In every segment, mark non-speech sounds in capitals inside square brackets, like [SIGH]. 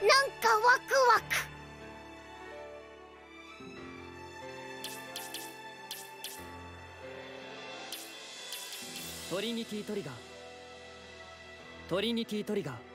なんかワクワク。トリニティトリガー。トリニティトリガー。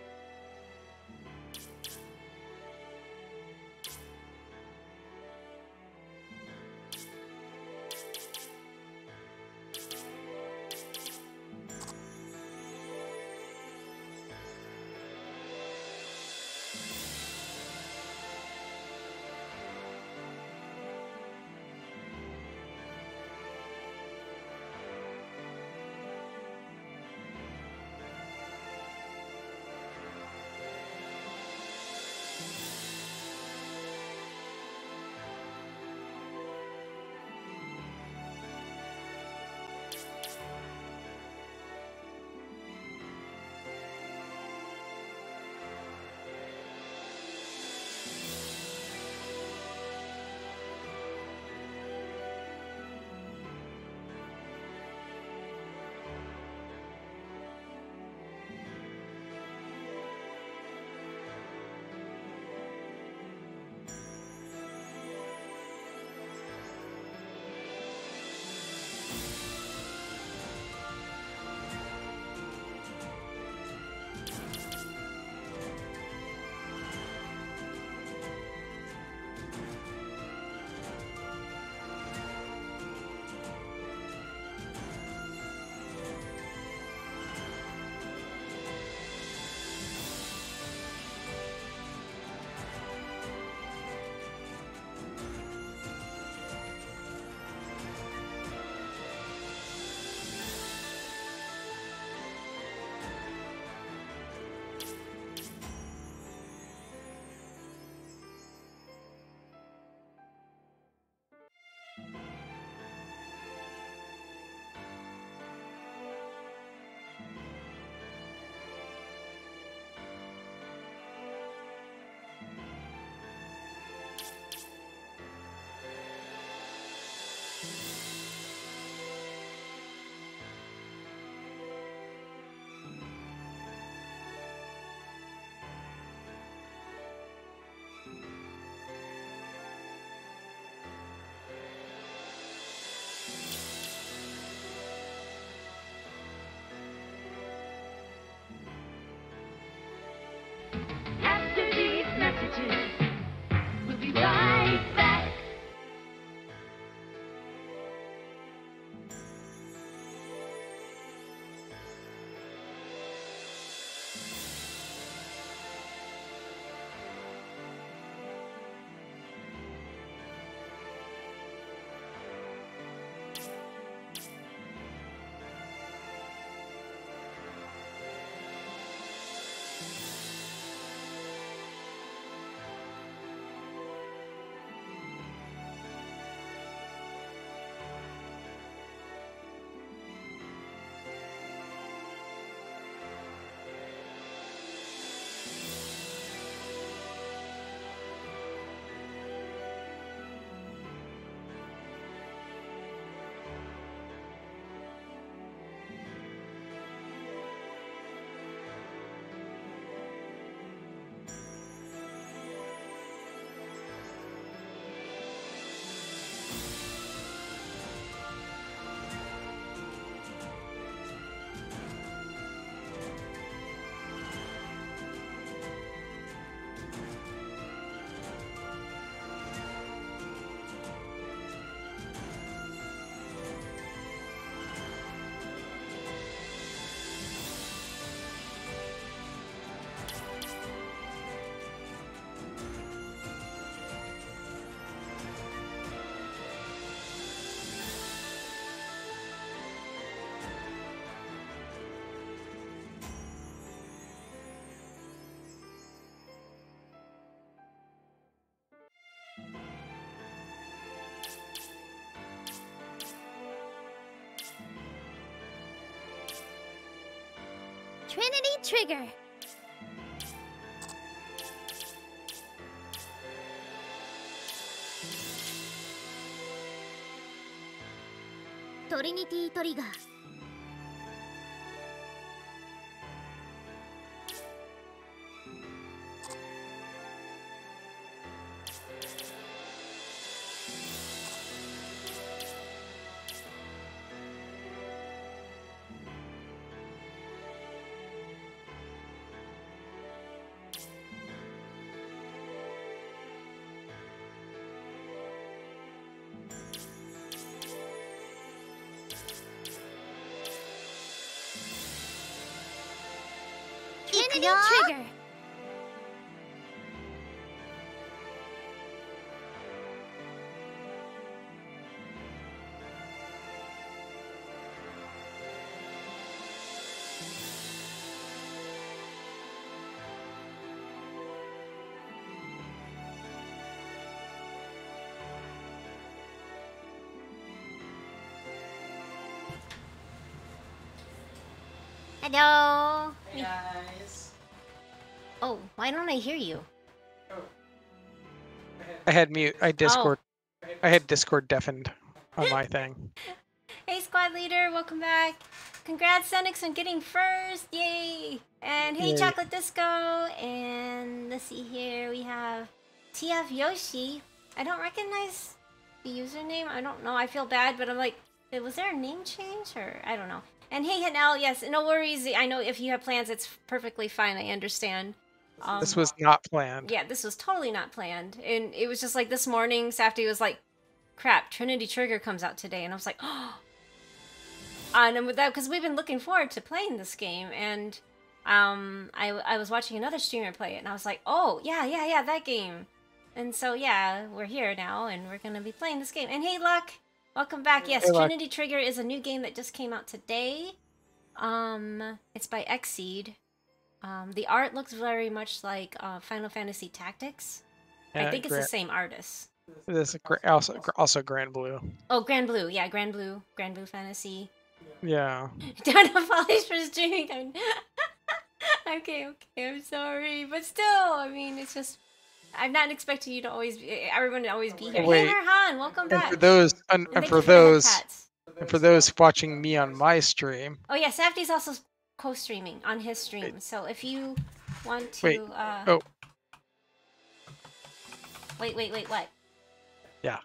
Trinity Trigger. Trinity Trigger. Trigger! Hello. Hey Oh, why don't I hear you? I had mute. I Discord. I had Discord deafened on my [LAUGHS] thing. Hey, squad leader, welcome back. Congrats, Senix, on getting first. Yay! And hey, Yay. Chocolate Disco. And let's see here, we have TF Yoshi. I don't recognize the username. I don't know. I feel bad, but I'm like, eh, was there a name change or I don't know. And hey, Hanel, yes, no worries. I know if you have plans, it's perfectly fine. I understand. Um, This was not planned. yeah, this was totally not planned. And it was just like this morning, Safty was like, crap, Trinity Trigger comes out today. And I was like, oh. And with that, because we've been looking forward to playing this game. And um, I, I was watching another streamer play it. And I was like, oh, yeah, yeah, yeah, that game. And so, yeah, we're here now. And we're going to be playing this game. And hey, Luck, welcome back. Yes, Hey. Trinity Trigger is a new game that just came out today. Um, It's by Xseed. Um, the art looks very much like uh, Final Fantasy Tactics. I think it's the same artist. This is also also Granblue. Oh, Granblue. Yeah, Granblue. Grand Blue Fantasy. Yeah. Don't apologize for streaming. I'm... okay, okay, I'm sorry. But still, I mean, it's just. I'm not expecting you to always be. everyone to always be here. Hey, Wait. Marhan, welcome And back. for those and, And for you the head those and for those watching me on my stream, Oh, yeah, Safty's also co streaming on his stream. So if you want to. Wait. Uh... Oh. Wait, wait, wait, what? Yeah.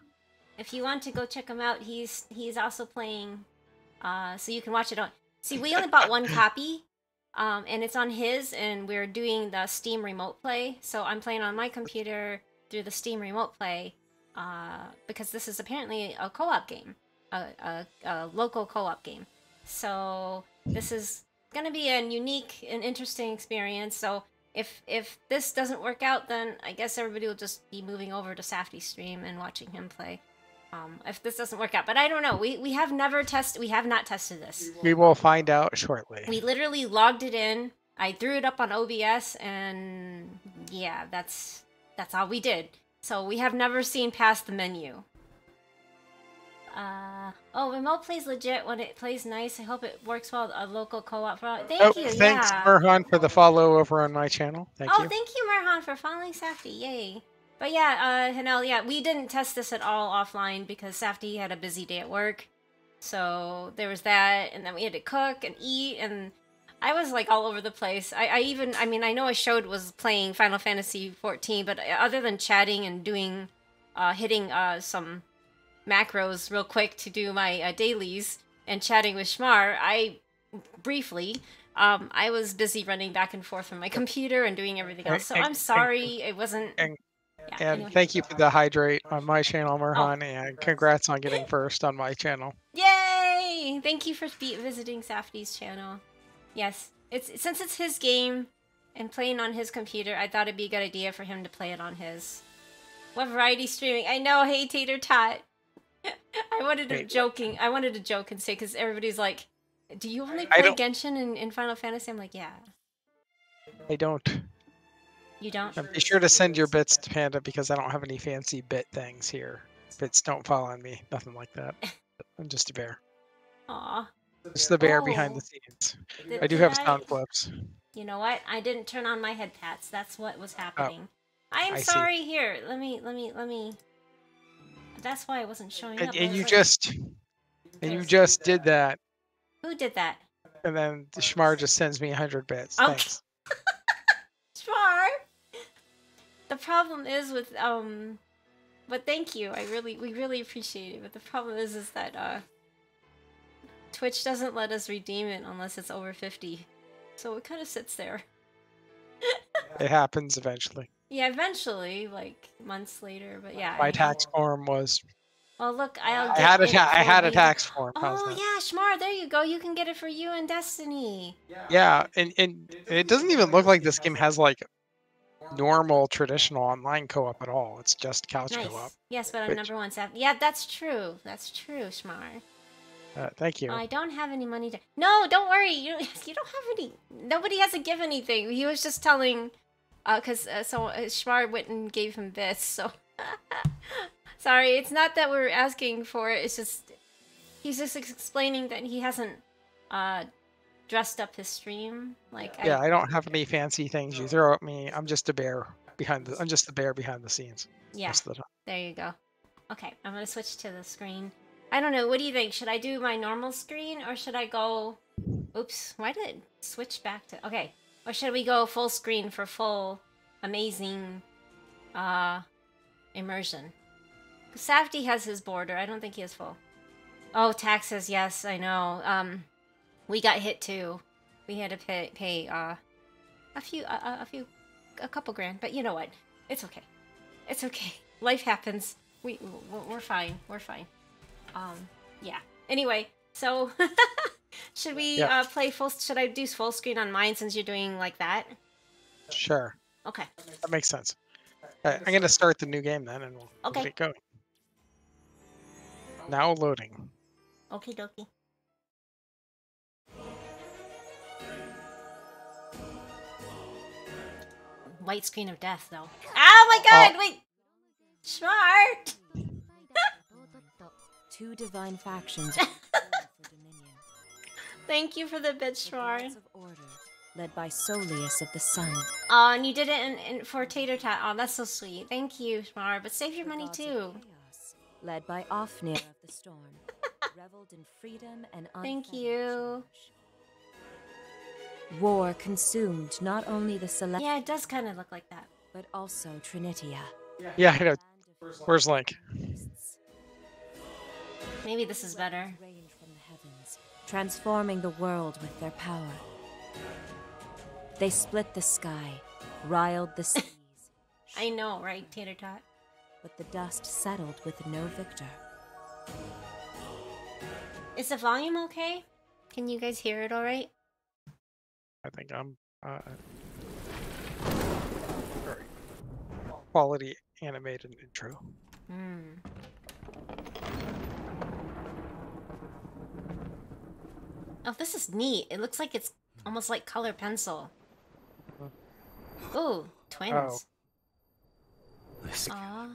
If you want to go check him out, he's he's also playing uh so you can watch it on See, we only bought one [COUGHS] copy. Um and it's on his and we're doing the Steam remote play. So I'm playing on my computer through the Steam remote play uh because this is apparently a co-op game. A a, a local co-op game. So this is going to be a unique and interesting experience. So if if this doesn't work out, then I guess everybody will just be moving over to Safty's stream and watching him play. Um, if this doesn't work out, but I don't know. We we have never tested. We have not tested this. we will find out shortly. We literally logged it in. I threw it up on OBS, and yeah, that's that's all we did. So we have never seen past the menu. Uh oh, remote plays legit when it plays nice. I hope it works well. A local co-op. For... Thank oh, you. thanks, yeah. Merhan, for the follow over on my channel. Thank oh, you. thank you, Marhan, for following Safty. Yay. But yeah, uh, Hanel, yeah, we didn't test this at all offline because Safty had a busy day at work. So there was that, and then we had to cook and eat, and I was like all over the place. I, I even, I mean, I know I showed was playing Final Fantasy 14, but other than chatting and doing, uh, hitting uh, some macros real quick to do my uh, dailies and chatting with Shmar, I briefly um, I was busy running back and forth from my computer and doing everything else. So And- I'm and- sorry, it wasn't. and- yeah, And anyway. thank you for the hydrate on my channel, Oh. And congrats on getting first on my channel. Yay! Thank you for visiting Safty's channel. Yes, it's since it's his game and playing on his computer, I thought it'd be a good idea for him to play it on his. What variety streaming? I know, hey Tater Tot. [LAUGHS] I wanted to joking. I wanted to joke and say because everybody's like, "Do you only play Genshin in, in Final Fantasy?" I'm like, "Yeah." I don't. You don't? And be sure to send your bits to Panda because I don't have any fancy bit things here. Bits don't fall on me. Nothing like that. [LAUGHS] I'm just a bear. Aw. Just the bear behind Oh. the scenes. Did- I do have sound clips. You know what? I didn't turn on my head pats. That's what was oh. happening. I am Oh, I see. sorry. Here, let me, let me, let me. That's why I wasn't showing And, up. And you like, just and you just did that, Who did that? and then the Shmar just sends me 100 bits. Okay. Thanks. [LAUGHS] Shmar. The problem is with um, but thank you. I really, we really appreciate it. But the problem is, is that uh, Twitch doesn't let us redeem it unless it's over fifty, so it kind of sits there. [LAUGHS] It happens eventually. Yeah, eventually, like months later. But yeah, My tax form was Well, look, I'll. I had a ta- I had a tax form. Oh yeah, Shmar, there you go. You can get it for you and Destiny. Yeah, and, and it doesn't even look like this game has like normal traditional online co-op at all. It's just couch Nice. co-op. Yes, but I'm Which- number one. Saf- Yeah, that's true. That's true, Shmar. Uh, thank you. I don't have any money to. No, don't worry. You [LAUGHS] you don't have any. Nobody has to give anything. He was just telling, uh, cause uh, so uh, Shmar went and gave him this. So [LAUGHS] sorry, it's not that we're asking for it. It's just he's just explaining that he hasn't uh dressed up his stream. Like yeah, I don't have any fancy things you throw at me. I'm just a bear behind the. I'm just the bear behind the scenes yeah. the. There you go. Okay, I'm gonna switch to the screen. I don't know. What do you think? Should I do my normal screen or should I go? Oops, why did it switch back to? Okay, or should we go full screen for full, amazing, uh, immersion? Safty has his border. I don't think he has full. Oh, taxes. Yes, I know. Um, we got hit too. We had to pay, pay uh, a few, a- a few, a couple grand. But you know what? It's okay. It's okay. [LAUGHS] Life happens. We we're fine. We're fine. Um, yeah. Anyway, so [LAUGHS] should we Yeah. uh, play full? Should I do full screen on mine since you're doing like that? Sure, Okay. that makes sense. All right, I'm gonna start the new game then, and we'll, we'll Okay. get going. Now loading. Okay, dokie. White screen of death, though. Oh my god! Wait, smart. [LAUGHS] Two divine factions [LAUGHS] Thank you for the bit, smart. Knights of order, led by Soleus of the Sun. Oh, and you did it in, in, for Tater Tot. Oh, that's so sweet. Thank you, Smart. But save your The money too. chaos, led by Ofnir of the Storm, [LAUGHS] reveled in freedom and Thank you. change. War consumed not only the celestial, Yeah, it does kind of look like that. but also Trinitia. Yeah, I know. Where's Link? Maybe this is better. Transforming the world with their power. They split the sky, riled the [LAUGHS] seas, I know, right, Tater Tot? but the dust settled with no victor. Is the volume okay? Can you guys hear it all right? I think I'm. Uh, very quality animated intro. Hmm. Oh, this is neat. It looks like it's almost like color pencil. Ooh, twins. Oh. This Aw.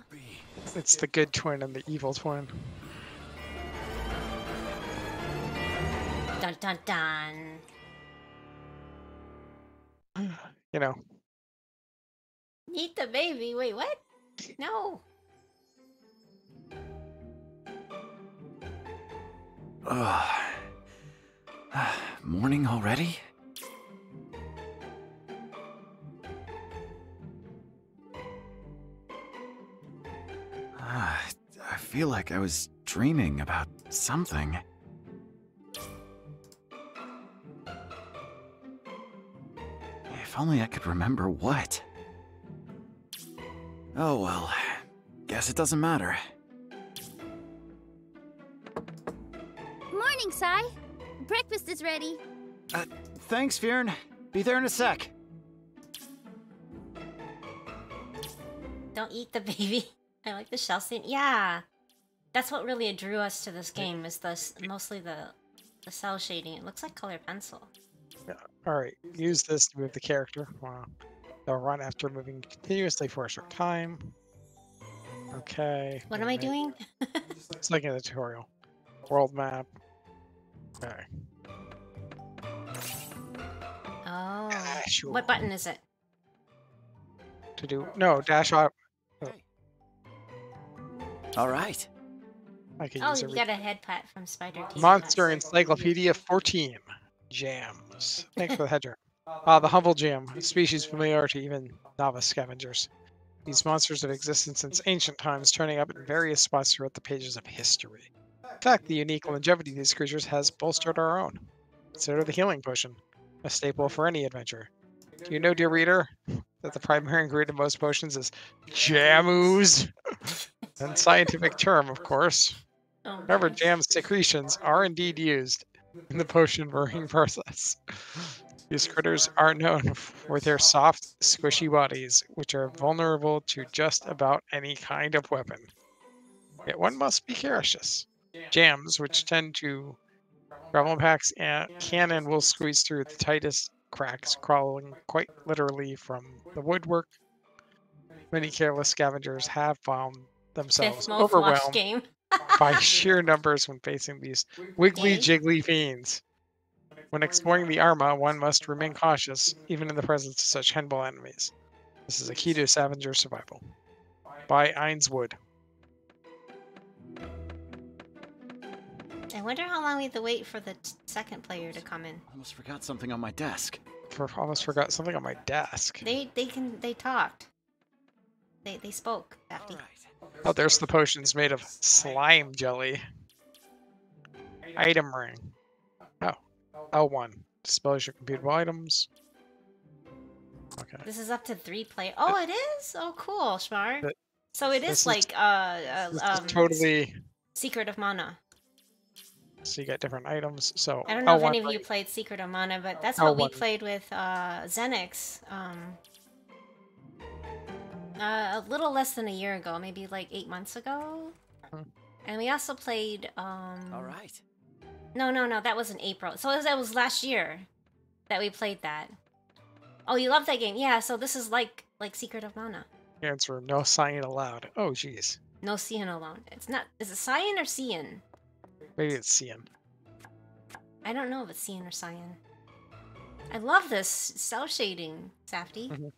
It's the good twin and the evil twin. Dun dun dun. You know, Eat the baby. Wait, what? No. Ugh. [SIGHS] Morning already? Ah, I feel like I was dreaming about something. If only I could remember what. Oh well, guess it doesn't matter. Morning, Sai. Breakfast is ready. Uh, thanks, Fern. Be there in a sec. Don't eat the [LAUGHS] baby. I like the shell scene. Yeah. That's what really drew us to this game is the mostly the the cell shading. It looks like color pencil. Yeah. all right. Use this to move the character. Wow. They'll run after moving continuously for a short time. Okay. What am I wait, doing? It's like in the tutorial. World map. Okay. Oh. Dash What button is it? to do? No, dash up. All right. I can Oh, use you every got a head pat from Spider Team. Monster Encyclopedia 14. Jams. Thanks for the header. Ah, the humble jam, species familiar to even novice scavengers. These monsters have existed since ancient times, turning up in various spots throughout the pages of history. In fact, the unique longevity of these creatures has bolstered our own. Consider the healing potion, a staple for any adventure. Do you know, dear reader, that the primary ingredient of most potions is jam ooze? [LAUGHS] and scientific term, of course. Oh, However. Jam's secretions are indeed used in the potion brewing [LAUGHS] process. These critters are known for their soft, squishy bodies, which are vulnerable to just about any kind of weapon. Yet one must be cautious. Jams, which tend to gravel packs, and can and will squeeze through the tightest cracks, crawling quite literally from the woodwork. Many careless scavengers have found themselves Fifth most watched overwhelmed by [LAUGHS] sheer numbers when facing these wiggly jiggly fiends. When exploring the Arma, one must remain cautious, even in the presence of such henball enemies. This is a key to scavenger survival. By Ainswood. Wonder how long we have to wait for the t- second player to come in. Almost forgot something on my desk. For, almost forgot something on my desk. They they can they talked. They they spoke. Dafty. Oh, there's the potions made of slime jelly. Item ring. Oh, L1. Dispose your computable items. Okay. This is up to three player. Oh, it is. Oh, cool, smart. Th- So it is, is is- like uh, uh um is totally. Secret of Mana. So you get different items. So I don't know if L1 any of you played Secret of Mana, but that's what we L1. played with uh Zenix. Um. Uh, a little less than a year ago, maybe like eight months ago. Hmm. And we also played um All right. No, no, no. That was in April. So it was, that was last year that we played that. Oh, you love that game? Yeah. So this is like like Secret of Mana. Answer no sign allowed. Oh, jeez. No Cyan alone. It's not. Is it Cyan or Cyan? Maybe it's Cian. I don't know if it's Cyan or Cyan. I love this cell shading, Safty. Mhm.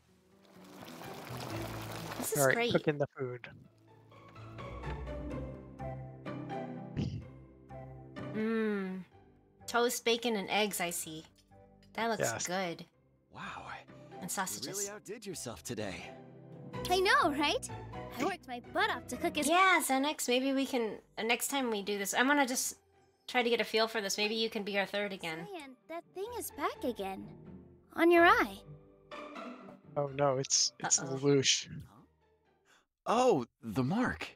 This is All right, great. cooking the food. Mmm. Toast, bacon, and eggs. I see. That looks Yes. good. Wow. And sausages. You sausages. really outdid yourself today. I know, right? I worked my butt off to cook his. Yeah, Xenix, maybe we can. Uh, next time we do this, I'm gonna just try to get a feel for this. Maybe you can be our third again. Cyan, that thing is back again. On your eye. Oh no, it's it's Uh-oh. Lelouch. Oh, the mark.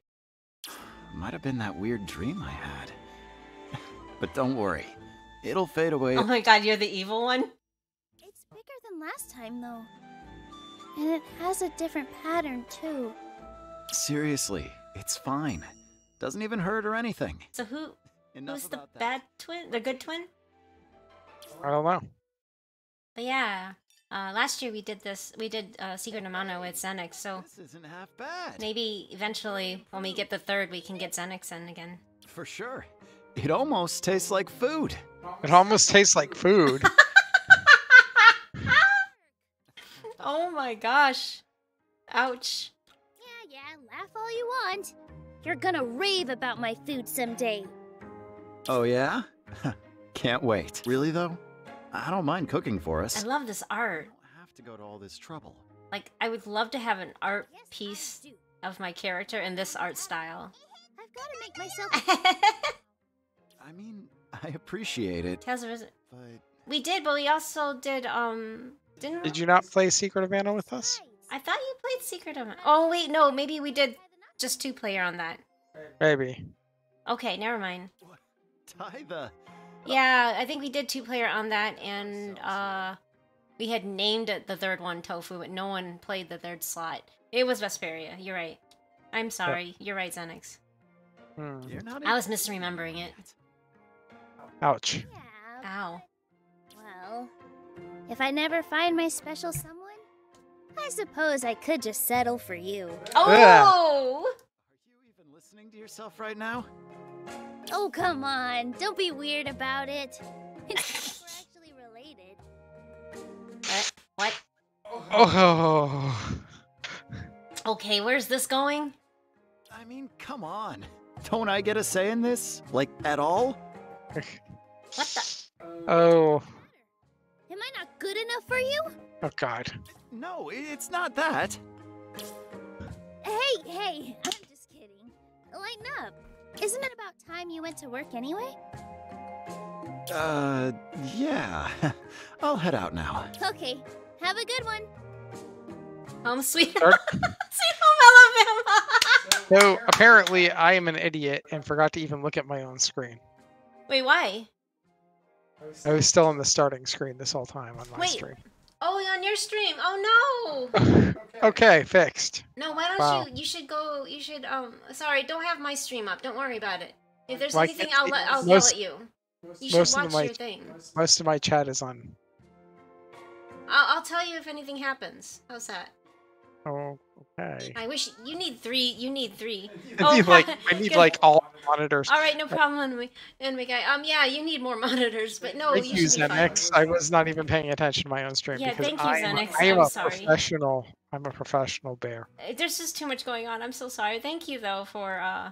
Might have been that weird dream I had. [LAUGHS] but don't worry. It'll fade away. Oh my god, you're the evil one? It's bigger than last time, though. And it has a different pattern, too. Seriously, it's fine. Doesn't even hurt or anything. So who Enough who's the that. bad twin? The good twin? I don't know. But yeah. Uh, last year we did this. We did uh, Secret of Mana with Xenix. So This isn't half bad. maybe eventually, when we get the third, we can get Xenix in again. For sure. It almost tastes like food. It almost tastes like food. [LAUGHS] Oh my gosh! Ouch! Yeah, yeah, laugh all you want. You're gonna rave about my food someday. Oh, yeah? [LAUGHS] Can't wait. Really, though? I don't mind cooking for us. I love this I art. don't have to go to all this trouble. Like, I would love to have an art Yes, piece of my character in this art style. I've gotta make myself. [LAUGHS] I mean, I appreciate it, Tales of Resi- but We did, but we also did. Um, didn't Did you not play Secret of Mana with us? I thought you played Secret of. Mana. Oh wait, no, maybe we did just two player on that. Maybe. Okay, never mind. tie. Yeah, I think we did two player on that, and uh, we had named it the third one Tofu, but no one played the third slot. It was Vesperia. You're right. I'm sorry. You're right, Xenix. Hmm. You're not. I was misremembering it. Ouch. Yeah. Ow. Well, if I never find my special someone, I suppose I could just settle for you. Oh! Are you even listening to yourself right now? Oh, come on. Don't be weird about it. It's we're [LAUGHS] actually related. What? What? Oh. Okay, where's this going? I mean, come on. Don't I get a say in this? Like, at all? What the? Oh. Am I not good enough for you? Oh God. No, it's not that. Hey, hey, I'm just kidding. Lighten up. Isn't it about time you went to work anyway? Uh, yeah. [LAUGHS] I'll head out now. Okay, have a good one. Home sweet, Start- [LAUGHS] sweet home Alabama. So apparently, I am an idiot and forgot to even look at my own screen. Wait, why? I was still on the starting screen this whole time on my Wait. stream. Oh, on your stream. Oh no. [LAUGHS] okay, fixed. No, why don't Wow. you? You should go. You should. Um, sorry, don't have my stream up. Don't worry about it. If there's Why anything, can't I'll you- let. I'll yell at you. You most should of watch my- your thing. Most of my chat is on. I'll, I'll tell you if anything happens. How's that? Oh, okay. I wish you need three. You need three. I need like I [LAUGHS] need like all monitors. All right, no problem, Enemy Enemy guy. Um, yeah, you need more [LAUGHS] monitors, but no, Thank you you, should be fine. Xenix. I was not even paying attention to my own stream Yeah, because thank you, I, am- Xenix. I am I'm a sorry. professional. I'm a professional bear. Uh, There's just too much going on. I'm so sorry. Thank you though for uh,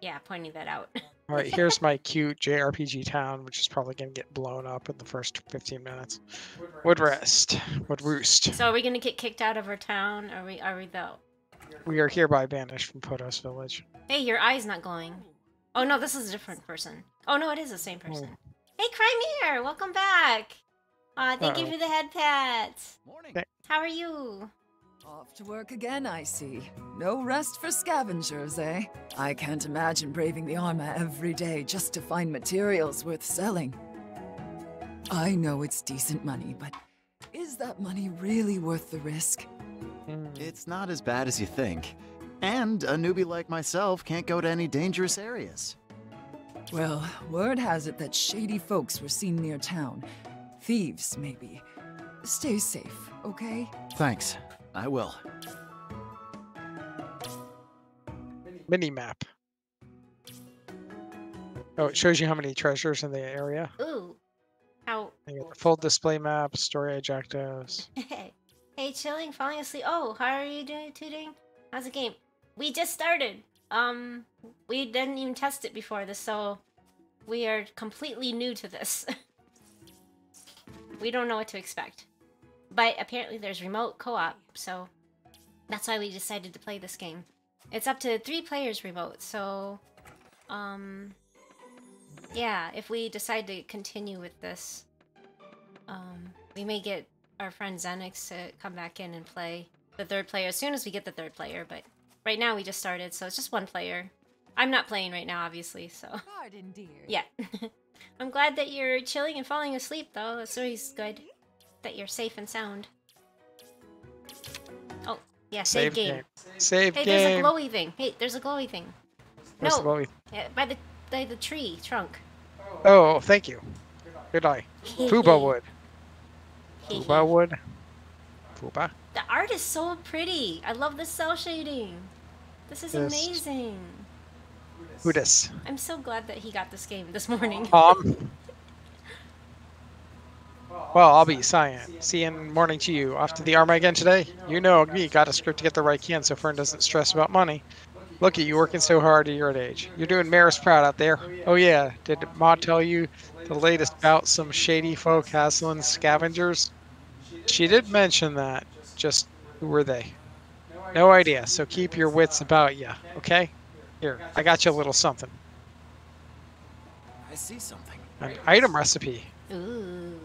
yeah, pointing that out. All right, here's my cute JRPG town, which is probably gonna get blown up in the first 15 minutes. Wood Woodrest, Woodroost. so are we gonna get kicked out of our town? Are we? Are we though? We are hereby banished from Potos Village. Hey, your eye's not glowing. Oh no, this is a different person. Oh no, it is the same person. Hey, Crimere, welcome back. Uh, thank you Uh-oh. for the head pats. Morning. How are you? Off to work again, I see. No rest for scavengers, eh? I can't imagine braving the Arma every day just to find materials worth selling. I know it's decent money, but is that money really worth the risk? Hmm. It's not as bad as you think. And a newbie like myself can't go to any dangerous areas. Well, word has it that shady folks were seen near town. Thieves, maybe. Stay safe, okay? Thanks. I will. Mini map. Oh, it shows you how many treasures in the area. Ooh, how? You the full display map, story objectives. [LAUGHS] hey, chilling, falling asleep. Oh, how are you doing today? How's the game? We just started. Um, we didn't even test it before this, so we are completely new to this. [LAUGHS] we don't know what to expect. But apparently there's remote co-op, so that's why we decided to play this game. It's up to three players remote, so um yeah, if we decide to continue with this, um, we may get our friend Xenix to come back in and play the third player as soon as we get the third player, but right now we just started, so it's just one player. I'm not playing right now, obviously, so Pardon, dear. yeah. [LAUGHS] I'm glad that you're chilling and falling asleep, though. That's always good. That you're safe and sound. Oh, yeah, save, game. Save Hey, there's a glowy thing. Hey, there's a glowy thing. Where's no. the glowy- Yeah, by the by the tree trunk. Oh, thank you. Good eye. Fuba wood. Fuba wood. Fuba. The art is so pretty. I love the cell shading. This is Yes. amazing. Who this? I'm so glad that he got this game this morning. Tom. [LAUGHS] Um, well, I'll be Cyan. See you in morning to you. Off to the Arma again today? You know me, got a script to get the right can so Fern doesn't stress about money. Look at you working so hard at your age. You're doing Maris proud out there. Oh yeah, did Maud tell you the latest about some shady folk hassling scavengers? She did mention that. Just who were they? No idea, so keep your wits about you, okay? Here, I got you a little something. I see something. An item recipe. Ooh.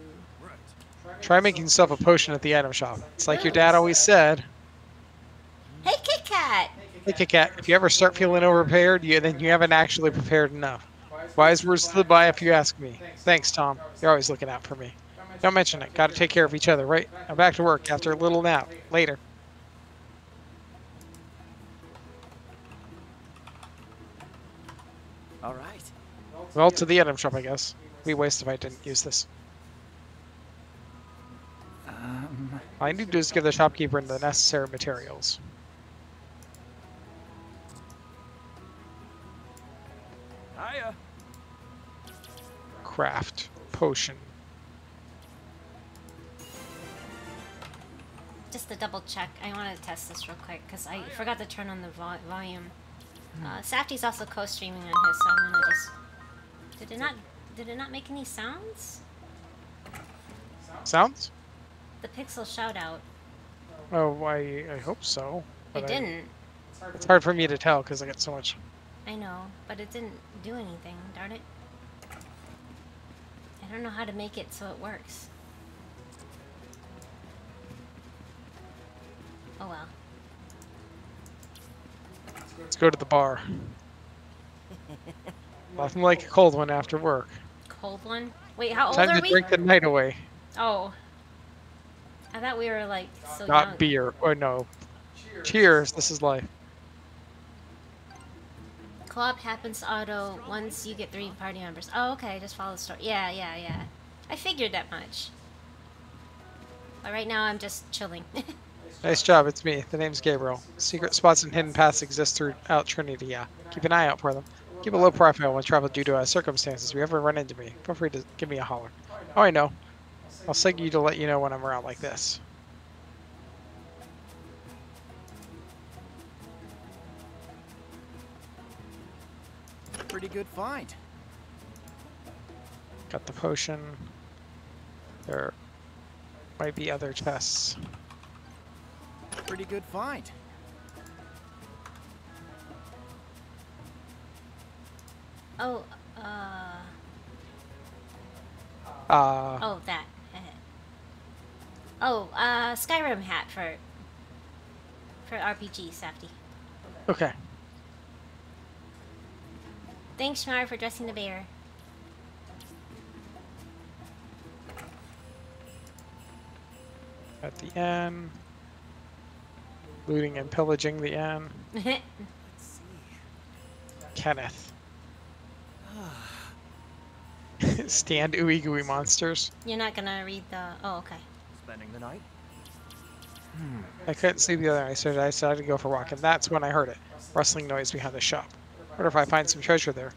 Try making yourself a potion at the item shop. It's like your dad always said. Hey, Kit Kat. Hey, Kit Kat, if you ever start feeling overprepared, you then you haven't actually prepared enough. Wise words to the by if you ask me. Thanks, Tom. You're always looking out for me. Don't mention it. Gotta take care of each other, right? I'm back to work after a little nap. Later. Well, to the item shop, I guess. Be waste if I didn't use this. Um, All I need to do is give the shopkeeper the necessary materials. Hiya. Craft. Potion. Just to double check, I want to test this real quick because I forgot to turn on the vol- volume. Uh, Safty's also co-streaming on his, so I'm gonna just. Did it not? Did it not make any sounds? Sounds? The pixel shout out. Oh, I, I hope so. It but I- didn't. it's hard for me to tell because I get so much. I know, but it didn't do anything. Darn it. I don't know how to make it so it works. Oh well. Let's go to the bar. [LAUGHS] Nothing like a cold one after work. Cold one. Wait, how old Time are to drink the night away. Oh. I thought we were like so Not young. beer. Or no. Cheers. This is life. Co-op happens to auto once you get three party members. Oh, okay. Just follow the story. Yeah, yeah, yeah. I figured that much. But right now I'm just chilling. [LAUGHS] Nice job. It's me. The name's Gabriel. Secret spots and hidden paths exist throughout Trinity. Yeah. Keep an eye out for them. Keep a low profile when travel due to uh, circumstances. If you ever run into me, feel free to give me a holler. Oh, I know. I'll send you to let you know when I'm around like this. Pretty good find. Got the potion. There might be other chests. Pretty good find. Oh, uh, Uh, oh that. oh, uh, Skyrim hat for for RPG, Safty. okay. Thanks, Shmar, for dressing the bear. At the end. Looting and pillaging the end. [LAUGHS] Kenneth. [SIGHS] Stand ooey gooey monsters. You're not gonna read the. Oh, okay. Spending the night? Hmm. I couldn't sleep the other night, so I decided to go for a walk, and that's when I heard it. Rustling noise behind the shop. Wonder if I find some treasure there.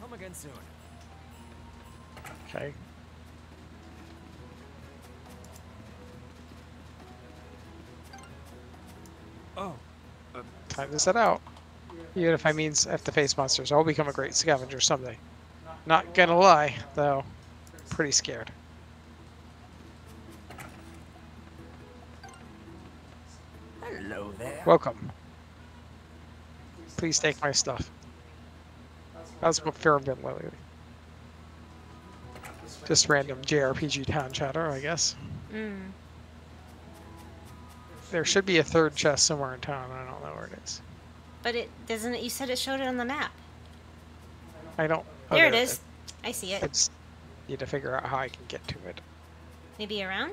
Come again soon. Okay. Oh, Time to set out. Even if I means I have to face monsters, I'll become a great scavenger someday. Not gonna lie, though. Pretty scared. hello there. Welcome. Please take my stuff. That's what Fair been lately. Just random JRPG town chatter, I guess. Mm. There should be a third chest somewhere in town. I don't know where it is. But it doesn't. You said it showed it on the map. I don't. oh, there it is. I see it. just need to figure out how I can get to it. Maybe around.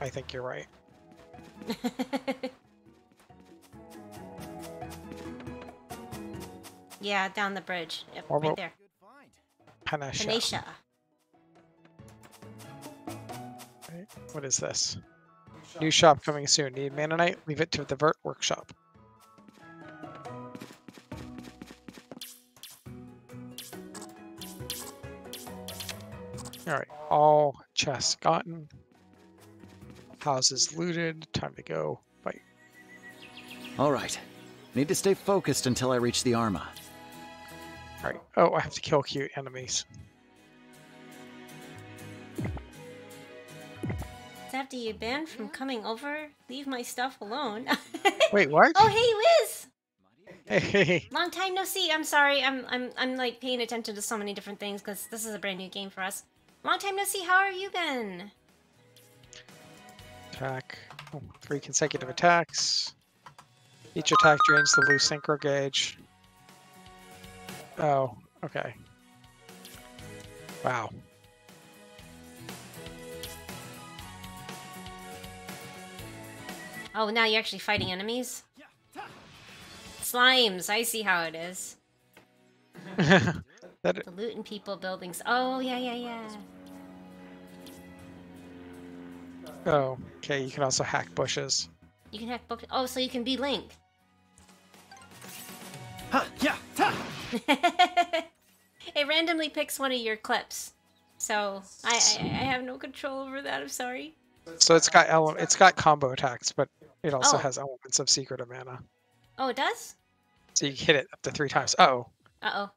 I think you're right. [LAUGHS] yeah, down the bridge. Yep, Or right there. Good find. Panasha. Panatia. Right. What is this? New shop coming soon. Need Manonite? Leave it to the Vert Workshop. All chests gotten. Houses looted. Time to go. Fight. All right. Need to stay focused until I reach the Arma. Alright. Oh, I have to kill cute enemies. After you banned from coming over, leave my stuff alone. [LAUGHS] Wait, what? oh, hey, Wiz! Hey, [LAUGHS] Long time no see. I'm sorry. I'm I'm I'm like paying attention to so many different things because this is a brand new game for us. Long time no see. How have you been? attack. Oh, three consecutive attacks. Each attack drains the blue synchro gauge. Oh, okay. Wow. Oh, now you're actually fighting enemies. Slimes. I see how it is. [LAUGHS] that The looting people, buildings. Oh yeah, yeah, yeah. oh, okay. You can also hack bushes. You can hack book. Oh, so you can be Link. Ha! Yeah! Ta! [LAUGHS] it randomly picks one of your clips. So I, I I have no control over that. I'm sorry. So it's got ele- it's got combo attacks, but it also Oh. has elements of secret of mana. Oh, it does. So you hit it up to three times. Oh, Uh oh.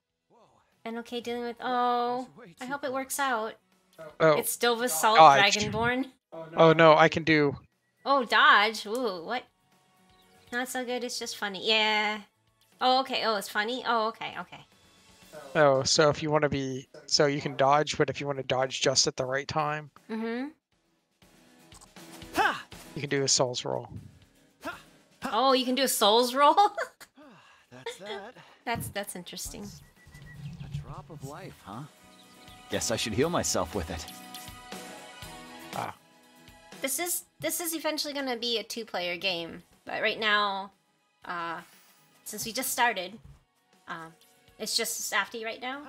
And okay, dealing with. Oh, I hope it works out. oh, It's still Basalt Dodged. Dragonborn. oh no! I can do. Oh, dodge. Ooh, what? Not so good. It's just funny. Yeah. Oh, okay. Oh, it's funny. Oh, okay. Okay. Oh, so if you want to be, so you can dodge, but if you want to dodge just at the right time, Mm-hmm. Ha! you can do a Souls roll. Oh, you can do a Souls roll. [LAUGHS] That's that. That's that's interesting. A drop of life, huh? Guess I should heal myself with it. Ah, This is this is eventually gonna be a two-player game, but right now, uh, since we just started, um, it's just Safty right now.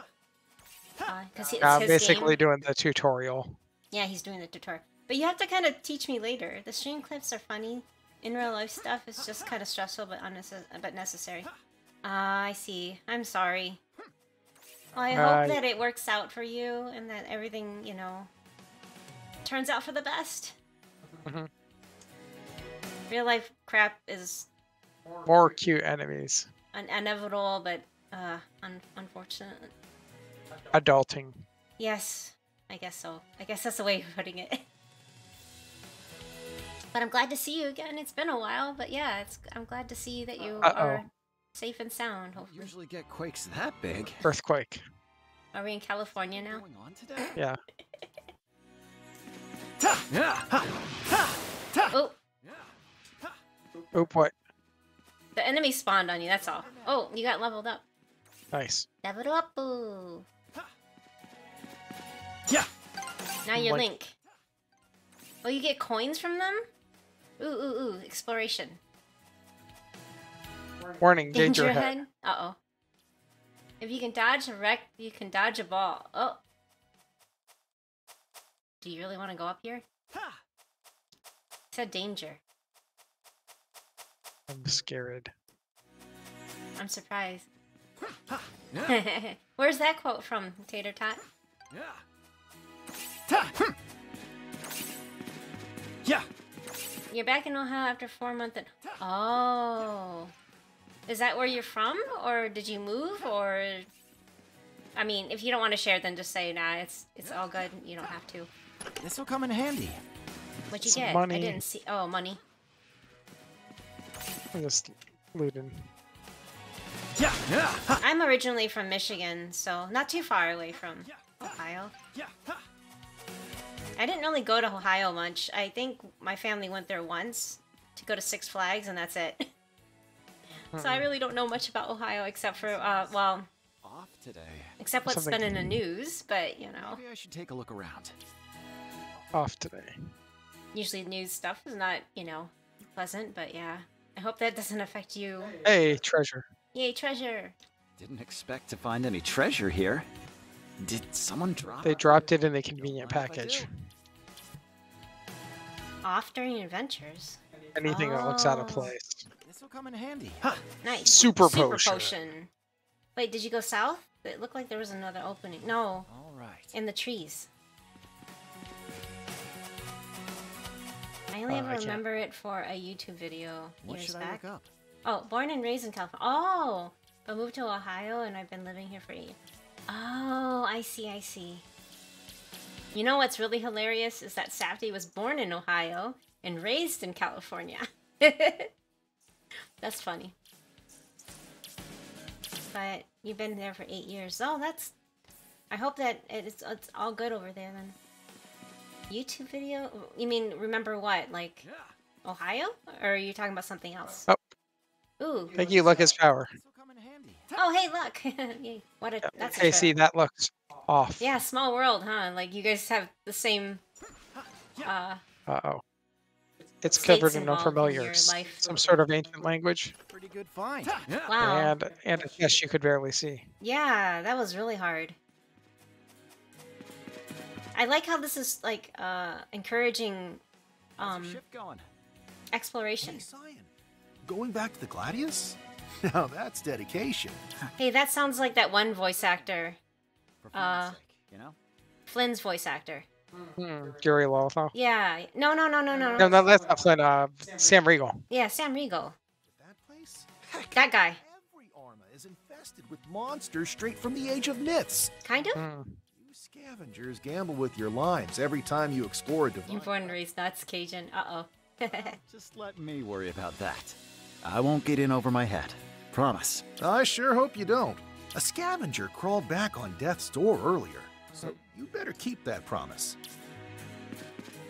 Because it's uh, his basically game. doing the tutorial. Yeah, he's doing the tutorial. But you have to kind of teach me later. The stream clips are funny. In real life stuff is just kind of stressful, but unnecessary, but necessary. Ah, I see. I'm sorry. Well, I hope Uh, that it works out for you and that everything, you know, turns out for the best. Mhm. Real life crap is More cute enemies. un- inevitable, but uh, un- unfortunate. Adulting. Yes, I guess so. I guess that's the way of putting it. [LAUGHS] But I'm glad to see you again. It's been a while, but yeah, it's I'm glad to see that you Uh-oh. are safe and sound. Don't Hopefully, usually get quakes that big. Earthquake. are we in California now? Going on today? [COUGHS] Yeah. Oh, Oh boy. the enemy spawned on you. That's all. Oh, you got leveled up. Nice. Leveled up. Ooh. Yeah. Now you're Like- Link. Oh, you get coins from them. Ooh, ooh, ooh! Exploration. Warning, danger, Danger ahead. ahead. Uh oh. If you can dodge a wreck, you can dodge a ball. Oh. Do you really want to go up here? It said danger. I'm scared. I'm surprised. [LAUGHS] Where's that quote from, Tater Tot? Yeah. You're back in Ohio after four months. And... Oh. Is that where you're from? Or did you move? Or. I mean, if you don't want to share, then just say, nah, it's it's all good. You don't have to. This will come in handy. What'd you Some get? I didn't see. Oh, money. I'm just looting. Yeah. Yeah. I'm originally from Michigan, so not too far away from Ohio. Yeah. I didn't really go to Ohio much. I think my family went there once to go to Six Flags, and that's it. [LAUGHS] so I really don't know much about Ohio except for, uh, well, Off today. except what's Something- been in the news. But you know, Maybe I should take a look around. Off today. usually news stuff is not, you know, pleasant. But yeah, I hope that doesn't affect you. Hey, treasure. Yay, treasure! Didn't expect to find any treasure here. Did someone drop? They dropped it in a convenient mind if I package. Off during adventures. Anything that looks out of Oh. place. This will come in handy. Huh. Nice. Super Super potion. potion. Wait, did you go south? It looked like there was another opening. No, All right. in the trees. I only Oh, ever I remember it for a YouTube video What years should I back. up? Oh, born and raised in California. Oh, but moved to Ohio and I've been living here for eight. Oh, I see, I see. You know what's really hilarious is that Safty was born in Ohio and raised in California. [LAUGHS] that's funny. But you've been there for eight years. Oh, that's. I hope that it's it's all good over there then. YouTube video? You mean remember what? Like Ohio? Or are you talking about something else? Oh. Ooh. Thank you, Lucas Power. This will come in handy. Oh, hey, look. [LAUGHS] Yay. What a that's Hey, trip. see, that looks off. Yeah, small world, huh? Like you guys have the same [LAUGHS] uh Uh oh. It's States covered in involved in your unfamiliars. life. Some sort of ancient language. Pretty good find. wow. And and a chest you could barely see. Yeah, that was really hard. I like how this is like uh encouraging um ship going? exploration. Hey, going back to the Gladius? [LAUGHS] Now that's dedication. [LAUGHS] Hey, that sounds like that one voice actor, uh, sake, you know? Flynn's voice actor. Hmm. Gary Lothal. Yeah. No, no, no, no, no. No, no, that's not Flynn. Uh, Sam Riegel. Yeah, Sam Riegel. That place? Heck, That guy. every Arma is infested with monsters straight from the Age of Myths. Kind of. Hmm. You scavengers gamble with your lives every time you explore a You're divine. born and raised nuts, Cajun. Uh oh. [LAUGHS] Just let me worry about that. I won't get in over my head. Promise. I sure hope you don't. A scavenger crawled back on death's door earlier, so you better keep that promise.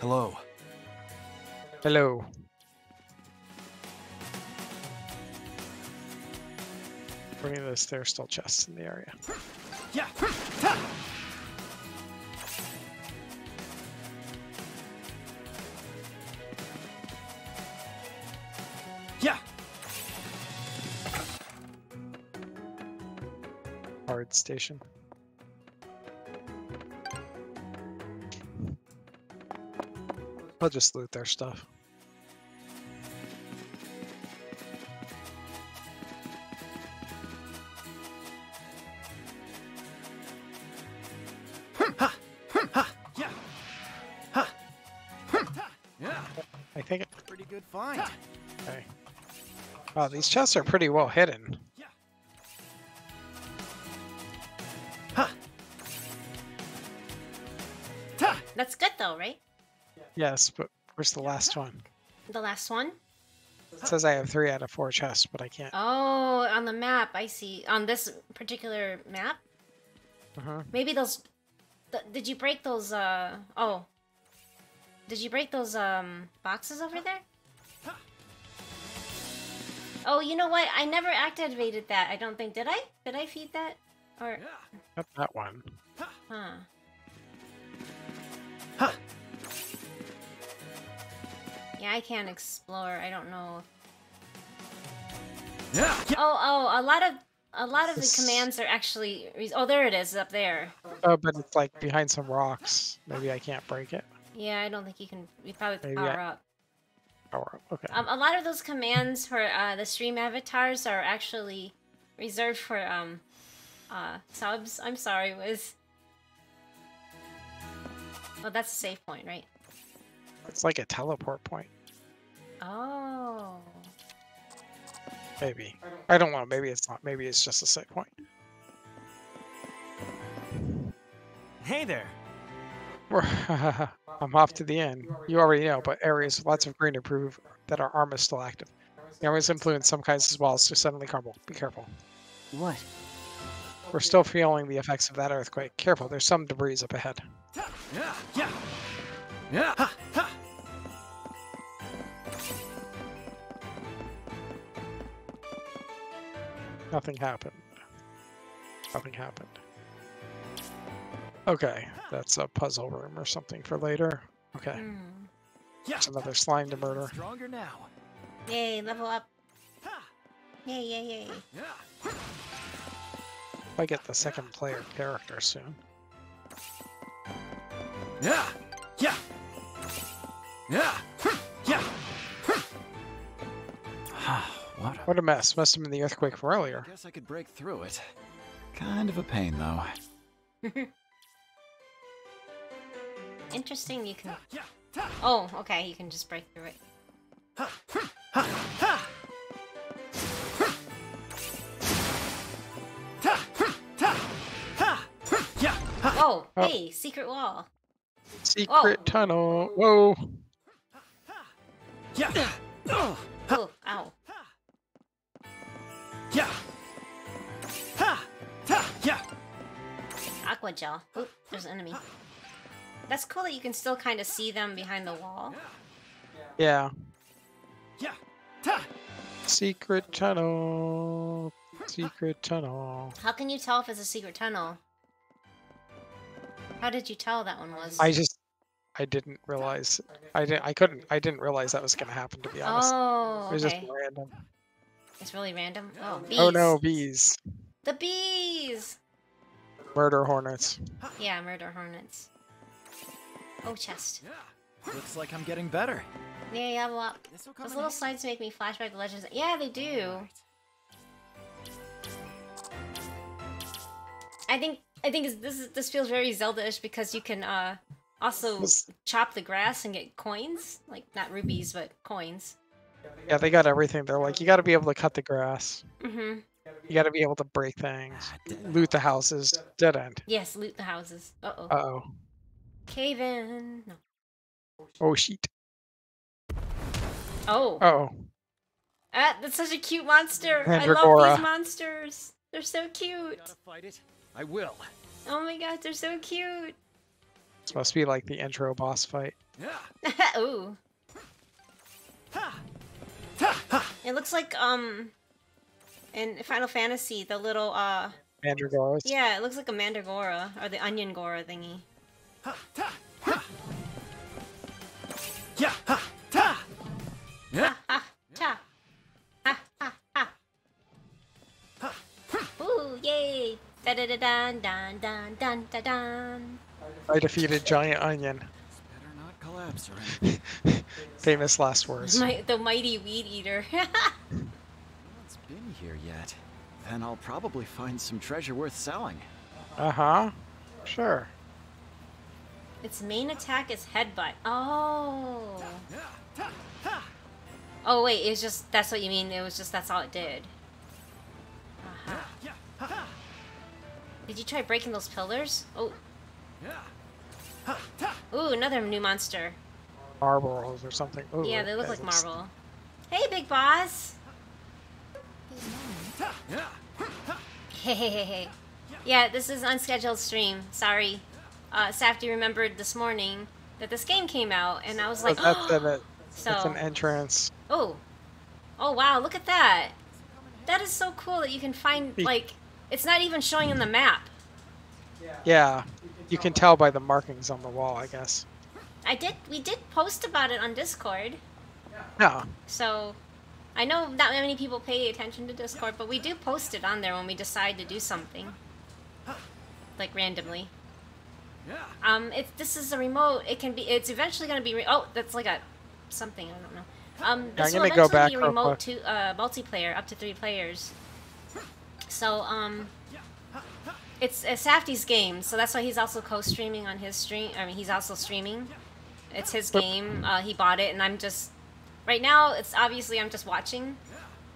Hello. Hello. At this, there are still chests in the area. Yeah. Yeah. Hard station. I'll just loot their stuff. Yeah. Ha. Ta. Yeah. I think. it- Pretty good find. Okay. Wow, these chests are pretty well hidden. Yeah. Ha. Ta. That's good though, right? Yes, but where's the last one? The last one. It says I have three out of four chests, but I can't. Oh, on the map, I see. On this particular map, Uh-huh. maybe those. Th- did you break those? Uh oh. Did you break those um boxes over there? Oh, you know what? I never activated that. I don't think. Did I? Did I feed that? Or Yeah. Not that one. huh? Ha. Yeah, I can't explore. I don't know. Yeah. Yeah. Oh, oh, a lot of a lot of the This- commands are actually. Oh, there it is up there. Oh, but it's like behind some rocks. Maybe I can't break it. Yeah, I don't think you can. You probably have to Maybe power I- up. Oh, okay. Um, a lot of those commands for uh, the stream avatars are actually reserved for um, uh, subs. I'm sorry, Wiz. Oh, that's a save point, right? It's like a teleport point. Oh. Maybe. I don't know. Maybe it's not. Maybe it's just a set point. Hey there. [LAUGHS] I'm off to the end. You already know, but areas with lots of green to prove that our arm is still active. The arm is influenced some kinds as well, so suddenly crumble. Be careful. What? We're still feeling the effects of that earthquake. Careful, there's some debris up ahead. Yeah. Yeah. Yeah. Ha. Ha. Nothing happened. Nothing happened. Okay, that's a puzzle room or something for later. Okay, Hmm. Yeah. it's another slime to murder. Stronger now. Yay, level up. Ha. Yay, yay, yay. Yeah. If I get the second player character soon. Yeah. Yeah. Yeah. Yeah. [SIGHS] [SIGHS] [SIGHS] what a What a mess. Must have been the earthquake from earlier. Guess I could break through it. Kind of a pain, though. [LAUGHS] Interesting, you can. Oh, okay, you can just break through it. Ha. Ha. Ha. Ta. Ta. Ha. Yeah. Ha. Oh, Oh. hey, secret wall. Secret tunnel. Whoa. Yeah. Oh, ow. Yeah. Ha. Ta. Yeah. Aqua gel. Oop, there's an enemy. That's cool that you can still kind of see them behind the wall. Yeah. Yeah. Ta. Secret tunnel. Secret tunnel. How can you tell if it's a secret tunnel? How did you tell that one was? I just I didn't realize I didn't I couldn't I didn't realize that was gonna happen to be honest. Oh, it was okay. just random. It's really random. Oh, bees. Oh no, bees. The bees. Murder hornets. Yeah, murder hornets. Oh, chest. Yeah. Looks like I'm getting better. Yeah, level up. This'll Those little handy. slides make me flashback to Legends. Yeah, they do. I think I think this is, this feels very Zelda-ish because you can uh also chop the grass and get coins, like not rubies but coins. Yeah, they got everything. They're like, you got to be able to cut the grass. Mhm. You got to be able to break things, loot the houses. Dead end. Yes, loot the houses. Uh oh. Uh oh. Cave in. No. Oh shit. Oh. Uh oh. Ah, that's such a cute monster. I love these monsters. They're so cute. Gotta fight it. I will. Oh my god, they're so cute. This must be like the intro boss fight. Yeah. [LAUGHS] Ooh. Ha. Ta. Ha. It looks like um in Final Fantasy, the little uh Mandragoras. yeah, it looks like a mandragora or the onion gora thingy. Yeah, ha, ta! Yeah. Ha cha. Ha ha ha. Ooh, yay! Da da da dun dun dun dun dun. I defeated Giant Onion. Better not collapse or anything. [LAUGHS] Famous last words. My, the mighty weed eater. [LAUGHS] No one's been here yet. Then I'll probably find some treasure worth selling. Uh huh. Sure. its main attack is headbutt. Oh. Oh wait, it's just that's what you mean. It was just that's all it did. Uh-huh. Did you try breaking those pillars? Oh. Ooh, another new monster. Marbles or something. Ooh, yeah, they look like marble. Hey, big boss. Hey, hey, hey, hey. Yeah, this is unscheduled stream. Sorry. Uh, Safty remembered this morning that this game came out, and I was Oh, like, that's [GASPS] an, it- so. that's an entrance. Oh. Oh wow, look at that. That is so cool that you can find like it's not even showing on the map. Yeah. You can tell by the markings on the wall, I guess. I did we did post about it on Discord. Yeah. So I know not many people pay attention to Discord, but we do post it on there when we decide to do something. Like randomly. Yeah. Um it this is a remote. It can be it's eventually going to be re- Oh, that's like a something, I don't know. Um this I'm will gonna go eventually back be a remote to uh multiplayer up to 3 players. So um It's a Safty's game, so that's why he's also co-streaming on his stream. I mean, he's also streaming. It's his game. Uh, he bought it, and I'm just right now. It's obviously I'm just watching,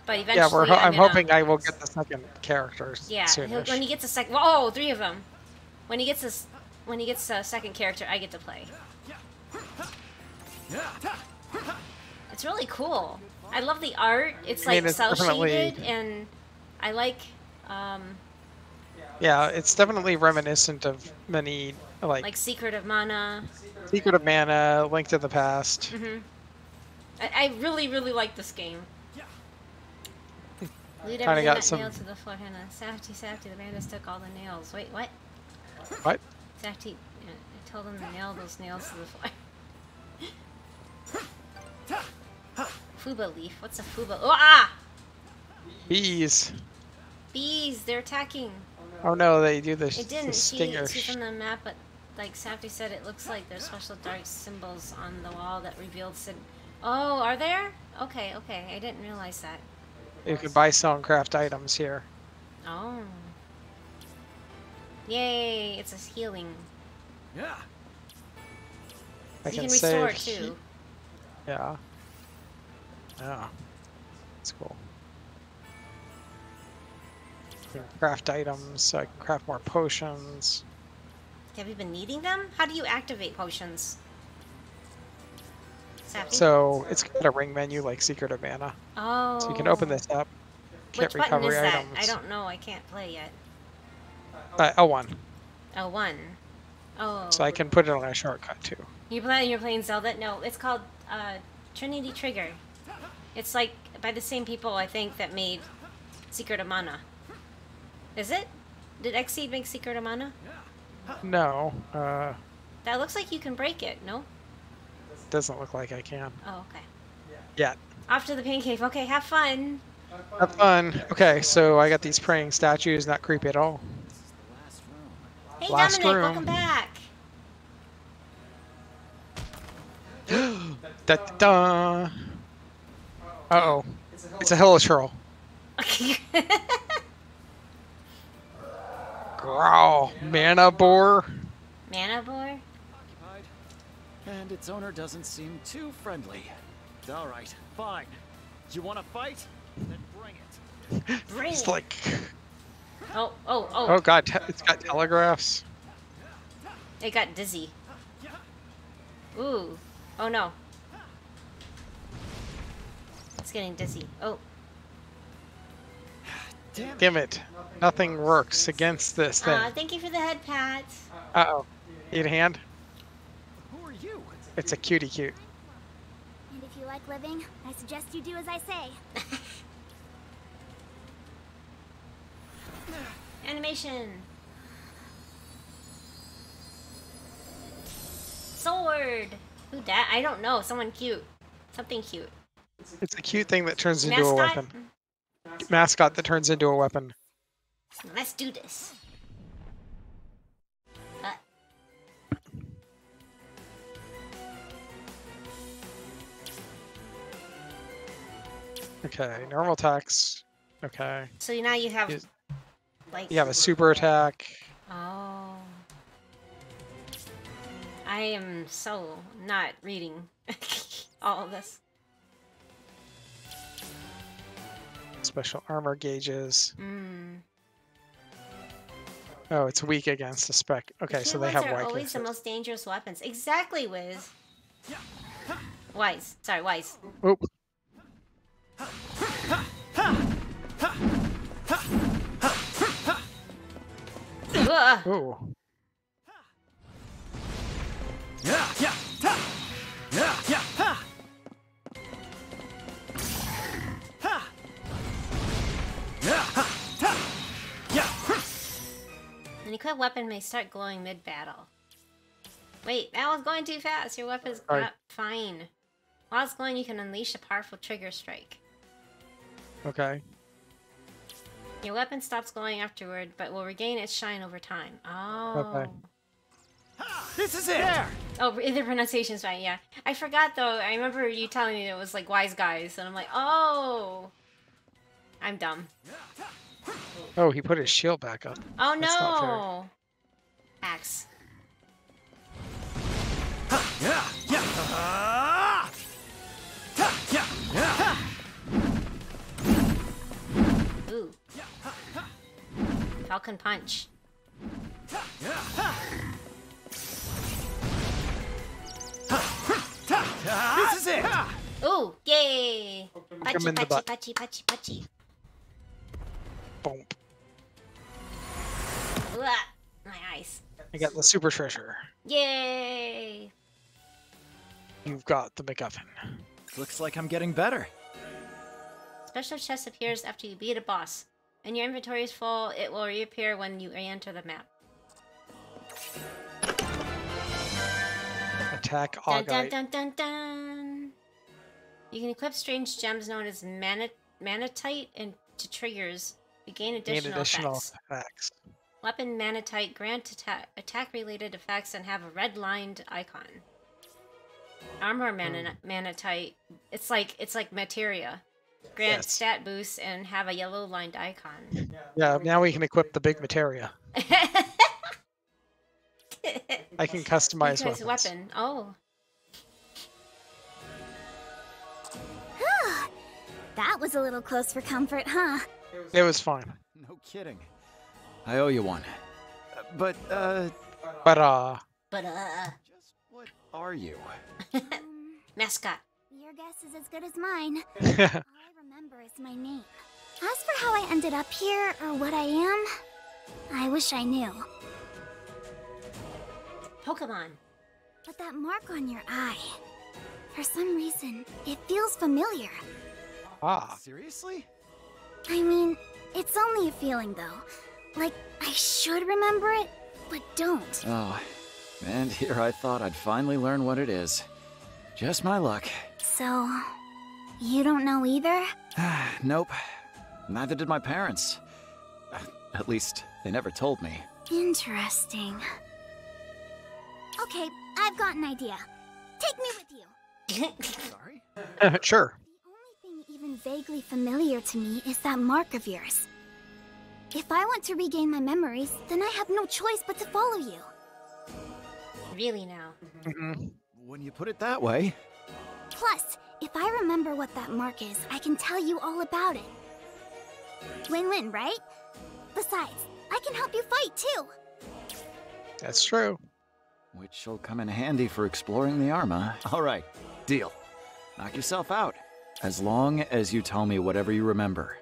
but eventually Yeah, we're ho- I'm gonna- hoping I will get the second characters Yeah, when he gets a second. Whoa, three of them. When he gets a when he gets a second character, I get to play. It's really cool. I love the art. It's I mean, like it's definitely- shaded, and I like. Um, Yeah, it's definitely reminiscent of many like, like Secret of Mana. Secret of Mana, Link to the Past. hmm I, I really, really like this game. Glued Kinda everything got that some- nailed to the floor. Hannah. Safty, Safty, the bandits took all the nails. Wait, what? What? Safty, I told them to nail those nails to the floor. [LAUGHS] Fuba leaf. What's a fuba? Oh, ah! Bees. Bees. They're attacking. Oh no, they do this. It didn't. She, stinger. she's sh- on the map, but like Safty said, it looks like there's special dark symbols on the wall that revealed. Sid- oh, are there? Okay, okay. I didn't realize that. You can buy, sell, and craft items here. Oh. Yay! It's a healing. Yeah. I you can, can restore save. too. Yeah. Yeah. That's cool. Can craft items, so I can craft more potions. Have you been needing them? How do you activate potions? So it's got a ring menu like Secret of Mana. oh. So you can open this up. Get Which button is that? items. I don't know. I can't play yet. Uh, L1. Oh, one. Oh. So I can put it on a shortcut too. You playing? You're playing Zelda? No, it's called uh, Trinity Trigger. It's like by the same people I think that made Secret of Mana. Is it? Did Xseed make Secret of Mana? No, uh, That looks like you can break it. No? doesn't look like I can Oh, okay. yet. Off to the pain cave. Okay, have fun. Have fun. Okay, so I got these praying statues, not creepy at all. Hey, Last Dominic, room. welcome back. [GASPS] Da da. Uh oh. It's a hilichurl. [LAUGHS] Growl. Mana boar. Mana boy? Occupied. And its owner doesn't seem too friendly. All right, fine. Do You want to fight? Then bring it. [LAUGHS] Bring It's it. like. Oh, oh, oh. Oh god, it's got telegraphs. It got dizzy. Ooh. Oh no. It's getting dizzy. Oh. Damn it. Damn it. Nothing works against this thing. Uh, thank you for the head pat. Uh oh. Need a hand? Who are you? It's a cutie cute. And if you like living, I suggest you do as I say. [LAUGHS] Animation. Sword. Who that? I don't know. Someone cute. Something cute. It's a cute thing that turns into a weapon. Mascot that turns into a weapon. Let's do this. Uh, Okay, normal attacks. Okay. so now you have Yes. like You have a super attack. Oh. I am so not reading [LAUGHS] all of this. Special armor gauges. Mm. Oh, it's weak against the spec. Okay, so they Cute have ones are white always the most dangerous weapons. Exactly, Wiz. Wise. Sorry, Wise. Oop. Ugh. Ooh. An equipped weapon may start glowing mid-battle. Wait, that was going too fast. Your weapon's Sorry. not fine. While it's glowing, you can unleash a powerful trigger strike. Okay. Your weapon stops glowing afterward, but will regain its shine over time. Oh. This is it! There! Oh, the pronunciation's right, yeah. I forgot though. I remember you telling me it was like wise guys, and I'm like, oh. I'm dumb. Oh, he put his shield back up. Oh That's no. Axe. Yeah! Yeah! Ah! Yeah! Yeah! Ooh. Falcon punch. This is it! Ooh, yay! Punchy, punchy, punchy, punchy, punchy. Boom. Ugh, my eyes. I got the super treasure. Yay! You've got the MacGuffin. Looks like I'm getting better. Special chest appears after you beat a boss. And your inventory is full, it will reappear when you re-enter the map. Attack Dun dun dun dun dun! You can equip strange gems known as mana manatite into triggers to gain Gain additional, additional effects. effects. Weapon manatite grant attack attack related effects and have a red lined icon. Armor hmm. mana manatite it's like it's like materia. Grant Yes. stat boosts and have a yellow lined icon. Yeah, now we can equip the big materia. I can customize weapons. weapon. Oh. [SIGHS] That was a little close for comfort, huh? It was fine. [LAUGHS] No kidding. I owe you one. Uh, But, uh, But uh But uh just what are you? [LAUGHS] Mascot. your guess is as good as mine. [LAUGHS] All I remember is my name. As for how I ended up here or what I am, I wish I knew. Pokemon. But that mark on your eye, for some reason, it feels familiar. ah. Seriously? I mean, it's only a feeling though. Like, I should remember it, but don't. Oh, and here I thought I'd finally learn what it is. Just my luck. So, you don't know either? [SIGHS] nope. Neither did my parents. At least, they never told me. Interesting. Okay, I've got an idea. Take me with you. Sorry? [LAUGHS] sure. The only thing even vaguely familiar to me is that mark of yours. If I want to regain my memories, then I have no choice but to follow you. really now. Mhm. When you put it that way. Plus, if I remember what that mark is, I can tell you all about it. Win-win, right? Besides, I can help you fight too. That's true. Which'll come in handy for exploring the Arma. Alright, deal. Knock yourself out. As long as you tell me whatever you remember.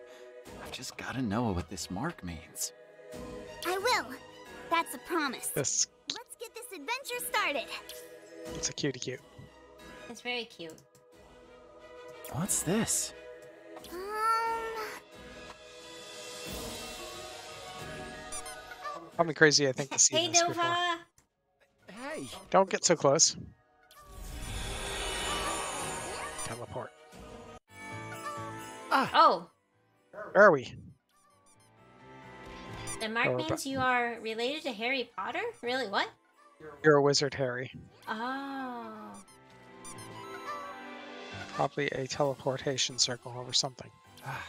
I've just gotta know what this mark means. I will. That's a promise. This Let's get this adventure started. it's a cutie cute. It's very cute. What's this? Um. Call me crazy, I think to see Hey this before. Nova. Hey. Don't get so close. Teleport. Ah. Oh, Where are we? the mark Oh, means you are related to Harry Potter. Really? What? You're a wizard, Harry. Oh. Probably a teleportation circle or something. Ah.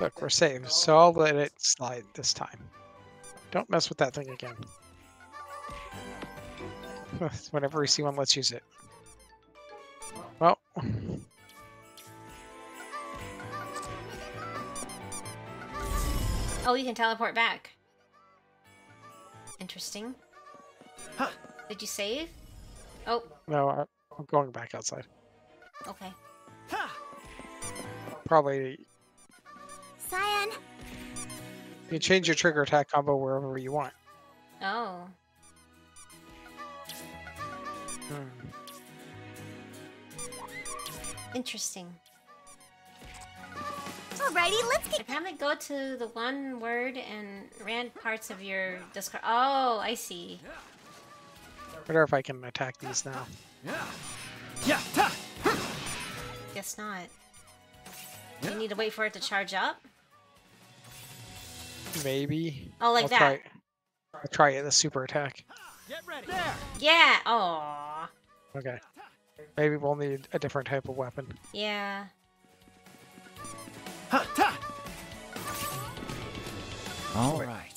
Look, we're saved, so I'll let it slide this time. Don't mess with that thing again. [LAUGHS] Whenever we see one, let's use it. Well, Oh, you can teleport back. Interesting. Huh. Did you save? Oh, no, I- I'm going back outside. okay. Probably Cyan, you can change your trigger attack combo wherever you want. Oh. Hmm. Interesting. Alrighty, let's get. Apparently go to the one word and rand parts of your discard. Oh, I see. Wonder if I can attack these now. Yeah. ta. Guess not. You need to wait for it to charge up? Maybe. Oh, like I'll that. Try, I'll try it. The super attack. Get ready. There. Yeah. Oh. Okay. Maybe we'll need a different type of weapon. Yeah. Ha, ta. All right.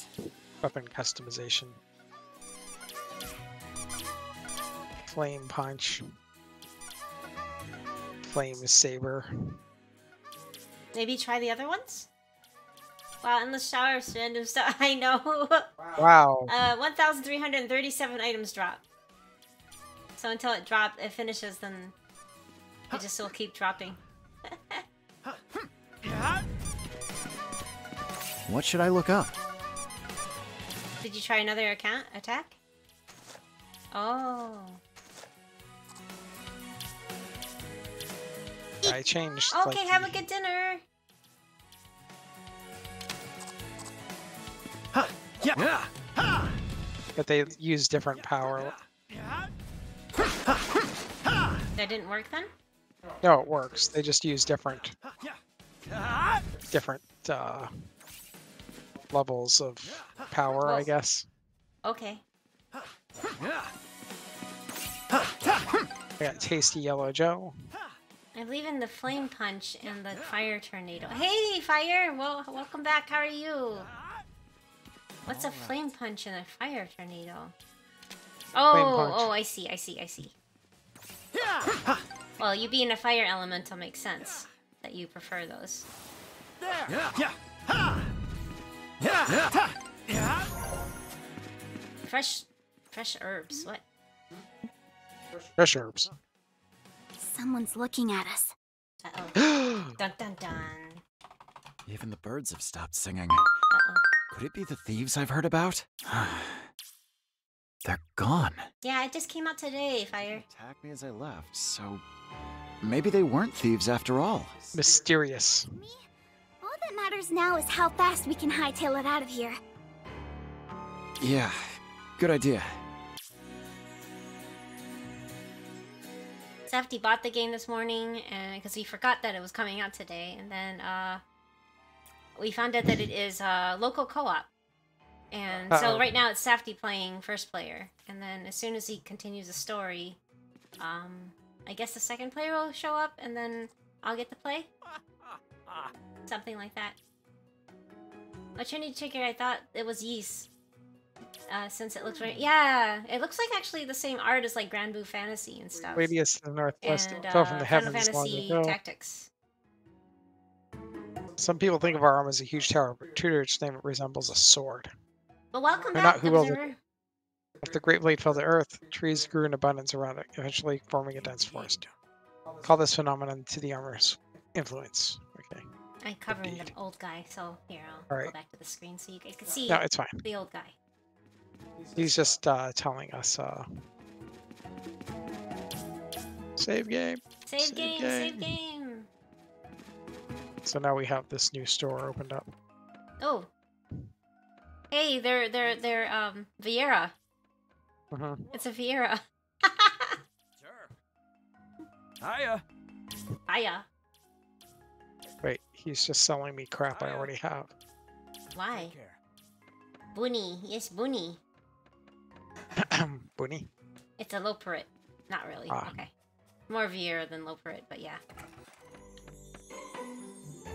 Weapon customization. Flame punch. Flame saber. Maybe try the other ones? Wow, endless shower of random stuff. [LAUGHS] I know. Wow. uh, 1,337 items drop. So until it drop, it finishes, then it just will keep dropping. [LAUGHS] What should I look up? Did you try another account attack? Oh. I changed. Okay, like, have a good dinner. Ha. Yeah. Yeah. Ha. But they use different power. That didn't work then? No, it works. They just use different different uh, levels of power, I guess. Okay. Yeah. I got Tasty Yellow Joe. I believe in the flame punch and the fire tornado. Hey, fire! Well, welcome back. How are you? What's a flame punch and a fire tornado? Oh, oh, I see, I see, I see. Yeah. Well, you being a fire elemental makes sense that you prefer those. There. Yeah. Fresh, fresh herbs. What? Fresh herbs. Someone's looking at us. Uh [GASPS] oh. dun dun dun. Even the birds have stopped singing. Uh oh. Could it be the thieves I've heard about? [SIGHS] They're gone. Yeah, it just came out today. Fire. Attacked me as I left, so maybe they weren't thieves after all. Mysterious. Me? All that matters now is how fast we can hightail it out of here. Yeah, good idea. Safty bought the game this morning, and because we forgot that it was coming out today, and then uh, we found out that it is uh, local co-op, and so Uh-oh. right now it's Safty playing first player, and then as soon as he continues the story, um, I guess the second player will show up, and then I'll get to play, [LAUGHS] something like that. A Trinity Trigger, I thought it was Yeast. Uh, since it looks right, yeah, it looks like actually the same art as like Granblue Fantasy and stuff Radius to the northwest and fell from uh, the Final heavens long Fantasy ago. Tactics. Some people think of our arm as a huge tower, but Tutor's name it resembles a sword. But welcome Or back, not who Observer. If the Great Blade fell to Earth, trees grew in abundance around it, eventually forming a dense forest. Call this phenomenon to the armor's influence. Okay. I covered the Indeed. old guy, so here I'll go Alright. back to the screen so you guys can see No, it's fine. the old guy. He's just uh, telling us uh, save game. Save, Save game, save game. So now we have this new store opened up. Oh, Hey, they're they're they're um Viera. Uh-huh. It's a Viera. [LAUGHS] Sure. Hiya. Hiya. Wait, he's just selling me crap I already have. Why? Bunny. Yes, Bunny. [CLEARS THROAT] Bunny. It's a Loporrit. Not really. Ah. Okay. More Viera than Loporrit, but yeah.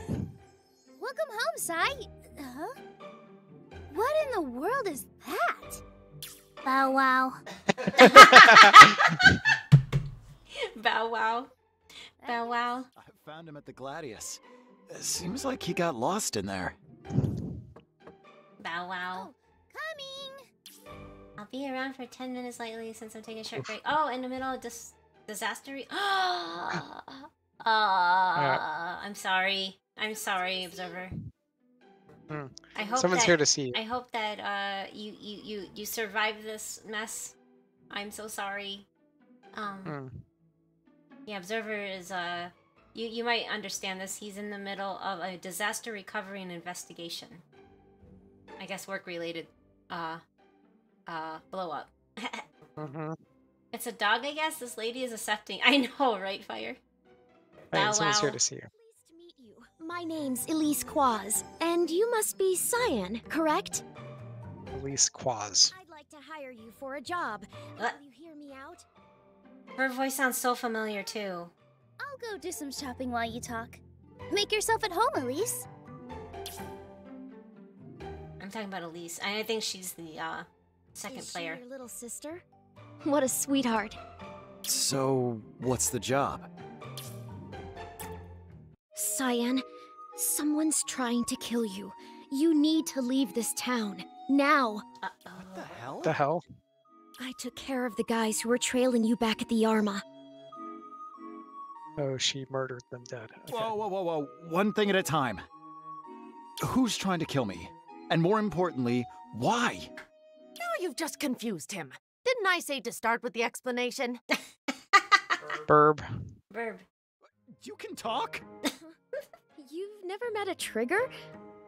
Welcome home, Sai. Huh? What in the world is that? Bow wow. [LAUGHS] Bow wow. Bow wow. I found him at the Gladius. Uh, Seems like he got lost in there. Bow wow. Oh, coming. I'll be around for 10 minutes lately since I'm taking a short break. Oh, in the middle of dis- disaster. Re- [GASPS] uh, I'm sorry. I'm sorry, Observer. Hmm. I hope Someone's that, here to see you. I hope that uh you you you you survived this mess. I'm so sorry. Um Hmm. yeah, Observer is uh you you might understand this. He's in the middle of a disaster recovery and investigation. I guess work related uh uh blow up. [LAUGHS] Mhm. It's a dog, I guess. This lady is accepting. [LAUGHS] I know, right, Fire? Hey, Bow someone's here to see you. Pleased to meet you. My name's Elise Quaz, and you must be Cyan, correct? Elise Quaz. I'd like to hire you for a job. What? Will you hear me out? Her voice sounds so familiar too. I'll go do some shopping while you talk. Make yourself at home, Elise. I'm talking about Elise. I think she's the uh second Is she player. your little sister? What a sweetheart. So, what's the job? Cyan, someone's trying to kill you. You need to leave this town. Now. Uh-oh. What the hell? The hell? I took care of the guys who were trailing you back at the Arma. Oh, she murdered them dead. Okay. Whoa, whoa, whoa, whoa. One thing at a time. Who's trying to kill me? And more importantly, why? Now you've just confused him. Didn't I say to start with the explanation? [LAUGHS] Burb. Verb. You can talk? [LAUGHS] You've never met a trigger?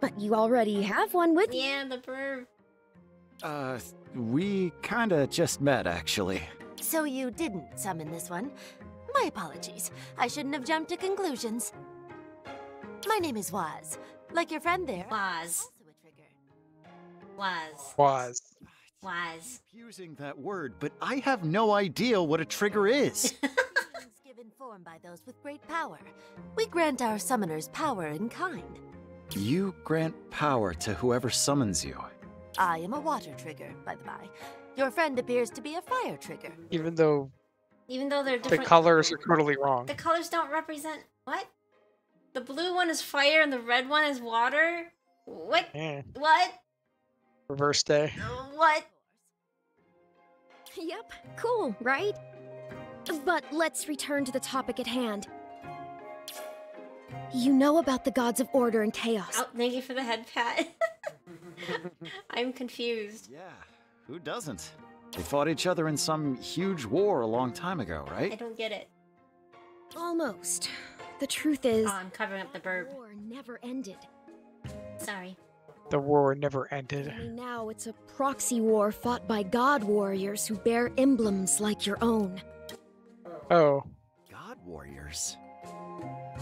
But you already have one with you. Yeah, the verb. Uh, we kinda just met, actually. So you didn't summon this one. My apologies. I shouldn't have jumped to conclusions. My name is Waz. Like your friend there. Was. Also a trigger. Was. Was. Was. Using that word, but I have no idea what a trigger [LAUGHS] is. Beings given form by those with great power. We grant our summoners power in kind. you grant power to whoever summons you. I am a water trigger, by the by. Your friend appears to be a fire trigger. Even though Even though they're the colors are totally wrong. The colors don't represent what? The blue one is fire and the red one is water. What? Yeah. What? Reverse day. What? Yep, cool, right? But let's return to the topic at hand. You know about the gods of order and chaos. Oh, thank you for the head pat. [LAUGHS] I'm confused. Yeah, who doesn't? They fought each other in some huge war a long time ago, right? I don't get it. Almost. The truth is, Oh, I'm covering up the burp. the war never ended. Sorry. The war never ended. Only now it's a proxy war fought by god warriors who bear emblems like your own. Oh. God warriors.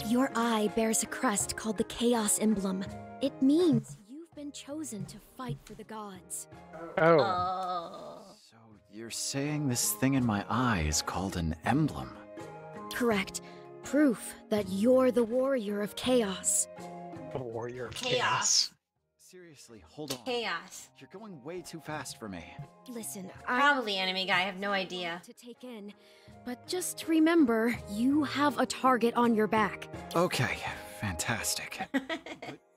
Your eye bears a crest called the Chaos Emblem. It means you've been chosen to fight for the gods. Oh. Oh. So you're saying this thing in my eye is called an emblem? Correct. Proof that you're the warrior of chaos. The warrior of Chaos. chaos. Seriously, hold on. Chaos. You're going way too fast for me. Listen, I Probably enemy guy. I have no idea. to take in, but just remember, you have a target on your back. Okay, fantastic. [LAUGHS]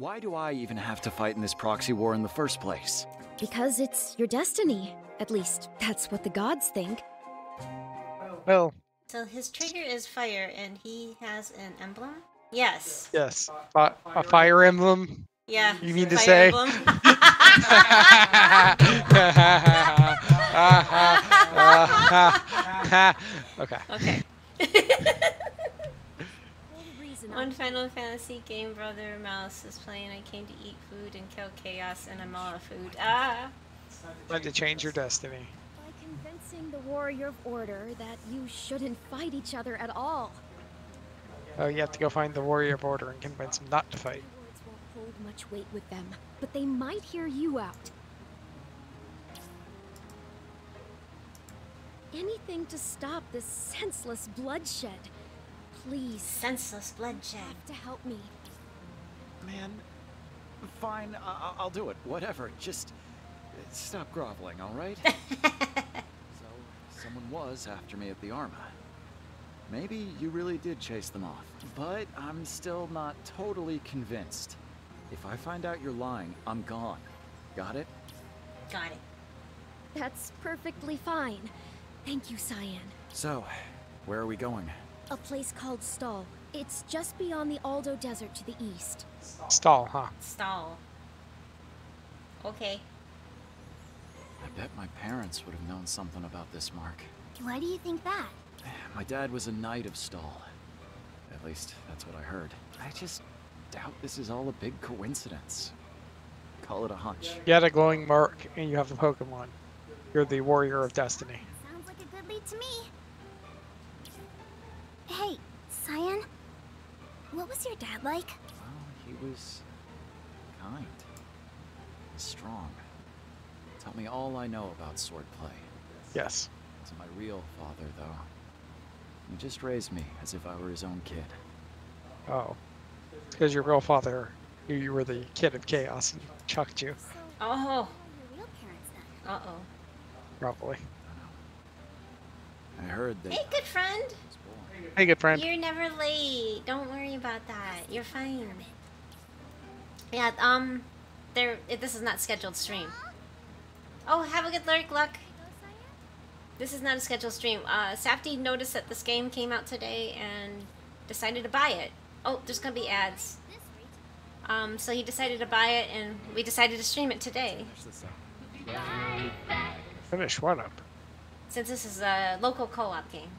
Why do I even have to fight in this proxy war in the first place? Because it's your destiny. At least, that's what the gods think. Well, So his trigger is fire, and he has an emblem. Yes. yes. Fi- a fire emblem. Yeah. You mean to fire say? [LAUGHS] [LAUGHS] [LAUGHS] okay. okay. The reason One Final Fantasy game, Brother Mouse is playing. I came to eat food and kill chaos, and I'm all out of food. Ah! Time to change your destiny. By convincing the Warrior of Order that you shouldn't fight each other at all. Oh, you have to go find the warrior of order and convince him not to fight. Words won't hold much weight with them, but they might hear you out. Anything to stop this senseless bloodshed. Please, Senseless bloodshed. You have to help me. Man, fine, I- I'll do it. Whatever. Just stop groveling, all right? [LAUGHS] so, someone was after me at the Arma. Maybe you really did chase them off, but I'm still not totally convinced. If I find out you're lying, I'm gone. Got it? Got it. That's perfectly fine. Thank you, Cyan. So, where are we going? A place called Stall. It's just beyond the Aldo Desert to the east. Stall, huh? Stall. Okay. I bet my parents would have known something about this mark. Why do you think that? My dad was a knight of Stall. At least, that's what I heard. I just doubt this is all a big coincidence. Call it a hunch. You had a glowing mark and you have a Pokemon. You're the warrior of destiny. Sounds like a good lead to me. Hey, Cyan. What was your dad like? Well, he was kind, and strong. Taught me all I know about swordplay. Yes. To my real father, though. He just raised me as if I were his own kid. Oh. Because your real father knew you were the kid of chaos and chucked you, So, Oh. your real parents? Uh oh. probably. I heard that. Hey, good friend. Hey, good friend. You're never late. Don't worry about that. You're fine. Yeah. Um. There. This is not scheduled stream. Oh, have a good lurk, luck. This is not a scheduled stream. Uh, Safty noticed that this game came out today and decided to buy it. Oh, there's gonna be ads. Um, so he decided to buy it, and we decided to stream it today. Finish one up. Since this is a local co-op game.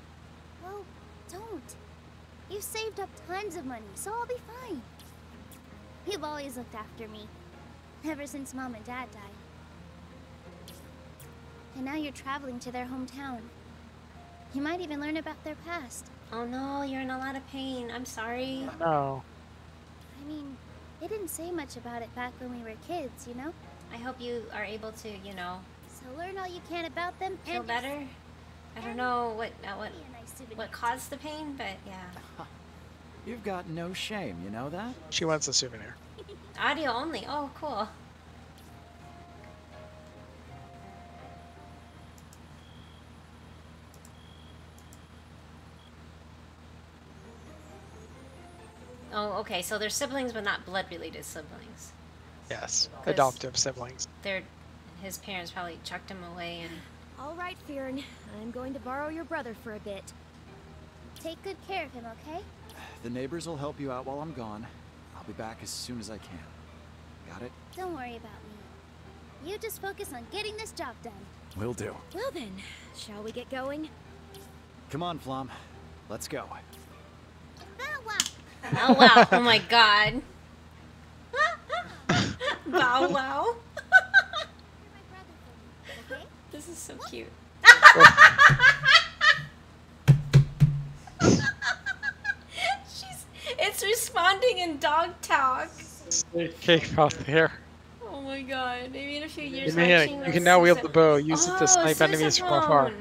Well, don't. You've saved up tons of money, so I'll be fine. You've always looked after me, ever since Mom and Dad died. And now you're traveling to their hometown. You might even learn about their past. Oh no, you're in a lot of pain. I'm sorry. No. I mean, they didn't say much about it back when we were kids, you know? I hope you are able to, you know, So learn all you can about them feel and better. I don't know what uh, what be a nice souvenir. what caused the pain, but yeah. You've got no shame, you know that? She wants a souvenir. [LAUGHS] Audio only. Oh, cool. Oh, okay. So they're siblings, but not blood-related siblings. Yes, Adoptive siblings. They're his parents probably chucked him away, and All right, Fern. I'm going to borrow your brother for a bit. Take good care of him, okay? The neighbors will help you out while I'm gone. I'll be back as soon as I can. Got it? Don't worry about me. You just focus on getting this job done. Will do. Well then, shall we get going? Come on, Flom. Let's go. Bow wow! oh wow! Oh my god! [LAUGHS] Bow wow! You're my brother for me, okay? This is so cute. [LAUGHS] Oh. It's responding in dog talk. Cake out there. Oh my god! Maybe in a few years. you can now wield the bow. Use it Oh, to snipe enemies from afar.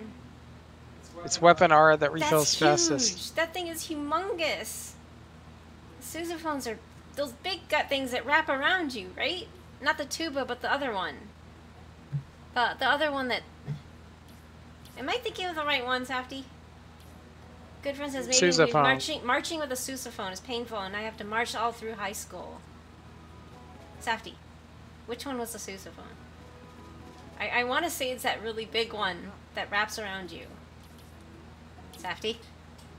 It's weapon aura that refills fastest. That thing is humongous. Sousaphones are those big gut things that wrap around you, right? Not the tuba, but the other one. The the other one that. Am I thinking of the right one, Safty? Good friend says maybe Sousaphone. marching marching with a sousaphone is painful, and I have to march all through high school. Safty, which one was the sousaphone? I I want to say it's that really big one that wraps around you. Safty,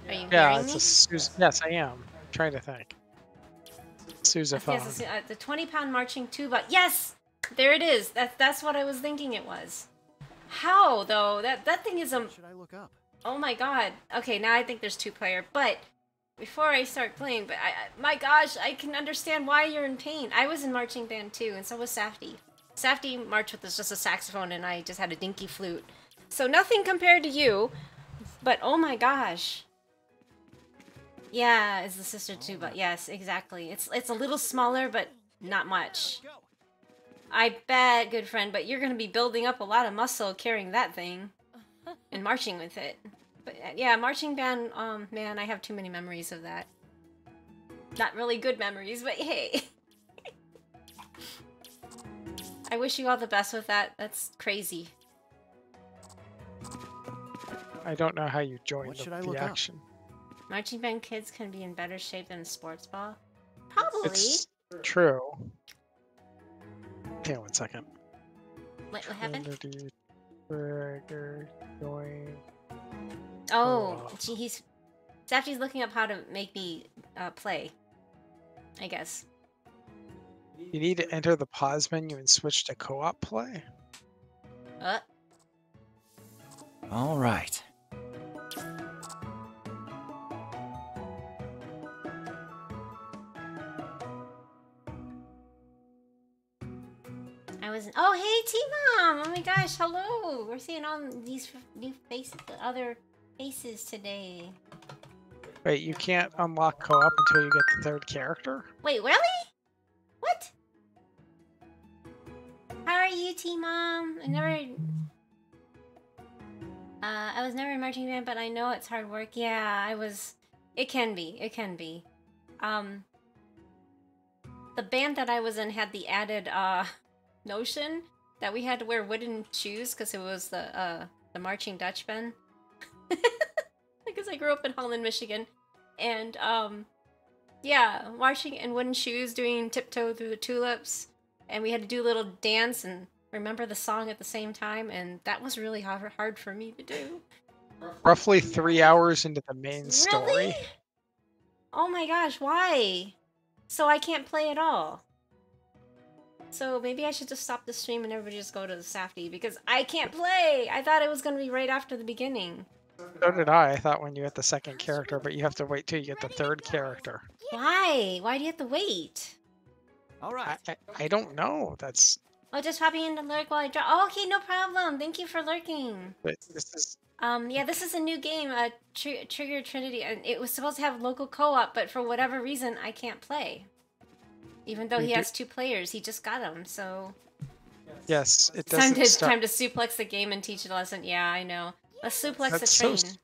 are you Yeah, hearing it's me? a Sus- Yes, I am. trying to think. Sousaphone. Yes, it's, uh, the 20 pound marching tuba. Yes! There it is. That's that's what I was thinking it was. How though? That that thing is a Should I look up? Oh my god. Okay, now I think there's two player, but before I start playing. But I, I, my gosh, I can understand why you're in pain. I was in marching band too, and so was Safty. Safty marched with us just a saxophone, and I just had a dinky flute. So nothing compared to you. But oh my gosh. Yeah, is the sister but yes, exactly. It's it's a little smaller, but not much. I bet, good friend, but you're gonna be building up a lot of muscle carrying that thing [LAUGHS] and marching with it. But uh, yeah, marching band, um, man, I have too many memories of that. Not really good memories, but hey. [LAUGHS] I wish you all the best with that. That's crazy. I don't know how you join What the, should I the look up? action. Marching band kids can be in better shape than sports ball. Probably. It's true. Hang on one second. What, what happened? Trinity Trigger join. Oh, Oh. gee, he's Safty's looking up how to make me uh, play. I guess. You need to enter the pause menu and switch to co-op play. Uh, All right. I was. Oh, hey, T Mom! Oh my gosh, hello! We're seeing all these new faces, other faces today. Wait, you can't unlock co-op until you get the third character. Wait, really? What? How are you, T Mom? I never. Uh, I was never in marching band, but I know it's hard work. Yeah, I was. It can be. It can be. Um. The band that I was in had the added uh notion that we had to wear wooden shoes because it was the uh the marching Dutchman. [LAUGHS] because I grew up in Holland, Michigan, and um. Yeah, marching in wooden shoes, doing tiptoe through the tulips, and we had to do a little dance and remember the song at the same time, and that was really hard, hard for me to do. Roughly three hours into the main story. Really? Oh my gosh, why? So I can't play at all. So maybe I should just stop the stream and everybody just go to the Safty because I can't play. I thought it was gonna be right after the beginning. So did I. I thought when you get the second character, but you have to wait till you get the third character. Why? Why do you have to wait? All right. I. I, I don't know. That's Oh, just hopping in to lurk while I draw. Oh, okay, no problem. Thank you for lurking. but this is Um, yeah, this is a new game, uh, Tr- Trigger Trinity, and it was supposed to have local co-op, but for whatever reason, I can't play. Even though You he do- has two players, he just got them, so yes. It time doesn't to time to suplex the game and teach it a lesson. Yeah, I know. Let's suplex That's the so train. s-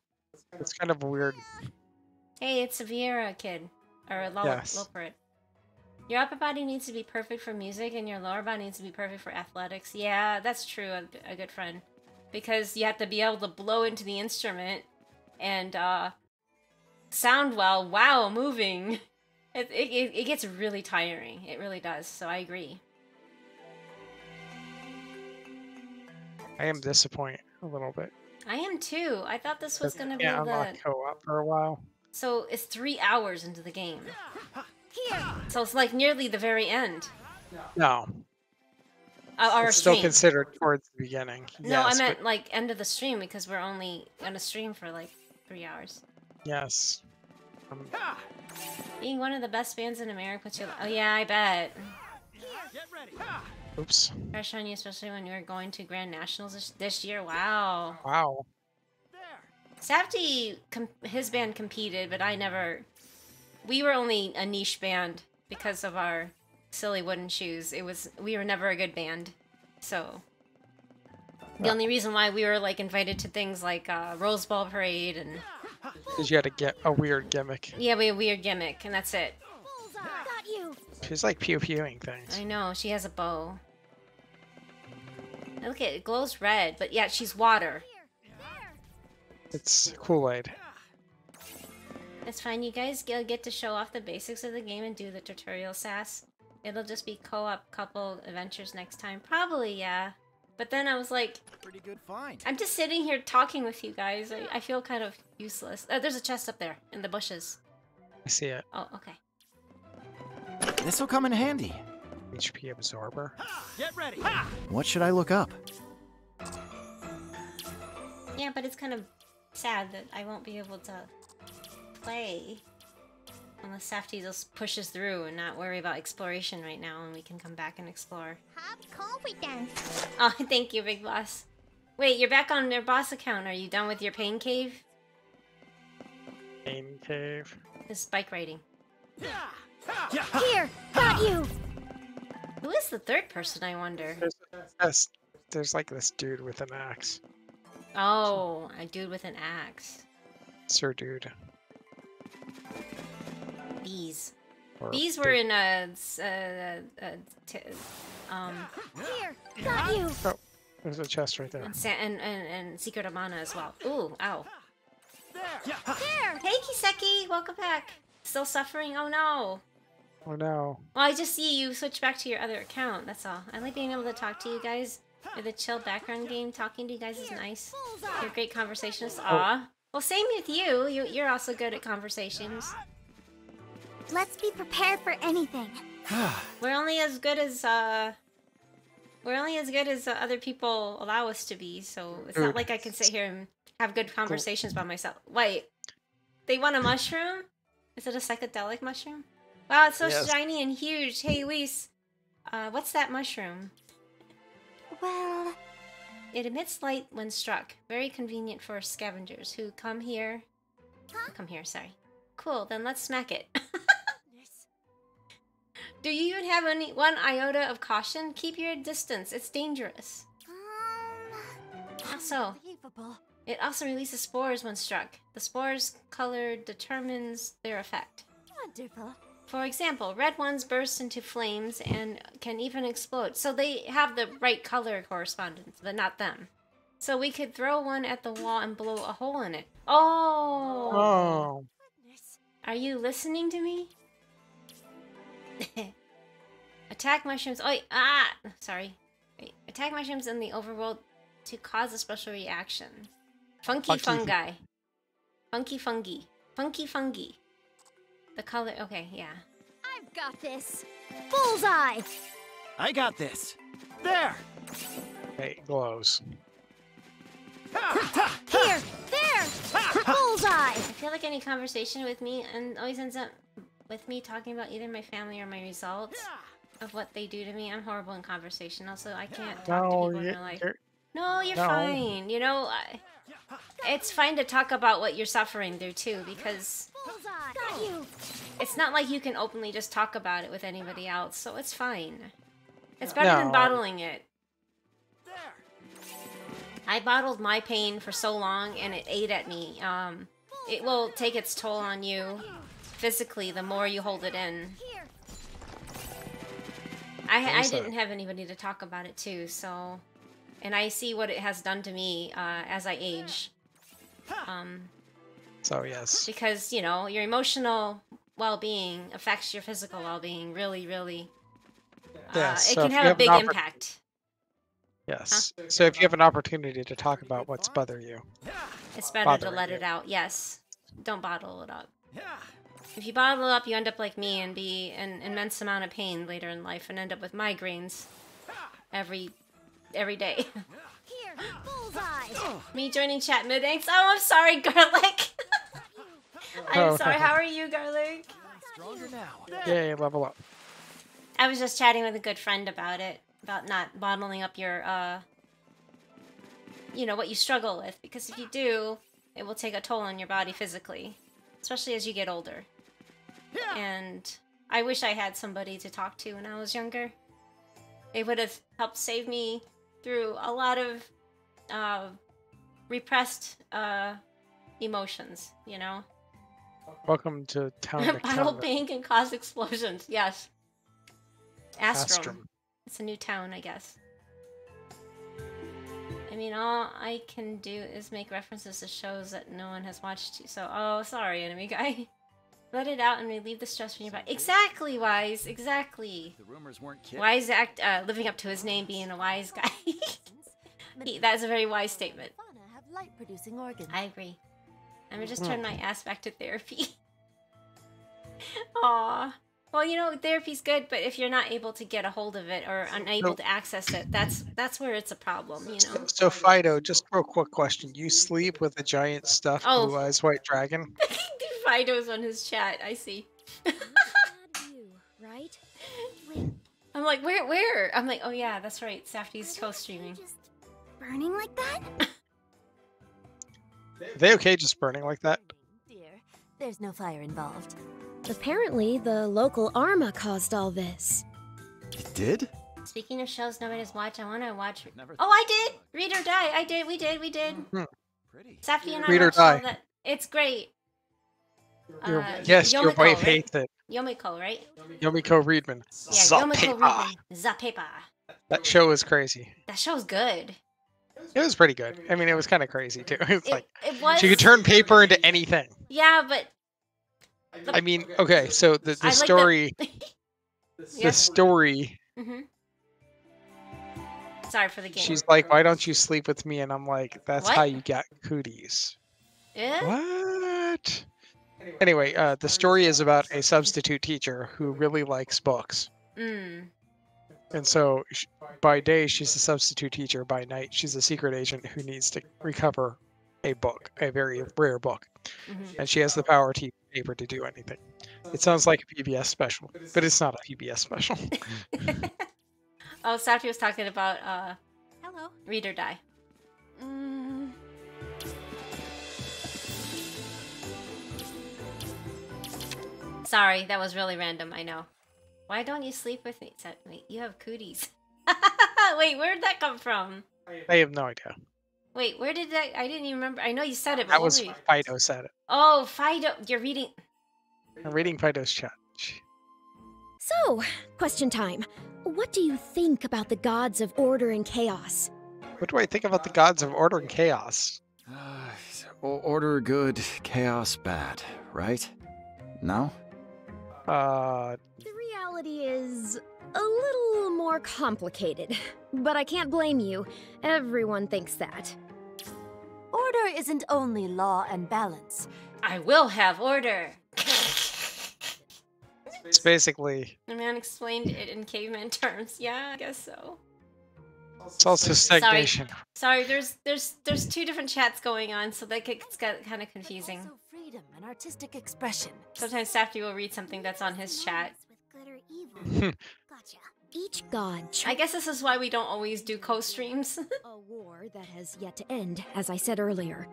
It's kind of weird. Hey, it's a Viera kid, or a low Yes. Loporrit. Your upper body needs to be perfect for music, and your lower body needs to be perfect for athletics. Yeah, that's true, a, a good friend, because you have to be able to blow into the instrument and uh, sound well Wow, moving. [LAUGHS] It, it, it, it gets really tiring. It really does. So I agree. I am disappointed a little bit. I am too. I thought this was gonna you be can't the. unlock co-op for a while. So it's three hours into the game. So it's like nearly the very end. No, Uh, our it's still considered towards the beginning. No, I Yes, meant but- like end of the stream because we're only gonna stream for like three hours. yes. Um, Being one of the best bands in America puts you. Oh yeah, I bet. oops. Crush on you, especially when you were going to Grand Nationals this, this year. Wow. Wow. Safty, his band competed, but I never. We were only a niche band because of our silly wooden shoes. It was we were never a good band, so. The only reason why we were like invited to things like uh, Rose Bowl Parade and Because you had to get a weird gimmick. yeah, we had a weird gimmick, and that's it. Got you. She's like pew pewing things. I know, she has a bow. Look at it, it glows red, but yeah, she's water. It's Kool Aid. It's fine, you guys get get to show off the basics of the game and do the tutorial sass. It'll just be co-op couple adventures next time. Probably, yeah. But then I was like, Pretty good find. I'm just sitting here talking with you guys. I, I feel kind of useless. Uh, there's a chest up there in the bushes. I see it. Oh, okay. This will come in handy. HP absorber. Get ready. What should I look up? Yeah, but it's kind of sad that I won't be able to play. Unless Safty just pushes through and not worry about exploration right now, and we can come back and explore. Have confidence. Oh, [LAUGHS] thank you, Big Boss. Wait, you're back on their boss account. Are you done with your pain cave? Pain cave. This bike riding. Here, got you. Who is the third person, I wonder? There's, there's, there's like this dude with an axe. Oh, a dude with an axe. Sir dude. Bees. Or Bees were dude. in a, s- a, a, t- um, Here, got you. There's a chest right there. and, and, and, and Secret of Mana as well. Ooh, ow. There. Hey, Kiseki, welcome back. Still suffering? Oh no. Oh no. Well, I just see you switch back to your other account. That's all. I like being able to talk to you guys with a chill background game. Talking to you guys is nice. You're great conversationists. Aw. Well, same with you. you. You're also good at conversations. Let's be prepared for anything. [SIGHS] We're only as good as uh. We're only as good as uh, other people allow us to be. So it's not like I can sit here and have good conversations by myself. Wait, they want a mushroom? Is it a psychedelic mushroom? Wow, it's so Yes. shiny and huge. Hey, Luis, uh, what's that mushroom? Well, It emits light when struck. Very convenient for scavengers who come here. Huh? Come here, sorry. Cool, then let's smack it. [LAUGHS] Do you even have any one iota of caution? Keep your distance. It's dangerous. um, Also, Unbelievable. it also releases spores when struck. The spores' color determines their effect. Wonderful. For example, red ones burst into flames and can even explode. So they have the right color correspondence, but not them. So we could throw one at the wall and blow a hole in it. Oh! Oh. Are you listening to me? [LAUGHS] Attack mushrooms. Oh, ah! Sorry. Wait. Attack mushrooms in the overworld to cause a special reaction. Funky, Funky fu- fungi. Funky fungi. Funky fungi. The color. Okay, yeah. I've got this. Bullseye. I got this. There. Hey, glows. Here, there. Bullseye. I feel like any conversation with me and always ends up with me talking about either my family or my results of what they do to me. I'm horrible in conversation. Also, I can't talk to No, people in you- real life. you're, No, you're No. fine. You know, I, it's fine to talk about what you're suffering through too, because Bullseye. Got you. it's not like you can openly just talk about it with anybody else. So it's fine. It's better than bottling it. I bottled my pain for so long, and it ate at me. Um, it will take its toll on you physically the more you hold it in. Here. I, I didn't have anybody to talk about it too, so, and I see what it has done to me uh, as I age. Um, so yes. because you know your emotional well-being affects your physical well-being really, really. Uh, Yeah, it can if you have a big impact. Yes. So if you have an opportunity to talk about what's bothering you, It's better to let you. it out. Yes, don't bottle it up. If you bottle it up, you end up like me and be an immense amount of pain later in life, and end up with migraines every every day. [LAUGHS] Here. Bullseye. Me joining chat mid angst. Oh, I'm sorry, [LAUGHS] garlic. [LAUGHS] I'm Oh. sorry. How are you, garlic? Stronger now. yay, level up. I was just chatting with a good friend about it, about not bottling up your, uh, you know, what you struggle with, because if you do, it will take a toll on your body physically, especially as you get older. And I wish I had somebody to talk to when I was younger. It would have helped save me through a lot of uh, repressed uh, emotions, you know? Welcome to town [LAUGHS] to Bottle pain can cause explosions, yes. Astrum. Astrum. It's a new town, I guess. I mean, all I can do is make references to shows that no one has watched. So, oh, sorry, enemy guy. [LAUGHS] Let it out and relieve the stress from your body. Exactly, Wise. Exactly. The rumors weren't kidding. Wise act, uh, living up to his name, being a wise guy. [LAUGHS] that is a very wise statement. Have light-producing organs. I agree. I'm gonna just turn my ass back to therapy. [LAUGHS] Aw. Well, you know, therapy's good, but if you're not able to get a hold of it or unable Nope. to access it, that's that's where it's a problem, you know. So Fido, just real quick question: You sleep with a giant stuffed Oh. blue eyes white dragon? [LAUGHS] Fido's on his chat. I see. Right? [LAUGHS] I'm like, where, where? I'm like, oh yeah, that's right. Safty's are toast they streaming. Just burning like that? Are [LAUGHS] they okay just burning like that? Dear, there's no fire involved. Apparently, the local Arma caused all this. It did? Speaking of shows nobody's watched, I want to watch. Never Oh, I did. Read or Die. I did. We did. We did. Pretty. Safty and I Read or Die. that. It's great. Your, Uh, yes, your Yomiko, wife right? hates it. Yomiko, right? Yomiko Readman. Yeah, Yomiko Zapepa. Reading. Zapepa. That show is crazy. That show show's good. It was pretty good. I mean, it was kind of crazy too. [LAUGHS] It's It, like it was. she could turn paper into anything. Yeah, but I mean, okay, so the, I the like the- story, [LAUGHS] Yeah. the story, hmm Sorry for the game. she's like, "Why don't you sleep with me?" And I'm like, "That's how you get cooties." Eh? What? Anyway, uh, the story is about a substitute teacher who really likes books, Mm. and so sh- by day she's a substitute teacher. By night, she's a secret agent who needs to recover a book, a very rare book, Mhm. and she has the power to use paper to do anything. It sounds like a PBS special, but it's not a PBS special. [LAUGHS] [LAUGHS] Oh, Safty was talking about uh, Hello. Read or Die. Mm, Sorry, that was really random. I know. Why don't you sleep with me? Wait, you have cooties. [LAUGHS] Wait, where did that come from? I have no idea. Wait, where did that? I didn't even remember. I know you said it, but That was were Fido said it. Oh, Fido, you're reading. I'm reading Fido's chat. So, question time. What do you think about the gods of order and chaos? What do I think about the gods of order and chaos? Uh, order good, chaos bad, right? No? Uh, The reality is a little more complicated, [LAUGHS] but I can't blame you. Everyone thinks that. Order isn't only law and balance. I will have order. it's basically The man explained it in caveman terms. Yeah, I guess so. it's also Sorry. stagnation. Sorry, there's there's there's two different chats going on, so that gets got kind of confusing. Also freedom and artistic expression. Sometimes Safty will read something that's on his chat. With glitter evil. gotcha. Each god I guess this is why we don't always do co-streams. [LAUGHS] a war that has yet to end, as I said earlier.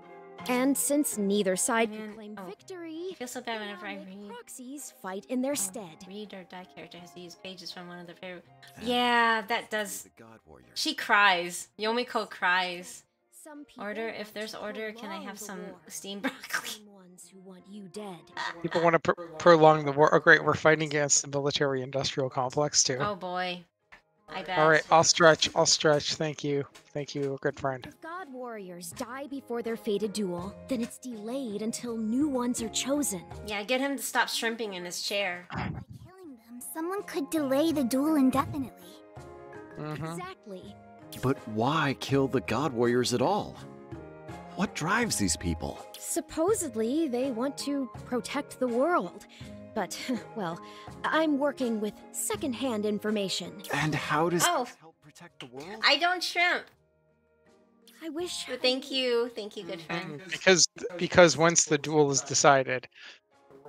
And since neither side Man, can claim oh. victory, I feel so bad whenever I read. proxies fight in their Oh, stead. Read or die character has to use pages from one of their favorite. Yeah, that does. The God Warrior. She cries. Yomiko cries. Some people Order. If there's order, can I have some war. steamed broccoli? Ones who want you dead. People want to pr- prolong the war. Oh, great, we're fighting against the military-industrial complex too. Oh boy. I bet. All right, I'll stretch. I'll stretch. Thank you. Thank you, good friend. If god warriors die before their fated duel, then it's delayed until new ones are chosen. Yeah, get him to stop shrimping in his chair. By killing them, someone could delay the duel indefinitely. hmm Exactly. But why kill the God Warriors at all? What drives these people? Supposedly, they want to protect the world. But, [LAUGHS] well, I'm working with secondhand information. And how does Oh. this help protect the world? I don't shrimp. I wish. But thank you, thank you, good friend. Because because once the duel is decided,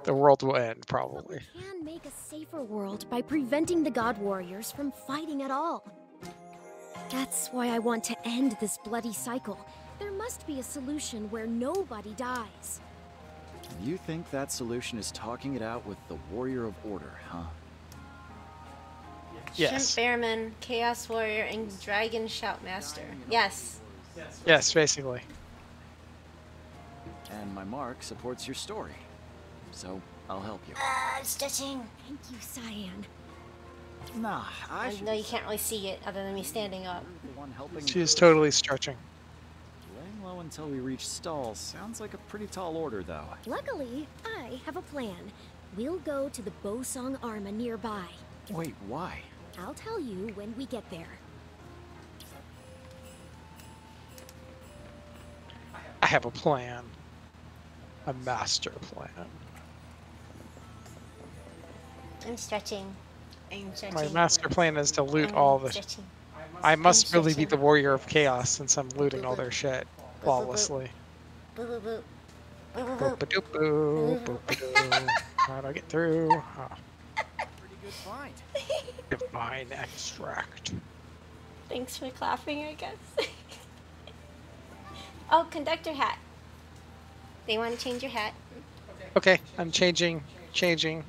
the world will end But probably. we can make a safer world by preventing the God Warriors from fighting at all. That's why I want to end this bloody cycle. There must be a solution where nobody dies. You think that solution is talking it out with the Warrior of Order, huh? Yes. Shrimp Bearman, Chaos Warrior, and Dragon Shoutmaster. Yes. Yes, basically. And my mark supports your story. So I'll help you. Uh, stretching. Thank you, Cyan. Nah, I I know you can't really see it other than me standing up. be the. She is totally stretching. Laying low until we reach stalls sounds like a pretty tall order, though. Luckily, I have a plan. We'll go to the Bosong Arma nearby. Wait, why? I'll tell you when we get there. I have a plan. A master plan. I'm stretching. I'm stretching. My master plan is to loot all the. I must really be the warrior of chaos since I'm looting all their shit flawlessly. Boop-a-doo. How'd I get- through. Oh, Pretty good find. [LAUGHS] divine extract. Thanks for clapping, I guess. [LAUGHS] oh, conductor hat. They want to change your hat. Okay, I'm changing, changing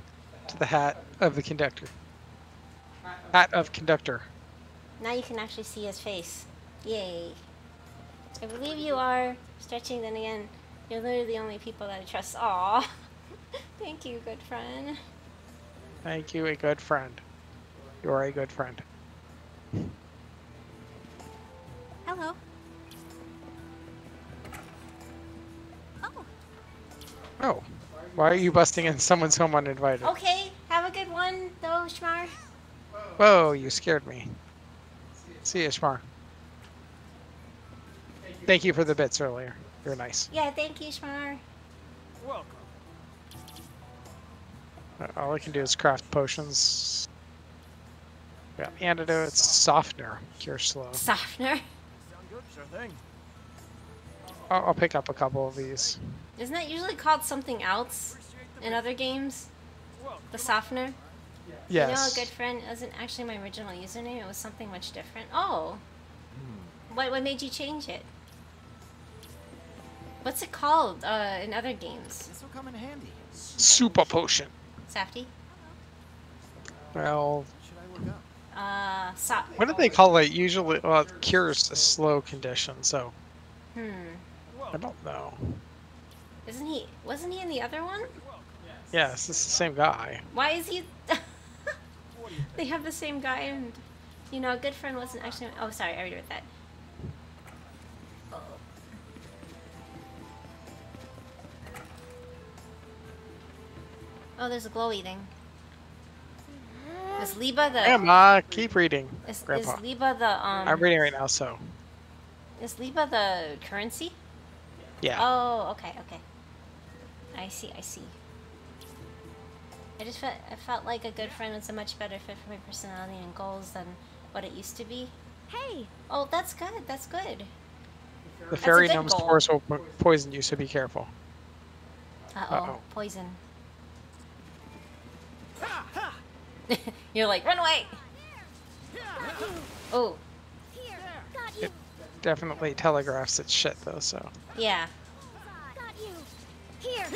to the hat of the conductor. Hat of conductor. Now you can actually see his face. Yay. I believe you are stretching, then again, you're literally the only people that I trust. Aw. [LAUGHS] Thank you, good friend. Thank you, a good friend. You are a good friend. Hello. Oh, Oh, why are you busting in someone's home uninvited? Okay, have a good one, though, Shmar. Whoa, you scared me. See you, Shmar. Thank you for the bits earlier. You're nice. Yeah, thank you, Shmar. Welcome. All I can do is craft potions. Got antidotes, softener, cure slow. Softener. Sure thing. I'll, I'll pick up a couple of these. Isn't that usually called something else in other games? The softener? You know, a good friend wasn't actually my original username. It was something much different. Oh. What, what made you change it? What's it called uh, in other games? This will come in handy. Super potion. Safty? Well, should I look up? Uh, so- what do they call it? Usually, well, it cures a slow condition, so Hmm. I don't know. Isn't he? Wasn't he in the other one? Yes, it's the same guy. Why is he? They have the same guy, and you know, a good friend wasn't actually. Oh, sorry, I already read that. Oh, there's a glowy thing. Is Liba the? Grandma, keep reading. Is, is Grandpa. Liba the um? I'm reading right now, so Is Liba the currency? yeah. Oh, okay, okay. I see, I see. I just felt I felt like a good friend was a much better fit for my personality and goals than what it used to be. Hey, Oh, that's good. That's good. the fairy good gnome's goal. force will poison you, so be careful. Uh oh, Uh-oh. poison. [LAUGHS] You're like, run away. Oh, here, got you, Definitely telegraphs its shit though, so yeah. got you. Here,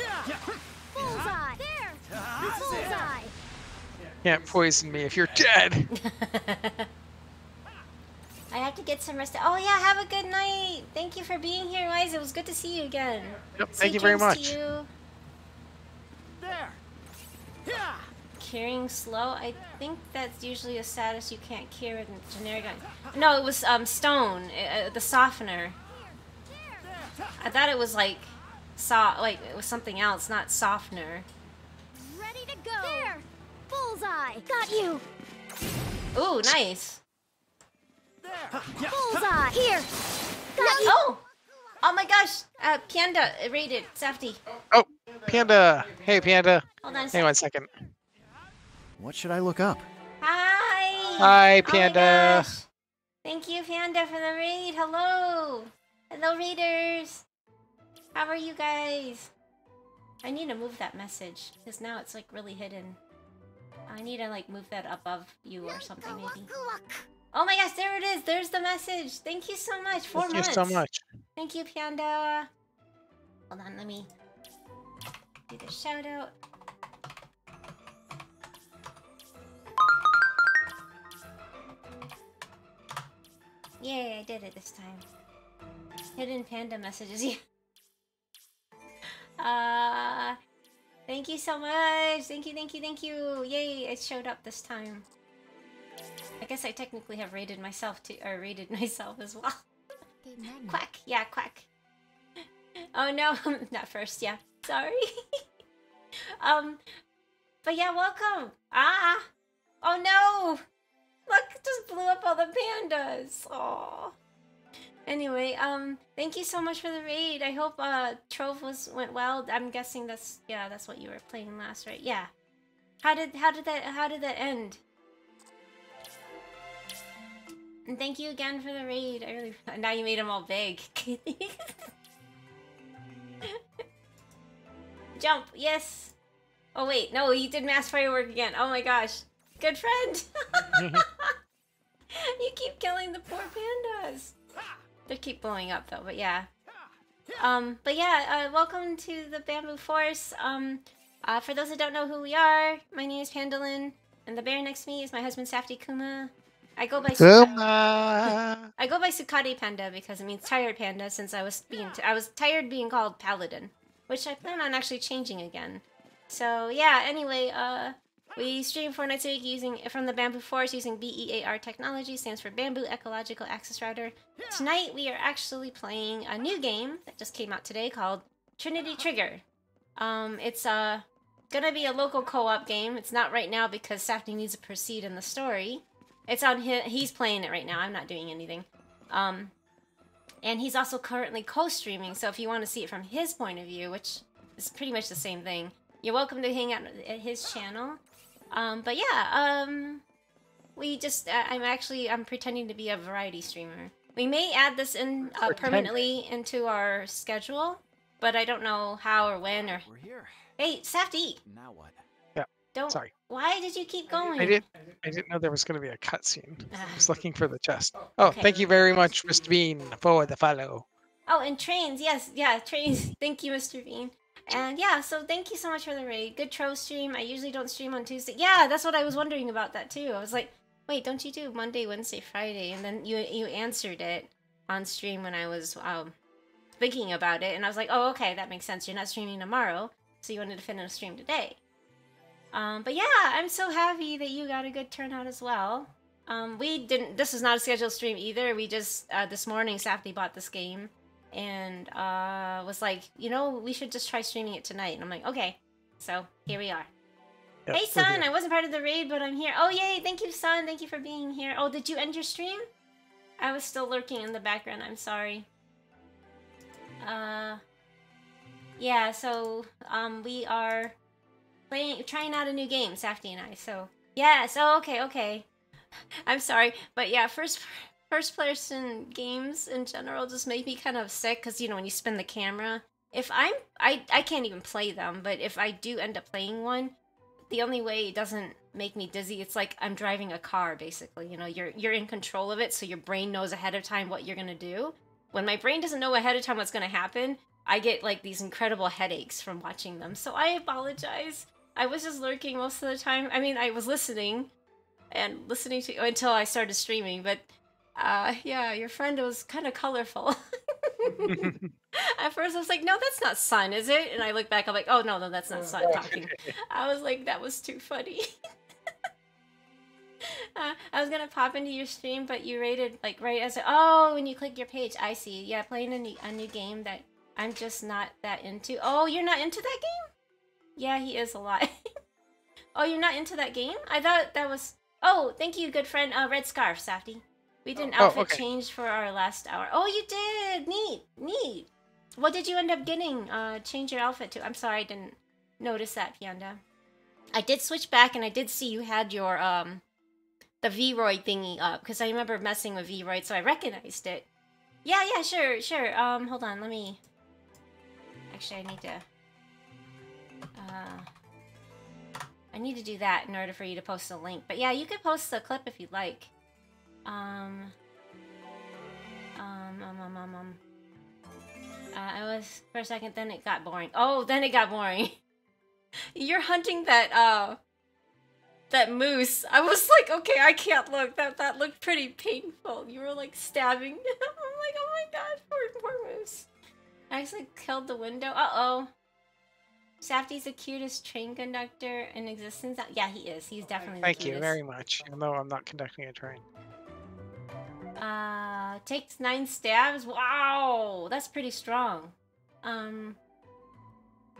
bullseye. There, can't poison me if you're dead. [LAUGHS] I have to get some rest. Oh yeah, have a good night. Thank you for being here, Wise. It was good to see you again. Yep, Sweet thank you very much. To you. There. Yeah. Curing slow. I think that's usually a status you can't cure in generic. No, it was um stone, uh, the softener. I thought it was like, so like it was something else, not softener. Ready to go. There, bullseye. Got you. Ooh, nice. There. Bullseye. Here, got you. Oh, oh my gosh. Uh, Panda uh, rated Safty. Oh, Panda. Hey, Panda. Hold on a Hang on a second. What should I look up? Hi. Hi, Oh Panda. gosh. Thank you, Panda, for the raid. Hello. Hello, readers. How are you guys? I need to move that message because now it's like really hidden. I need to like move that above you or something maybe. Oh my gosh, there it is. There's the message. Thank you so much. Four Thank months. you so much. Thank you, Panda. Hold on, let me do the shout out. Yay, I did it this time. Hidden panda messages. [LAUGHS] Yeah. Uh, thank you so much. Thank you, thank you, thank you. Yay, it showed up this time. I guess I technically have rated myself too, or rated [LAUGHS] myself as well. Quack. Yeah, quack. Oh no, [LAUGHS] not first. Yeah, sorry. [LAUGHS] um, but yeah, welcome. Ah. Oh no. Look, it just blew up all the pandas. Oh. Anyway, um, thank you so much for the raid. I hope uh Trove was went well. I'm guessing that's yeah, that's what you were playing last, right? Yeah. How did how did that how did that end? And thank you again for the raid. I really [LAUGHS] now you made them all big. [LAUGHS] Jump, yes. Oh wait, no, you did mass firework again. Oh my gosh. Good friend. [LAUGHS] you keep killing the poor pandas. They keep blowing up though, but yeah. Um, but yeah, uh, welcome to the Bamboo Force. Um, uh, for those that don't know who we are, my name is Pandalin, and the bear next to me is my husband Safty Kuma. I go by Kuma. I go by Sukade Panda because it means tired panda since I was being I was tired being called Paladin, which I plan on actually changing again. So yeah, anyway, uh we stream a week using from the Bamboo Forest using BEAR technology, stands for Bamboo Ecological Access Router. Tonight we are actually playing a new game that just came out today called Trinity Trigger. Um, it's uh, gonna be a local co-op game. It's not right now because Safty needs to proceed in the story. It's on he's playing it right now. I'm not doing anything. Um, and he's also currently co-streaming, so if you want to see it from his point of view, which is pretty much the same thing, you're welcome to hang out at his channel. Um, but yeah, um, we just, uh, I'm actually, I'm pretending to be a variety streamer. We may add this in uh, permanently into our schedule, but I don't know how or when or. We're here. Hey, Safty, Now what? Yeah. don't. Sorry. Why did you keep going? I didn't. I didn't know there was going to be a cutscene. I Ah. was looking for the chest. Oh, Okay. thank you very much, Mr. Bean, for the follow. Oh, and trains. Yes, yeah, trains. [LAUGHS] Thank you, Mr. Bean. And yeah, so thank you so much for the raid. Good troll stream. I usually don't stream on Tuesday. Yeah, that's what I was wondering about that too. I was like, wait, don't you do Monday, Wednesday, Friday? And then you you answered it on stream when I was um thinking about it, and I was like, oh, okay, that makes sense. You're not streaming tomorrow, so you wanted to fit in a stream today. Um, but yeah, I'm so happy that you got a good turnout as well. Um, we didn't. This is not a scheduled stream either. We just uh, this morning, Safty bought this game and uh, was like, you know, we should just try streaming it tonight. And I'm like, okay. So here we are. Yep, hey, son. I wasn't part of the raid, but I'm here. Oh, yay! Thank you, son. Thank you for being here. Oh, did you end your stream? I was still lurking in the background. I'm sorry. Uh, yeah. So, um, we are playing, trying out a new game, Safty and I. So, yeah. So, okay, okay. [LAUGHS] I'm sorry, but yeah, first first person games in general just make me kind of sick because you know when you spin the camera. If I'm, I I can't even play them, but if I do end up playing one, the only way it doesn't make me dizzy, it's like I'm driving a car basically. You know, you're you're in control of it, so your brain knows ahead of time what you're gonna do. When my brain doesn't know ahead of time what's gonna happen, I get like these incredible headaches from watching them. So I apologize. I was just lurking most of the time. I mean, I was listening and listening to until I started streaming, but uh yeah, your friend was kind of colorful. [LAUGHS] [LAUGHS] At first I was like, "No, that's not Sun, is it?" And I look back, I'm like, "Oh no, no, that's not Sun talking." I was like, "That was too funny." [LAUGHS] uh, I was gonna pop into your stream, but you rated like right as oh, when you click your page, I see. Yeah, playing a new, a new game that I'm just not that into. Oh, you're not into that game? Yeah, he is a lot. oh, you're not into that game? I thought that was. Oh, thank you, good friend. Uh, Red Scarf, Safty. We did an Oh, outfit okay. change for our last hour. Oh, you did. Neat, neat. What did you end up getting? Uh, change your outfit to? I'm sorry, I didn't notice that, Pianda. I did switch back, and I did see you had your um, the V-Roid thingy up because I remember messing with V-Roid, so I recognized it. Yeah, yeah, sure, sure. Um, hold on, let me. Actually, I need to. Uh, I need to do that in order for you to post a link. But yeah, you could post the clip if you'd like. Um. Um. Um. Um. Um. um. Uh, I was for a second. Then it got boring. Oh, then it got boring. [LAUGHS] You're hunting that uh. That moose. I was like, okay, I can't look. That that looked pretty painful. You were like stabbing. [LAUGHS] I'm like, oh my god, poor poor moose. I actually killed the window. Uh oh. Safty's the cutest train conductor in existence. Yeah, he is. He's definitely the Thank you very much. Even though I'm not conducting a train. Uh, takes nine stabs. Wow, that's pretty strong. Um,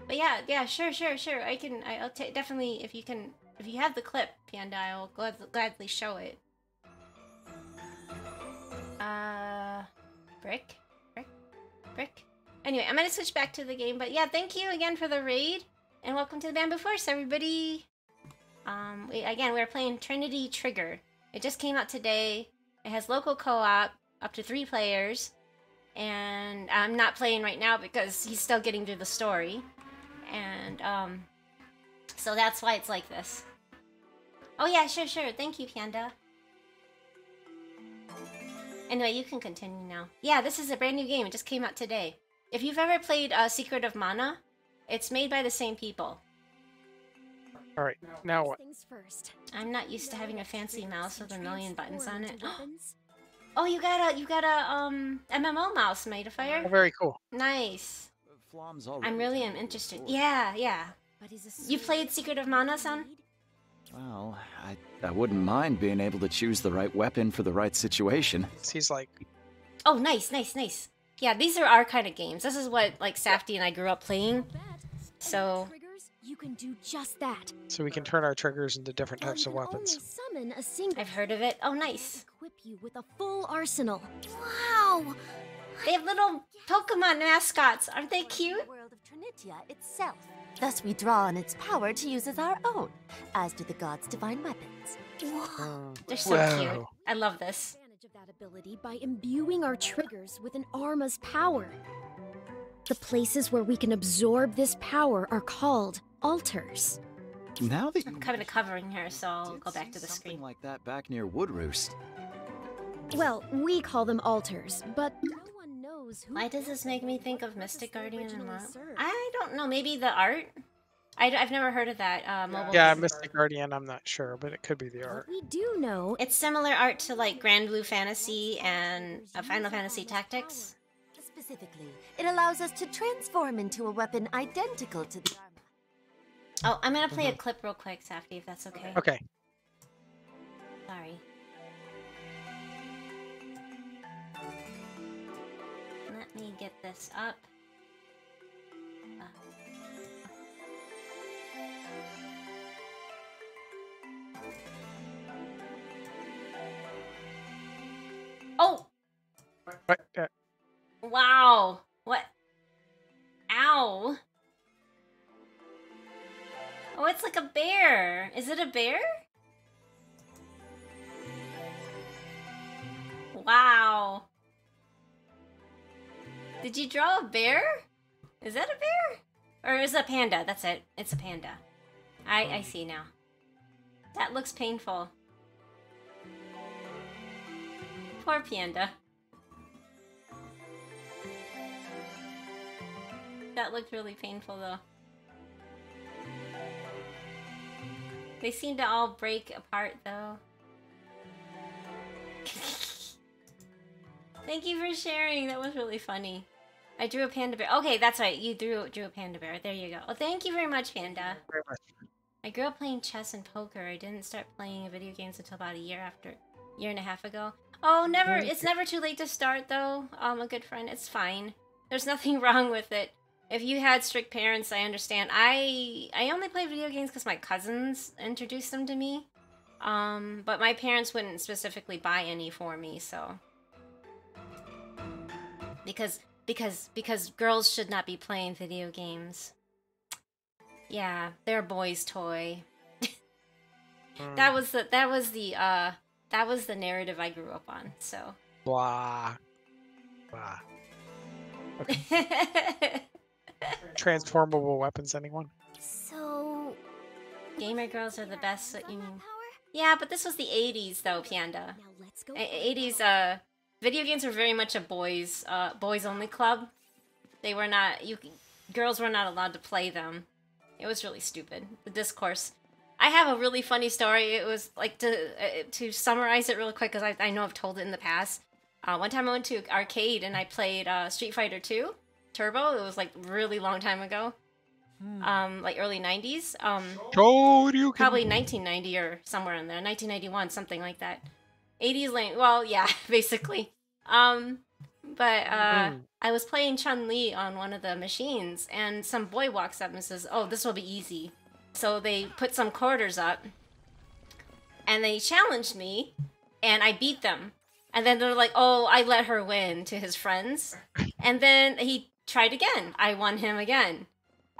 but yeah, yeah, sure, sure, sure. I can. I, I'll ta- definitely if you can, if you have the clip, Panda, I'll glad- gladly show it. Uh, brick, brick, brick. Anyway, I'm gonna switch back to the game, but yeah, thank you again for the raid, and welcome to the Bamboo Force, everybody. Um, we, again, we're playing Trinity Trigger. It just came out today. It has local co-op, up to three players, and I'm not playing right now because he's still getting through the story. And um, So that's why it's like this. Oh yeah, sure, sure. Thank you, Panda. Anyway, you can continue now. Yeah, this is a brand new game. It just came out today. If you've ever played uh, Secret of Mana, it's made by the same people. All right, now what? First. I'm not used to having a fancy mouse with a million buttons on it. Transform [GASPS] into weapons. Oh, you got a you got a um MMO mouse made of Oh, very cool. Nice. I'm really told am interested. Yeah, yeah. But is a You played Secret of Mana, son? Well, I, I wouldn't mind being able to choose the right weapon for the right situation. He's like, Oh, nice, nice, nice. Yeah, these are our kind of games. This is what like Safty and I grew up playing. So Triggers, you can do just that. so we can turn our triggers into different types of weapons. summon a single. I've heard of it. Oh, nice. Equip you with a full arsenal. Wow! They have little Pokemon mascots. Aren't they cute? World of Trinitia itself. Thus, we draw on its power to use as our own, as do the gods' divine weapons. They're so cute. I love this. Advantage of that ability by imbuing our triggers with an Arma's power. The places where we can absorb this power are called altars. Now that you I'm kind of covering her, so I'll go back to the something screen. like that back near Woodroost. Well, we call them altars, but no one knows who. Why does this make me think of Mystic Guardian and originally I don't know. Maybe the art. I, have never heard of that uh, mobile. Yeah, game. Mystic Guardian. I'm not sure, but it could be the What art. we do know It's similar art to like Granblue Fantasy and uh, Final Fantasy Tactics. Specifically, it allows us to transform into a weapon identical to the Arma. Oh, I'm gonna play a clip real quick, Safty, if that's okay. Okay. Sorry. Let me get this up. Uh. Oh! What? Wow! What? Ow! Oh, it's like a bear. Is it a bear? Wow. Did you draw a bear? Is that a bear? Or is it a panda? That's it. It's a panda. I I hmm. see now. That looks painful. Poor panda. That looked really painful though. They seem to all break apart though. [LAUGHS] Thank you for sharing. That was really funny. I drew a panda bear. Okay, that's right. You drew drew a panda bear. There you go. Oh, thank you very much, panda. very much. I grew up playing chess and poker. I didn't start playing video games until about a year after, year and a half ago. Oh, never. It's never too late to start, though. Um, a good friend. It's fine. There's nothing [LAUGHS] wrong with it. If you had strict parents, I understand. I I only play video games because my cousins introduced them to me. Um, but my parents wouldn't specifically buy any for me, so because because because girls should not be playing video games. Yeah, they're a boy's toy. Mm, [LAUGHS] That was the that was the uh that was the narrative I grew up on. So blah. Blah. [LAUGHS] Transformable weapons, anyone? So. gamer girls are the best. What you mean? Yeah, but this was the '80s though, Panda. Now let's go. A- 80s uh video games were very much a boys uh boys only club. They were not you girls were not allowed to play them. It was really stupid. The discourse. I have a really funny story. It was like to uh, to summarize it really quick because I, I know I've told it in the past. Uh, one time I went to arcade and I played uh, Street Fighter 2 Turbo. It was like really long time ago, um, like early 90s. Um, Shoryuken. probably 1990 or somewhere in there 1991 something like that 80s lane well yeah [LAUGHS] basically um but uh Mm. i was playing chun li on one of the machines and some boy walks up and says oh this will be easy so they put some quarters up and they challenged me and i beat them and then they're like oh i let her win to his friends and then he tried again i won him again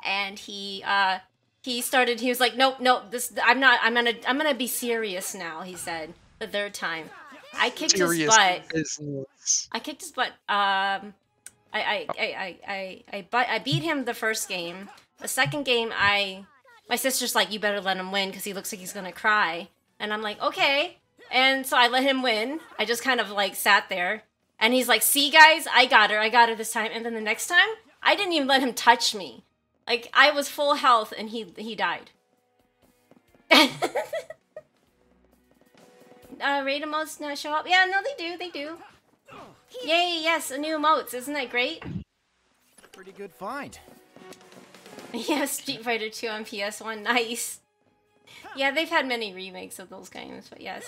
and he uh he started he was like nope nope this i'm not i'm gonna i'm gonna be serious now he said the third time i kicked his butt business. i kicked his butt um i i i i i, I, but I beat him the first game the second game i my sister's like, you better let him win because he looks like he's gonna cry. And I'm like, okay. And so I let him win. I just kind of like sat there. And he's like, see, guys, I got her. I got her this time. And then the next time, I didn't even let him touch me. Like, I was full health and he he died. [LAUGHS] uh, raid emotes not show up? Yeah, no, they do. They do. Yay, yes, a new emotes. Isn't that great? Pretty good find. [LAUGHS] Yeah, Street Fighter 2 on PS1. Nice. Yeah, they've had many remakes of those games, but yes.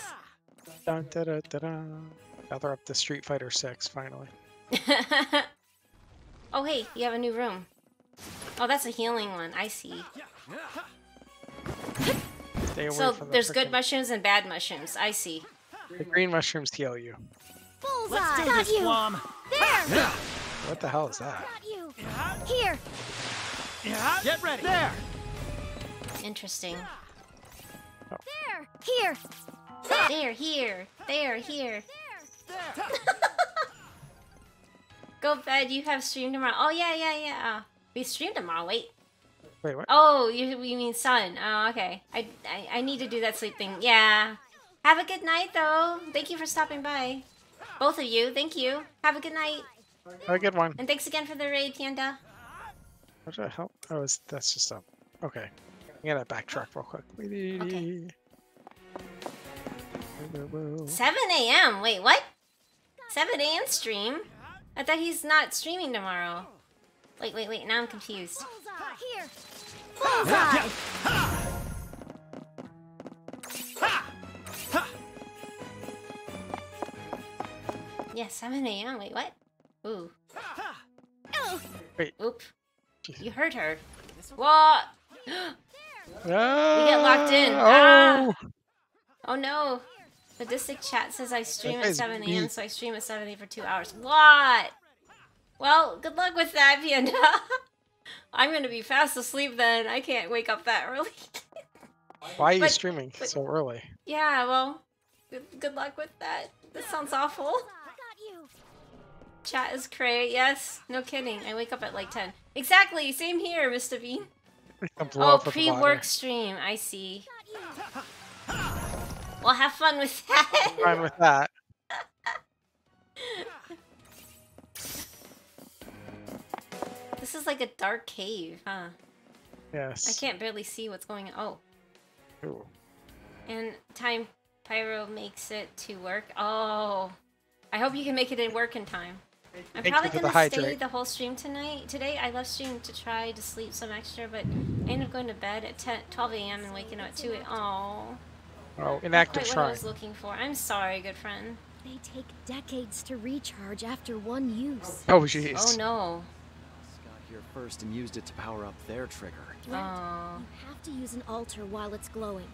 Dun, da, da, da, da. Now they're up to Street Fighter 6 finally. [LAUGHS] oh, hey, you have a new room. Oh, that's a healing one. I see. Stay away So from the there's good mushrooms and bad mushrooms. I see. The green mushrooms heal you. Bullseye! Got you! There! [LAUGHS] What the hell is that? Got you! Here! Get ready. There. Interesting. There! Here! There, here, there, here. Go bed. You have stream tomorrow. Oh yeah, yeah, yeah. We stream tomorrow. Wait. Wait, what? Oh, you, you mean sun? Oh, okay. I, I I need to do that sleep thing. Yeah. Have a good night, though. Thank you for stopping by. Both of you. Thank you. Have a good night. Have a good one. And thanks again for the raid, Panda. What the hell? Oh, that's just up. Okay. I'm gonna backtrack real quick. Okay. Woo, woo, woo. 7 a.m. Wait, what? 7 a.m. stream? I thought he's not streaming tomorrow. Wait, wait, wait. Now I'm confused. Bullseye! Here! Bullseye! Yeah, 7 a.m. Wait, what? Ooh. Wait. Oop. You heard her. What? [GASPS] Ah. We get locked in. Oh! Ah. Oh no. The Distic chat says I stream at 7 a.m., so I stream at 7 a.m. for two hours. What? Well, good luck with that, Panda. [LAUGHS] I'm gonna be fast asleep then. I can't wake up that early. [LAUGHS] Why are you But- streaming but- so early? yeah, well, good, good luck with that. This sounds awful. Chat is cray. Yes, no kidding. I wake up at like 10. Exactly, same here, Mr. Bean. Oh, up with the ladder. pre-work stream. I see. Well, have fun with [LAUGHS] that. Fine with that. This is like a dark cave, huh? Yes. I can't barely see what's going on. Oh, Ooh. and time Pyro makes it to work. Oh, I hope you can make it in work in time. I'm Thank probably gonna stay hydrate. the whole stream tonight. Today I left stream to try to sleep some extra, but I ended up going to bed at 10, 12 a.m. and waking up at 2 a.m. Oh, Oh, inactive quite what I was looking for. I'm sorry, good friend. They take decades to recharge after one use. Oh, jeez. Oh no. Got here first and used it to power up their trigger. Oh. You have to use an altar while it's glowing.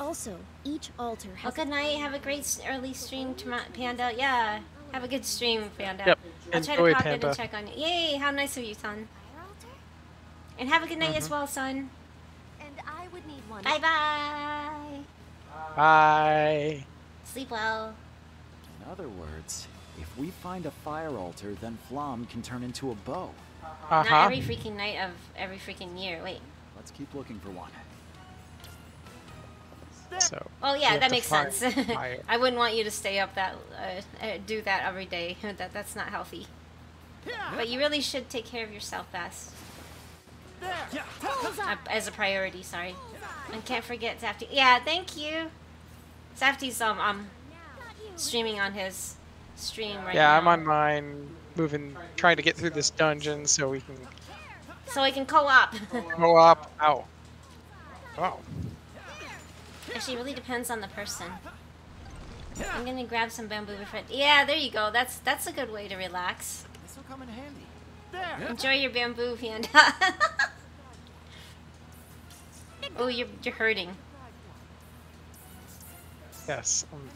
Also, each altar Well, has good night. Have a great early stream, tomorrow, Panda. Yeah, have a good stream, Panda. Yep. I'll try to pop in and check on you. Yay! How nice of you, son. And have a good night as Mm-hmm. well, son. And I would need one. Bye bye bye. Bye. Sleep well. In other words, if we find a fire altar, then Flam can turn into a bow. Uh Not every freaking night of every freaking year. Wait. Let's keep looking for one. So. Oh yeah, that makes sense. [LAUGHS] I wouldn't want you to stay up that, uh, uh, do that every day. [LAUGHS] that that's not healthy. But you really should take care of yourself best. Uh, as a priority, sorry. And can't forget Safty. Yeah, thank you. Safty's um um streaming on his stream right yeah, now. Yeah, I'm on mine, moving, trying to get through this dungeon so we can So we can co-op. [LAUGHS] go up. Ow. Oh. Actually, it really depends on the person. I'm gonna grab some bamboo before. Yeah, there you go. That's that's a good way to relax. This will come in handy. There. Enjoy your bamboo, Panda. [LAUGHS] oh, you're you're hurting. Yes. Um,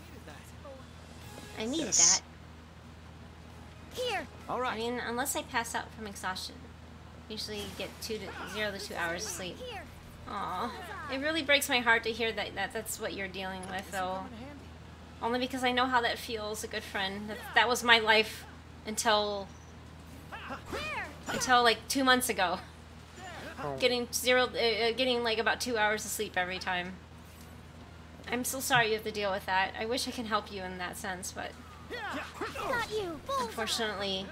I need Yes. that. Here! All I mean, unless I pass out from exhaustion. Usually get two to zero to two hours of sleep. Here! Aw, it really breaks my heart to hear that, that that's what you're dealing with, though. Only because I know how that feels, a good friend. That, that was my life until until like two months ago. Oh. Getting zero, uh, uh, getting like about two hours of sleep every time. I'm so sorry you have to deal with that. I wish I can help you in that sense, but Got you. Unfortunately,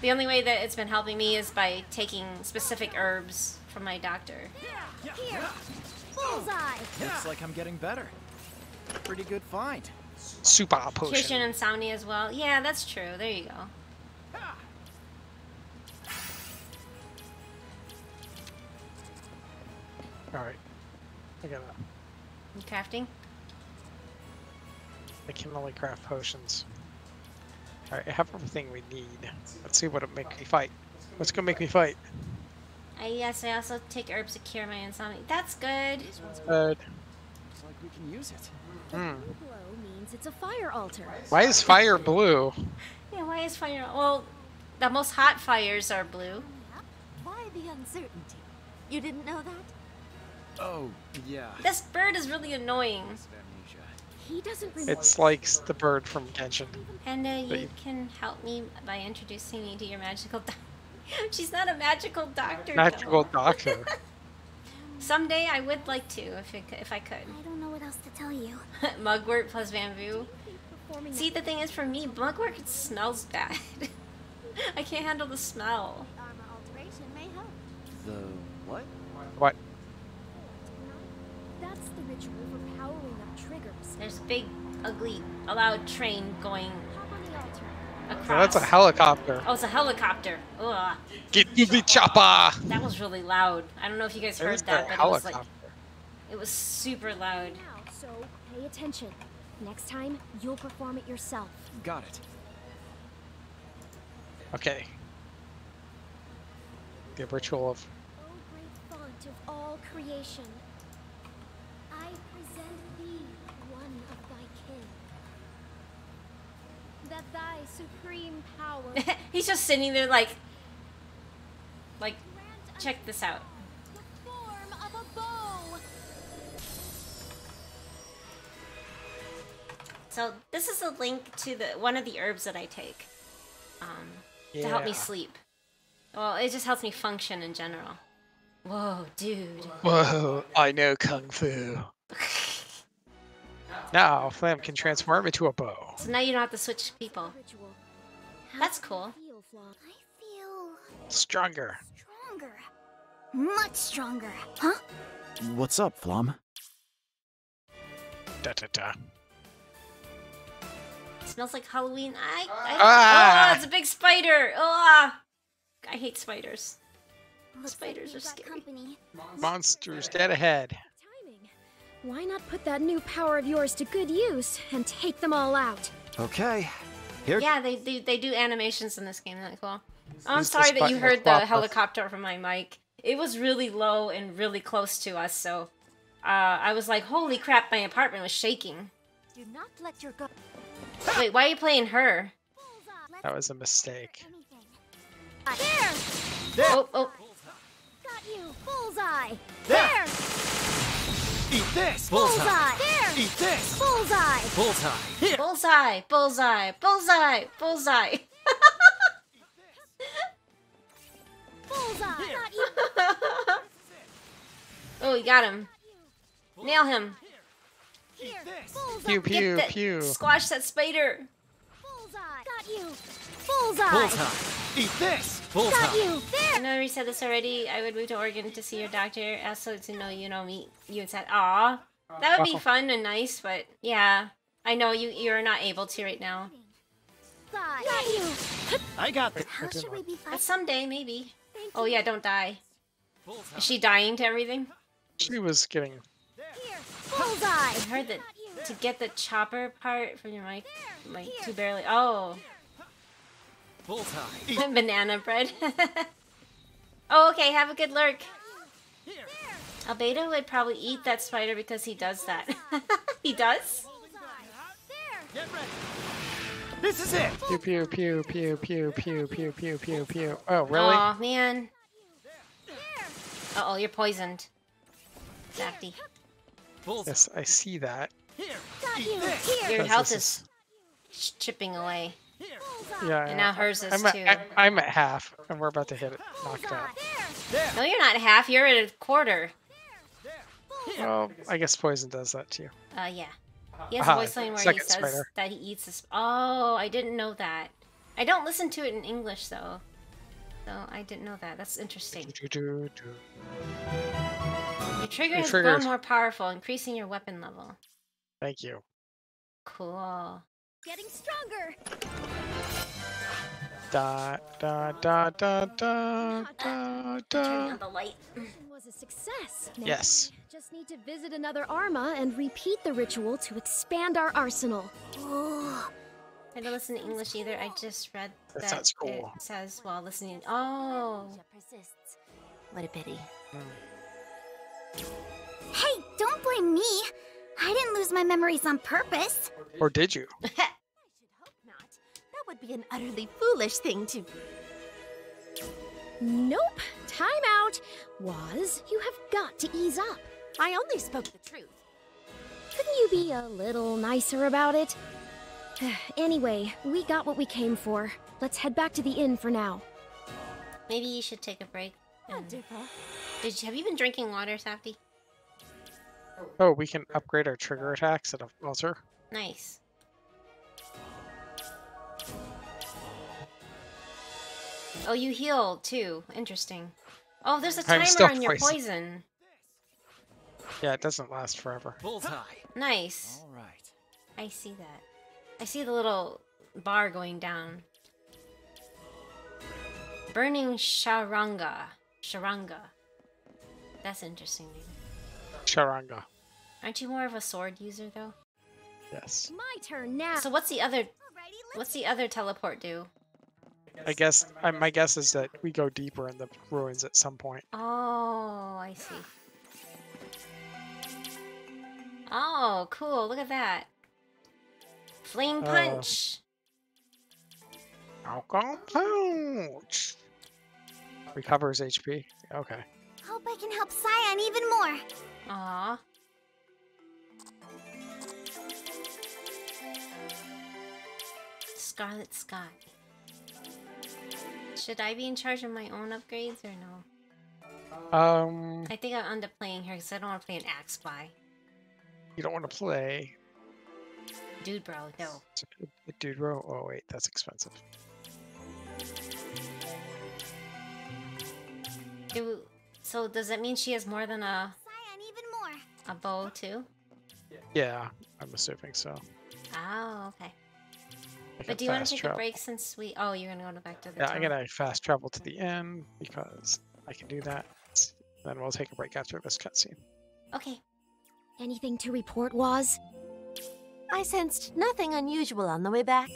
the only way that it's been helping me is by taking specific herbs from my doctor. Here. Bullseye. Looks like I'm getting better. Pretty good find. Super Cures your potion. insomnia as well. Yeah, that's true. There you go. All right. I gotta. You crafting? I can only craft potions. All right, I have everything we need. Let's see what'll make me fight. What's gonna make me fight? I yes, I also take herbs to cure my insomnia. That's good. Good. Looks like we can use it. hmm. Blue glow means it's a fire altar. Why is fire blue? [LAUGHS] Yeah, why is fire? Well, the most hot fires are blue. Why the uncertainty? You didn't know that? Oh, yeah. This bird is really annoying. He doesn't. It's like the bird from Genshin. Panda, uh, But you you- can help me by introducing me to your magical doctor. [LAUGHS] She's not a magical doctor. Magical though. [LAUGHS] doctor. Someday I would like to, if it, if I could. I don't know what else to tell you. [LAUGHS] Mugwort plus bamboo. See, the thing is, for me, mugwort it smells bad. I can't handle the smell. Armor alteration may help. The what? What? That's the ritual for powering up triggers. There's a big, ugly, loud train going Hop on the altar. across. No, that's a helicopter. Oh, it's a helicopter. Ugh. Get to the chopper! That was really loud. I don't know if you guys heard that, the but it was like it was super loud. Now, so pay attention. Next time, you'll perform it yourself. Got it. Okay. The ritual of O great font of all creation, I present thee one of thy kin. That thy supreme power [LAUGHS] He's just sitting there like like check this out. the form of a bow. So this is a link to the one of the herbs that I take. Um to help me sleep. Well, it just helps me function in general. Whoa, dude. Whoa, I know Kung Fu. [LAUGHS] Now, Flam can transform into a bow. So now you don't have to switch people. That's cool. I feel Stronger. stronger. Much stronger. Huh? What's up, Flom? Da da da. smells like Halloween. I, I Ah! Oh, it's a big spider. Oh, I hate spiders. Looks Spiders like are scary. Company. Monsters dead ahead. Timing. Why not put that new power of yours to good use and take them all out? Okay. Here. Yeah, they do. They do animations in this game. Isn't that cool? I'm Use sorry that you heard the us. helicopter from my mic. It was really low and really close to us, so uh, I was like, "Holy crap!" My apartment was shaking. Do not let your go. Wait, why are you playing her? That was a mistake. There! Oh, oh, Got you! Bullseye! There. There! Eat this. Bullseye! There! Eat this. Bullseye! Bullseye. Here. bullseye, bullseye, bullseye, bullseye. [LAUGHS] Bullseye! [LAUGHS] Oh, you got him. Nail him. Here! this. Pew Get pew pew. Squash that spider. Bullseye! Got you! Bullseye! Bullseye. Eat this. Got Bullseye. you! I know I said this already. I would move to Oregon to see your doctor. Also to know you know me. You and said, "Aw, that would be fun and nice." But yeah, I know you. You're not able to right now. Bullseye! Got you! I got this. How should we be But fighting? someday, maybe. Thank Oh yeah, don't die. Bullseye. Is she dying to everything? She was getting. Here! Bullseye! I heard that to get the chopper part from your mic, like too barely. Oh, Bullseye. Eat [LAUGHS] banana bread. [LAUGHS] oh, okay. Have a good lurk. Albedo would probably eat that spider because he does that. [LAUGHS] he does? This is it. Pew pew pew pew pew pew pew pew pew pew. Oh really? Oh man. Uh oh, you're poisoned. Safty. Yes, I see that. Here. Got you! Here! Your health is chipping away. Here. Yeah. And now hers is I'm at, too. I, I'm at half, and we're about to hit it. Knocked out. No, you're not half. You're at a quarter. Well, I guess poison does that to you. Uh, yeah. He has a voice line where he says spider. that he eats this. Oh, I didn't know that. I don't listen to it in English though, so I didn't know that. That's interesting. Your trigger Your has trigger- grown more powerful, increasing your weapon level. Thank you. Cool. Getting stronger. Da da da da da da Turning da. on the light. was a success. Now Yes. Just need to visit another Arma and repeat the ritual to expand our arsenal. Oh, [GASPS] I don't listen to English either. I just read That that sounds cool. it says while listening. Oh, What a pity. Hmm. hey, don't blame me. I didn't lose my memories on purpose. Or did you? [LAUGHS] I should hope not. That would be an utterly foolish thing to. Nope. Time out. Waz, you have got to ease up. I only spoke the truth. Couldn't you be a little nicer about it? [SIGHS] anyway, we got what we came for. Let's head back to the inn for now. maybe you should take a break. and- Wonderful. Did you, have you been drinking water, Safty? Oh, we can upgrade our trigger attacks at a altar. Nice. Oh, you heal too. Interesting. Oh, there's a I'm timer still on your poisoned. poison. Yeah, it doesn't last forever. Bullseye. Nice. All right. I see that. I see the little bar going down. Burning Sharanga. Sharanga. That's interesting. Dude. Charanga. Aren't you more of a sword user though? Yes. My turn now. So what's the other? Alrighty, What's the other teleport do? I guess I, my guess is that we go deeper in the ruins at some point. Oh, I see. Oh, cool. Look at that. Flame Oh. punch. Alcohol punch. Recovers HP. Okay. Hope I can help Cyan even more. Aw. Scarlet Sky. Should I be in charge of my own upgrades or no? Um, I think I'll end up playing her because I don't want to play an Axe Spy. you don't want to play Dude, bro, no. dude bro. Oh wait, that's expensive. Do, so does that mean she has more than a, Cyan even more. a bow too? Yeah, I'm assuming so. Oh, okay. I can But do you want to take travel. a break since we? Oh, you're gonna go back to the. Yeah, I'm gonna fast travel to the end because I can do that. Then we'll take a break after this cutscene. Okay. Anything to report, Waz? I sensed nothing unusual on the way back.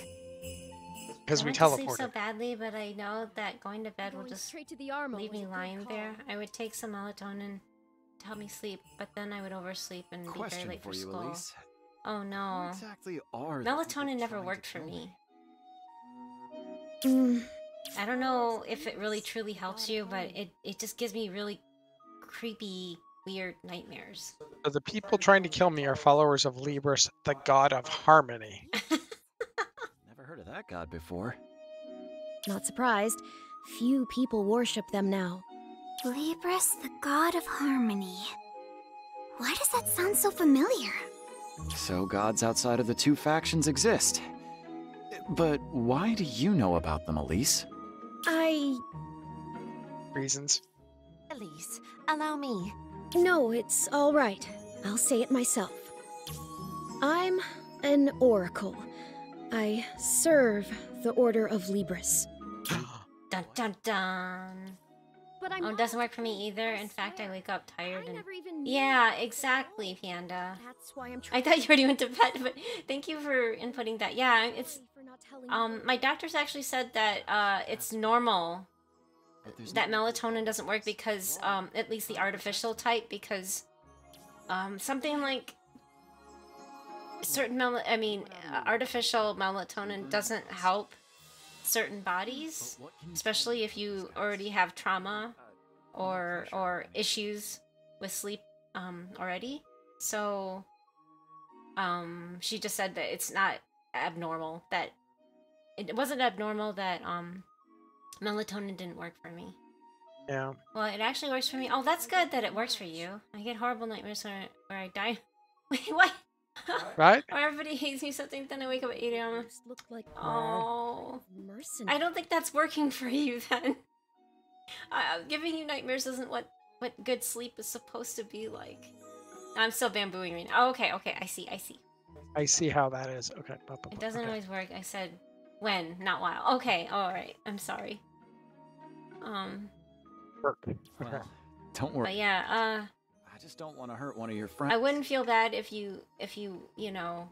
Because I we want to sleep teleported. so badly, but I know that going to bed will just straight to the Arma leave me lying there. I would take some melatonin to help me sleep, but then I would oversleep and be very late for for school. Elise. Oh no. exactly are Melatonin never worked for me. Mm, I don't know if it really truly helps you, but it, it just gives me really creepy, weird nightmares. So the people trying to kill me are followers of Libris, the god of harmony. [LAUGHS] Never heard of that god before. not surprised. Few people worship them now. Libris, the god of harmony. Why does that sound so familiar? So gods outside of the two factions exist. But why do you know about them, Elise? I. Reasons. Elise, allow me. No, it's all right. I'll say it myself. I'm an oracle. I serve the Order of Libris. [GASPS] Dun dun dun. But I'm Oh, it doesn't work for me either. In fact, I wake up tired and. never even knew Yeah, exactly, Panda. That's why I'm I thought you already went to [LAUGHS] bed, but thank you for inputting that. Yeah, it's not telling um my doctors actually said that uh it's normal that melatonin doesn't work because um at least the artificial type because um something like certain mel I mean artificial melatonin doesn't help certain bodies But what can you especially if you already have trauma or or issues with sleep um already so um she just said that it's not abnormal that it wasn't abnormal that um melatonin didn't work for me Yeah. Well, it actually works for me. Oh, that's good that it works for you. I get horrible nightmares where, where I die. [LAUGHS] Wait, what? Right? Or everybody hates me something, then I wake up at 8 a.m. Look like Oh. mercenary. I don't think that's working for you then. [LAUGHS] Uh, giving you nightmares isn't what, what good sleep is supposed to be like. I'm still bambooing right now. Oh, okay, okay, I see, I see. I see how that is. Okay. bu- bu- It doesn't okay. always work. I said when, not while. Okay, alright. I'm sorry. Um, work. Okay. Well, don't worry. but yeah, uh, I just don't want to hurt one of your friends. I wouldn't feel bad if you, if you, you know,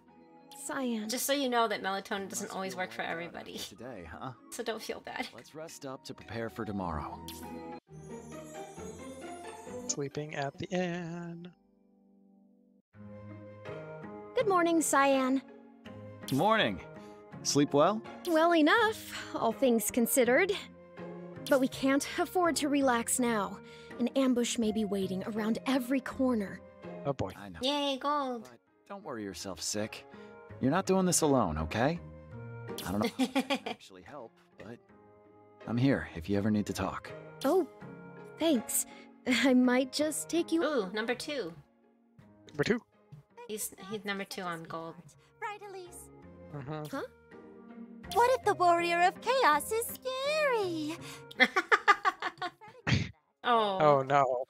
Cyan. just so you know that melatonin doesn't always work for wiped out after everybody. Today, huh? [LAUGHS] So don't feel bad. Let's rest up to prepare for tomorrow. Sleeping at the inn. Good morning, Cyan. Morning. Sleep well? Well enough, all things considered. But we can't afford to relax now. An ambush may be waiting around every corner. Oh boy. I know. Yay, gold. But don't worry yourself sick. You're not doing this alone, okay? I don't know if I can [LAUGHS] actually help, but I'm here if you ever need to talk. Oh, thanks. I might just take you. Ooh, number two. Number two. He's he's number two on gold. Right, Elise? hmm What if the warrior of chaos is scary? Oh, Oh no.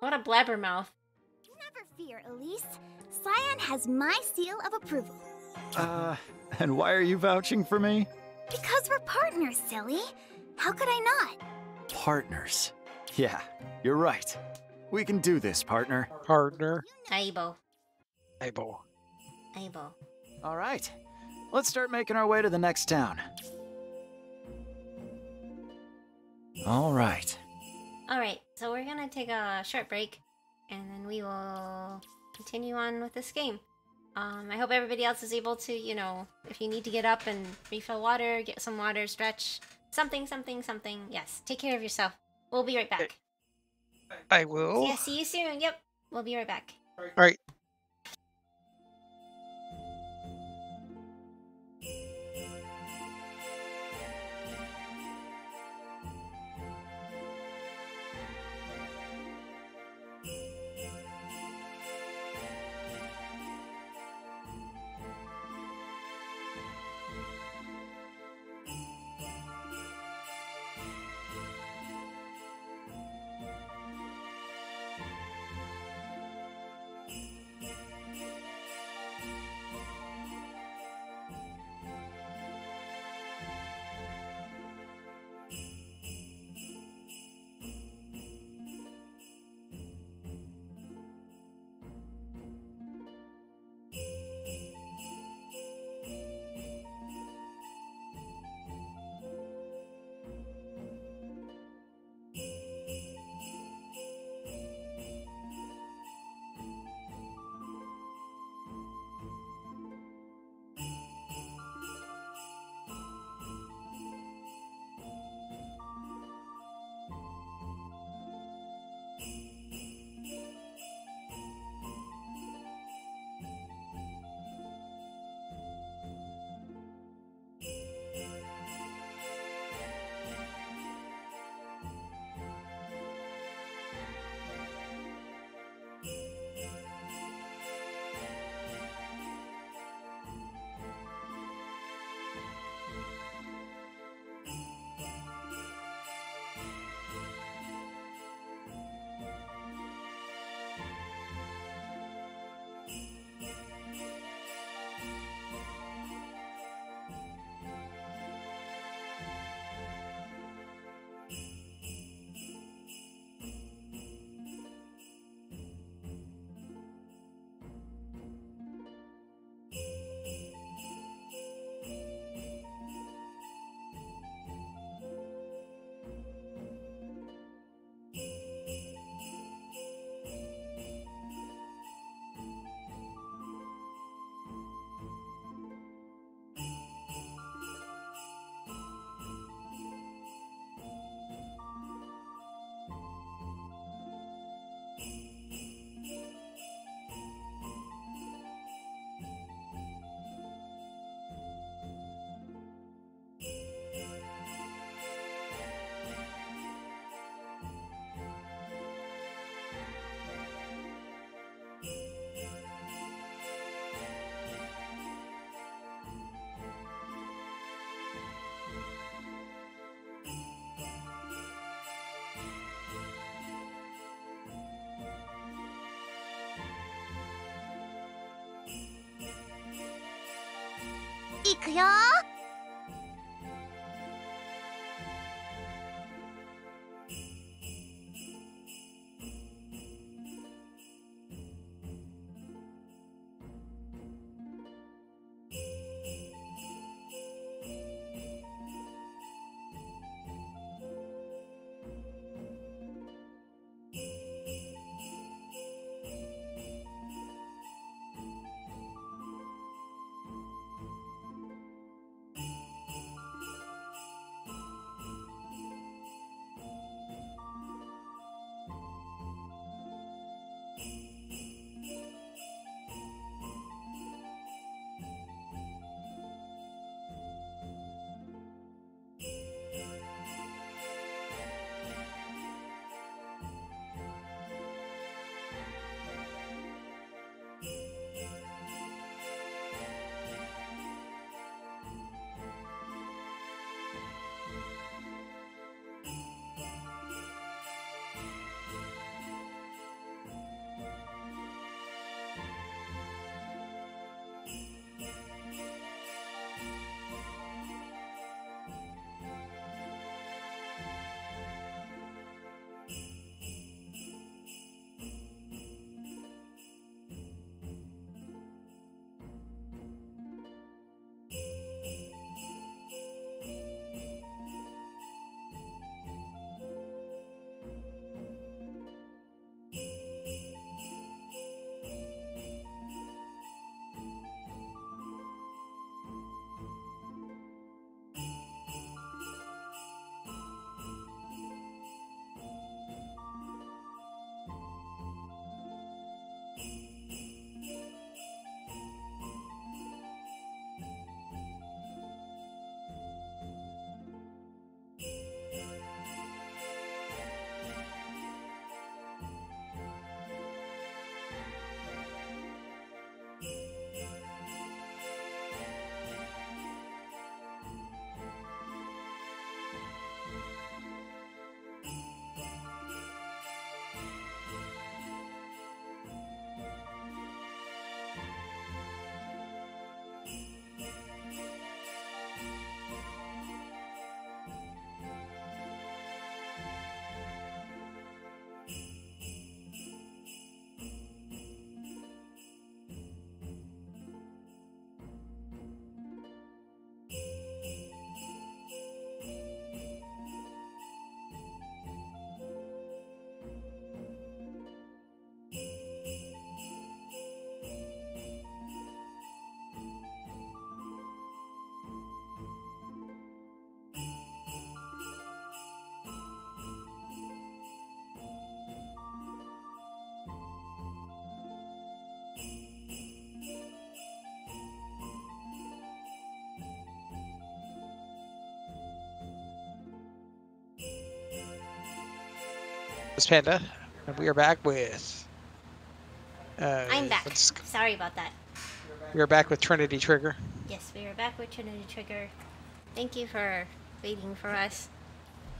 what a blabbermouth. Never fear, Elise. Cyan has my seal of approval. Uh, and why are you vouching for me? Because we're partners, silly. How could I not? Partners. Yeah, you're right. We can do this, partner. Partner. Aibo. Able. Aibo. All right. Let's start making our way to the next town. All right. Alright, so we're gonna take a short break and then we will continue on with this game. Um, I hope everybody else is able to, you know, if you need to get up and refill water, get some water, stretch, something, something, something. Yes, take care of yourself. We'll be right back. I will. Yeah, see you soon. Yep, we'll be right back. All right. いくよ。It's Panda, and we are back with. Uh, I'm back. Sorry about that. We are back with Trinity Trigger. Yes, we are back with Trinity Trigger. Thank you for waiting for us.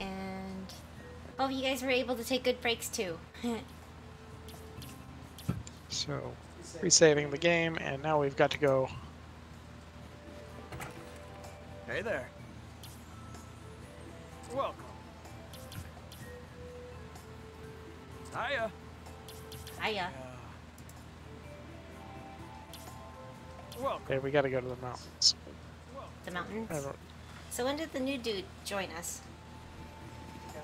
And hope you guys were able to take good breaks too. [LAUGHS] So, resaving the game, and now we've got to go. Hey there. We got to go to the mountains. The mountains. So when did the new dude join us?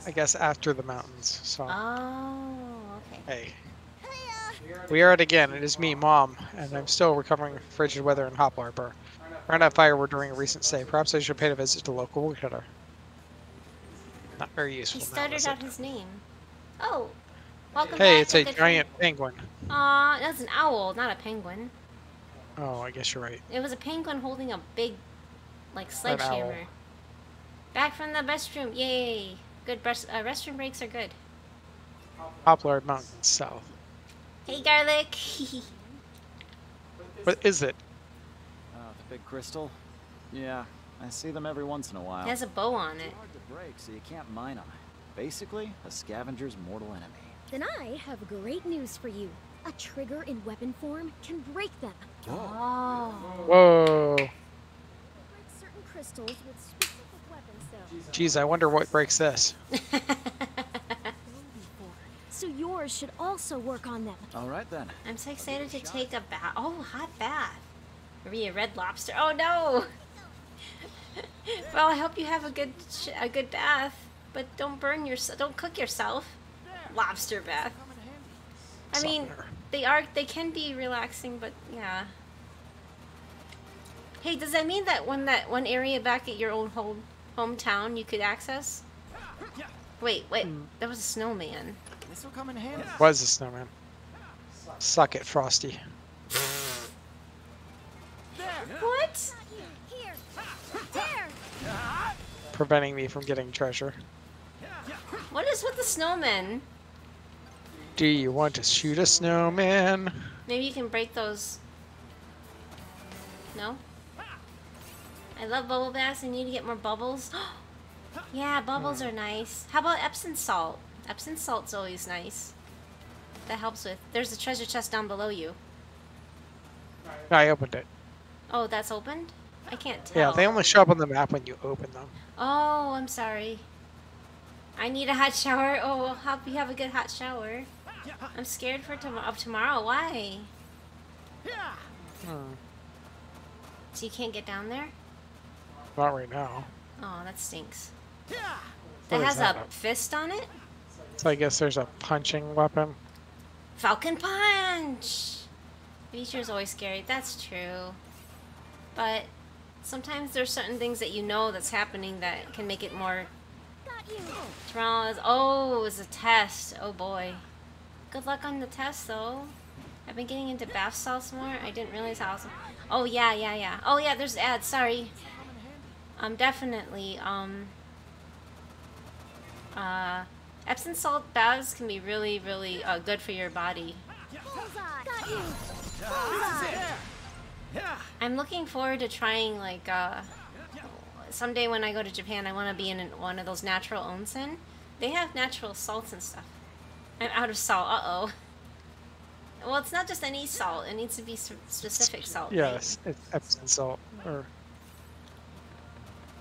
I guess after the mountains. So, Oh, okay. hey. We are it again. It is me, Mom, and I'm still recovering from frigid weather in Hop Harbor. Around that fire, we're during a recent stay. Perhaps I should pay a visit to local woodcutter. Not very useful. He stuttered out his name. Oh, welcome Hey, back. it's a giant penguin. Aw, that's an owl, not a penguin. Oh, I guess you're right. It was a penguin holding a big, like, sledgehammer. Back from the restroom. Yay. Good rest- uh, restroom breaks are good. Poplar Mountain South. Hey, garlic. [LAUGHS] What is it? Uh, the big crystal? Yeah, I see them every once in a while. it has a bow on it. hard to break, so you can't mine them. Basically, a scavenger's mortal enemy. Then I have great news for you. A trigger in weapon form can break them. Oh. oh. Whoa. crystals with specific weapon cells. Geez, I wonder what breaks this. [LAUGHS] So yours should also work on them. All right then. I'm so excited to take a bath. Oh, hot bath. Maybe a red lobster. Oh no. [LAUGHS] well, I hope you have a good sh- a good bath, but don't burn yourself. Don't cook yourself. Lobster bath. I mean, Summoner. They are they can be relaxing, but yeah. Hey, does that mean that one that one area back at your old home hometown you could access? Wait, wait, hmm. that was a snowman. This will come in handy. Was a snowman. Suck it, Frosty. What? Here. There. Preventing me from getting treasure. What is with the snowmen? Do you want to shoot a snowman? Maybe you can break those. No? I love bubble baths. I need to get more bubbles. [GASPS] yeah, bubbles hmm. are nice. How about Epsom salt? Epsom salt's always nice. That helps with. There's a treasure chest down below you. I opened it. Oh, that's opened? I can't tell. Yeah, they only show up on the map when you open them. Oh, I'm sorry. I need a hot shower. Oh, help you have a good hot shower. I'm scared for tom- of tomorrow. Why? Hmm, So you can't get down there? not right now. Oh, that stinks. What That is has that? a fist on it? So I guess there's a punching weapon. Falcon Punch! Feature's always scary. That's true. But sometimes there's certain things that you know that's happening that can make it more Got you. Tomorrow is oh, it was a test. Oh boy. Good luck on the test though. I've been getting into bath salts more. I didn't realize how awesome. Oh yeah, yeah, yeah. Oh yeah, there's ads. Sorry. Um, definitely. Um. Uh, Epsom salt baths can be really, really uh, good for your body. I'm looking forward to trying like uh someday when I go to Japan I want to be in one of those natural onsen. They have natural salts and stuff. I'm out of salt. Uh-oh. Well, it's not just any salt. It needs to be specific salt. right? Yes, it's Epsom salt. Or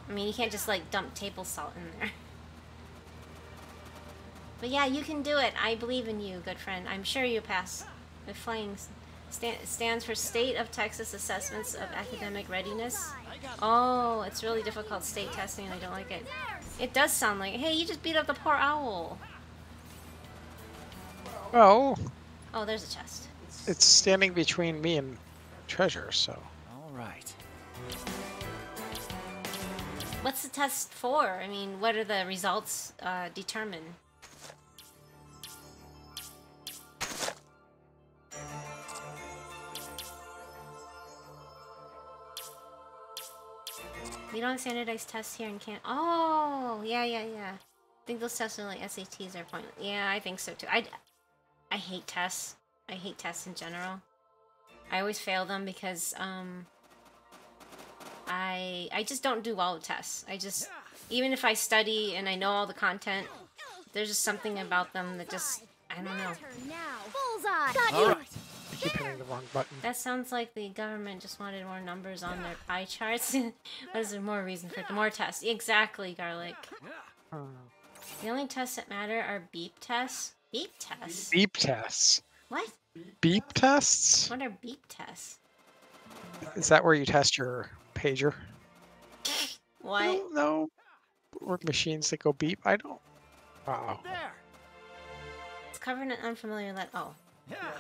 I mean, you can't just like dump table salt in there. But yeah, you can do it. I believe in you, good friend. I'm sure you pass. The flying stands for State of Texas Assessments of Academic Readiness. Oh, it's really difficult state testing, and I don't like it. It does sound like, hey, you just beat up the poor owl. Well, Oh, there's a chest. it's standing between me and treasure. So All right. What's the test for? I mean, what are the results uh, determine? We don't standardize tests here in can. Oh, yeah, yeah, yeah. I think those tests are like SATs are pointless. Yeah, I think so too. I, I hate tests. I hate tests in general. I always fail them because um, I I just don't do well with tests. I just even if I study and I know all the content, there's just something about them that just I don't know. Now. Bullseye. Got you. right. I keep hitting the wrong button. That sounds like the government just wanted more numbers on their pie charts. [LAUGHS] what is there more reason for it? More tests. Exactly, garlic. The only tests that matter are beep tests. Beep tests. Beep tests. What? Beep tests? What are beep tests? Is that where you test your pager? I [LAUGHS] What? don't know. Work machines that go beep. I don't. Wow. There. It's covered in unfamiliar let. Oh.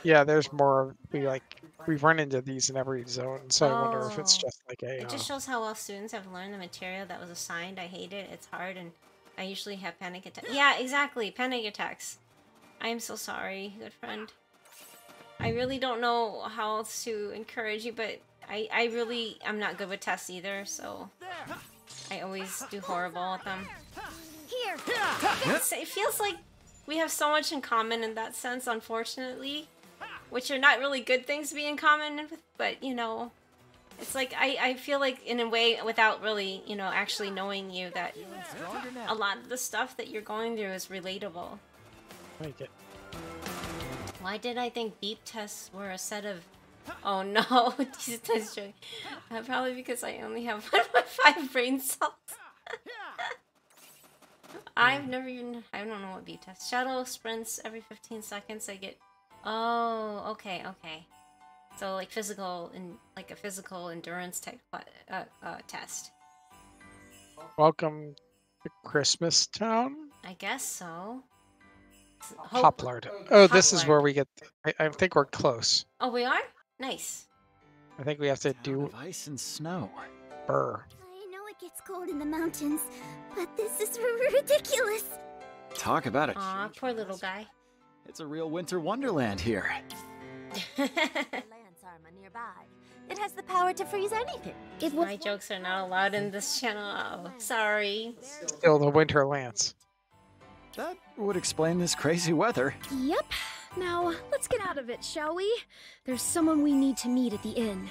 Yeah, there's more. We like we've run into these in every zone, so I wonder if it's Oh. just like a. It Uh, just shows how well students have learned the material that was assigned. I hate it. It's hard, and I usually have panic attacks. Yeah, exactly. Panic attacks. I am so sorry, good friend. I really don't know how else to encourage you, but I, I really am not good with tests either, so I always do horrible at them. Here. It's- it feels like we have so much in common in that sense, unfortunately. Which are not really good things to be in common with, but you know, it's like I, I feel like in a way without really, you know, actually knowing you that a lot of the stuff that you're going through is relatable. Make it. Why did I think beep tests were a set of Oh no, [LAUGHS] that's joking. Uh, probably because I only have [LAUGHS] 1.5 brain cells. [LAUGHS] I've never even. I don't know what beep test. Shadow sprints every 15 seconds. I get. Oh, okay, okay. So like physical and like a physical endurance type uh, uh, test. Welcome to Christmas Town. I guess so. Poplard. Oh, this is where we get. I, I think we're close. Oh, we are. Nice. I think we have to do of ice and snow. Burr. I know it gets cold in the mountains, but this is ridiculous. Talk about it. Aw, poor little guy. It's a real winter wonderland here. [LAUGHS] Lance Arma nearby. It has the power to freeze anything. It My jokes are not allowed in this channel. Oh, sorry. Still the winter lance. That would explain this crazy weather. Yep. Now, let's get out of it, shall we? There's someone we need to meet at the inn.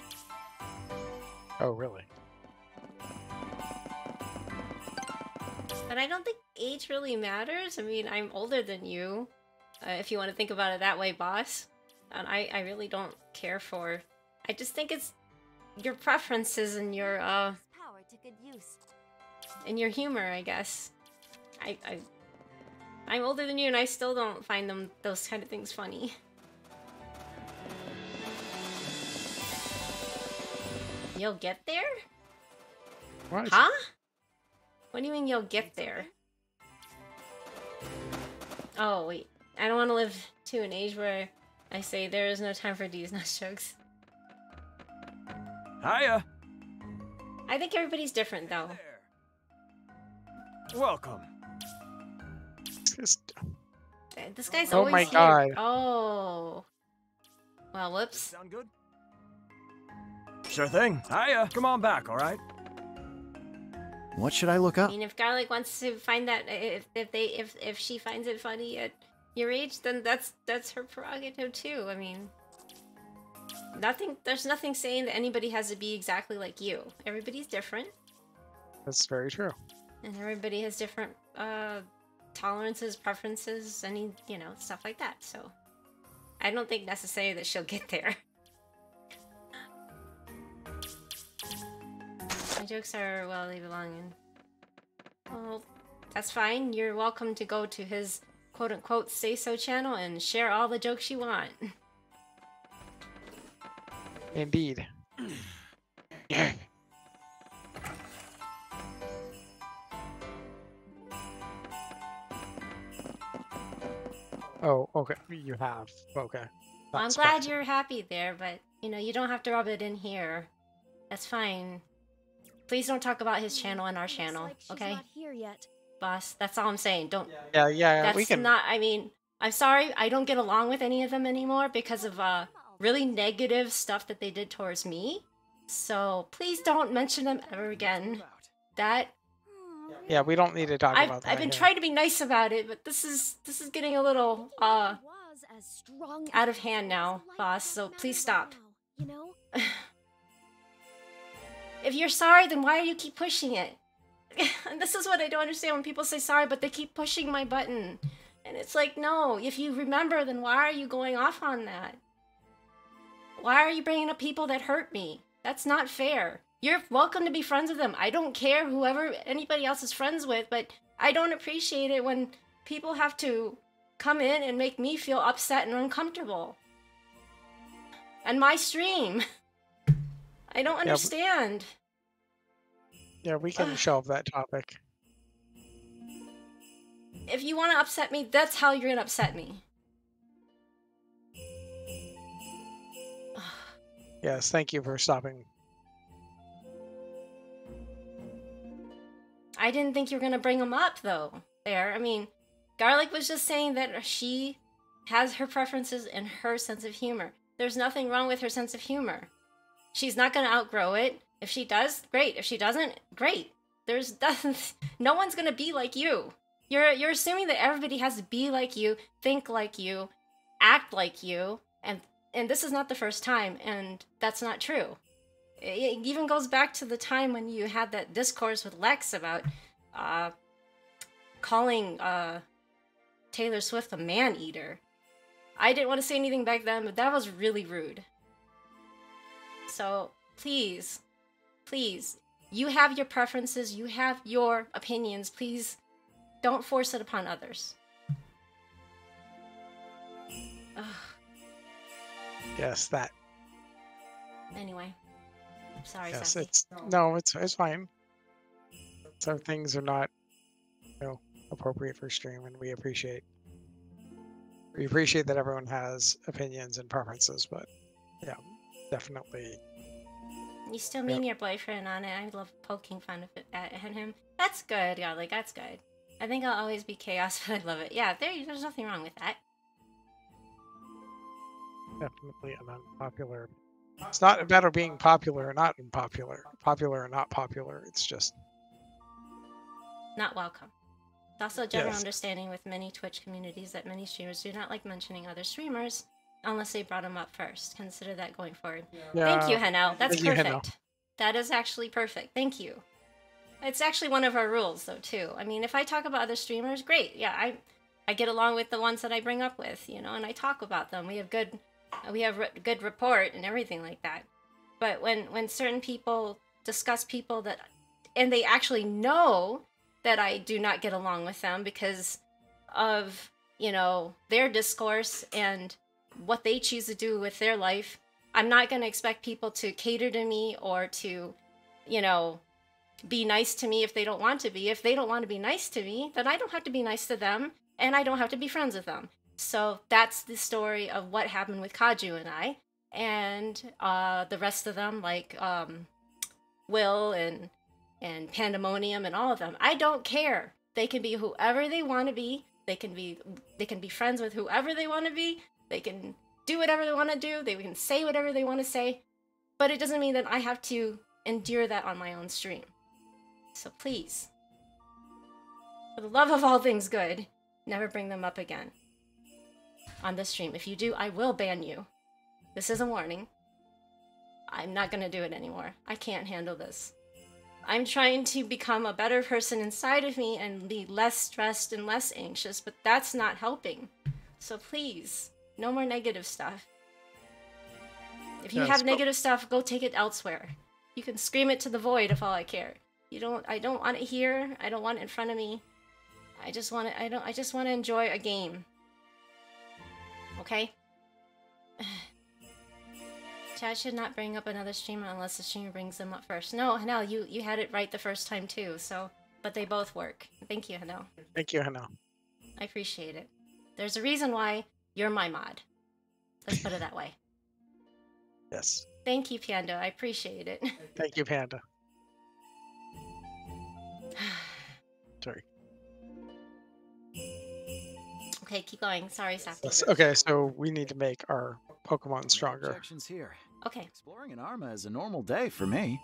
Oh, really? But I don't think age really matters. I mean, I'm older than you, uh, if you want to think about it that way, boss. And I, I really don't care for. I just think it's your preferences and your uh, Power to good use. and your humor, I guess. I, I, I'm older than you, and I still don't find them those kind of things funny. You'll get there? What? Huh? What do you mean you'll get there? Oh, wait. I don't want to live to an age where I say there is no time for these [LAUGHS] nut jokes. Hiya. I think everybody's different, though. Welcome. Just- Uh, This guy's Oh always my here. God. Oh. Well, whoops. Sound good? Sure thing. Hiya. Come on back, all right? What should I look up? I mean, if Garlic wants to find that, if if they if if she finds it funny at your age, then that's that's her prerogative too. I mean, nothing. There's nothing saying that anybody has to be exactly like you. Everybody's different, That's very true. and everybody has different uh tolerances, preferences, any you know stuff like that. So, I don't think necessarily that she'll get there. [LAUGHS] My jokes are well, they belong in. Well, that's fine. You're welcome to go to his quote unquote say so channel and share all the jokes you want. Indeed. [CLEARS THROAT] Oh, okay. You have. Okay. Well, I'm glad you're happy there, but you know, you don't have to rub it in here. That's fine. Please don't talk about his channel and our channel, like she's okay? not here yet. Boss, that's all I'm saying. Don't Yeah, yeah. That's we can. not. I mean, I'm sorry. I don't get along with any of them anymore because of uh really negative stuff that they did towards me. So please don't mention them ever again. That Yeah, we don't need to talk I've about that. I've been here. trying to be nice about it, but this is this is getting a little uh Was as strong out of hand now, boss. So please stop. You [LAUGHS] know? If you're sorry, then why do you keep pushing it? and [LAUGHS] this is what I don't understand when people say sorry, but they keep pushing my button. And it's like, no, if you remember, then why are you going off on that? Why are you bringing up people that hurt me? That's not fair. You're welcome to be friends with them. I don't care whoever anybody else is friends with, but I don't appreciate it when people have to come in and make me feel upset and uncomfortable. And my stream. [LAUGHS] I don't understand. Yeah, we can shelve that topic. if you want to upset me, that's how you're gonna upset me. Yes, thank you for stopping. I didn't think you were gonna bring them up though. There, I mean, Garlic was just saying that she has her preferences and her sense of humor. There's nothing wrong with her sense of humor. She's not gonna outgrow it. If she does, great. If she doesn't, great. There's [LAUGHS] no one's gonna be like you. You're you're assuming that everybody has to be like you, think like you, act like you, and and this is not the first time, and that's not true. It even goes back to the time when you had that discourse with Lex about uh, calling uh, Taylor Swift a man eater. I didn't want to say anything back then, but that was really rude. So please, please, you have your preferences, you have your opinions. Please don't force it upon others. Ugh. Yes, that. Anyway, sorry, yes, it's no, it's it's fine. Some things are not, you know, appropriate for stream, and we appreciate we appreciate that everyone has opinions and preferences, but yeah, definitely. You still mean your boyfriend on it. I love poking fun of it at at him. That's good, yeah, like that's good. I think I'll always be chaos, [LAUGHS] but I love it. Yeah, there, there's nothing wrong with that. definitely an unpopular. It's not a matter of being popular or not unpopular, popular or not popular. It's just Not welcome. It's also a general Yes. understanding with many Twitch communities that many streamers do not like mentioning other streamers unless they brought them up first. Consider that going forward. Thank you, Yeah. Hanel. That's Thank you, perfect. Hanel. That is actually perfect. Thank you. It's actually one of our rules, though, too. I mean, if I talk about other streamers, great. Yeah, I, I get along with the ones that I bring up with, you know, and I talk about them. We have good, Uh, we have re- good rapport and everything like that. But when when certain people discuss people that, and they actually know that I do not get along with them because of you know their discourse and what they choose to do with their life i'm not going to expect people to cater to me or to you know be nice to me if they don't want to be if they don't want to be nice to me then i don't have to be nice to them and i don't have to be friends with them so that's the story of what happened with kaju and i. And uh, the rest of them like um, will and and pandemonium and all of them. I don't care. They can be whoever they want to be. They can be they can be friends with whoever they want to be. They can do whatever they want to do. They can say whatever they want to say. But it doesn't mean that i have to endure that on my own stream. So please for the love of all things good never bring them up again on this stream if you do i will ban you this is a warning i'm not going to do it anymore i can't handle this I'm trying to become a better person inside of me and be less stressed and less anxious, but that's not helping. So please, no more negative stuff. If you Yes, have negative stuff, go take it elsewhere. You can scream it to the void if all I care. You don't I don't want it here. I don't want it in front of me. I just want to I don't I just want to enjoy a game. Okay? [SIGHS] Chad should not bring up another streamer unless the streamer brings them up first. No, Hanel, you you had it right the first time too. So, but they both work. Thank you, Hanel. Thank you, Hannah. I appreciate it. There's a reason why you're my mod. Let's put it that way. [LAUGHS] Yes. Thank you, Panda. I appreciate it. Thank you, Panda. Okay, keep going. Sorry, Sappy. Okay, so we need to make our Pokemon stronger. Objections here. Okay. Exploring an Arma is a normal day for me.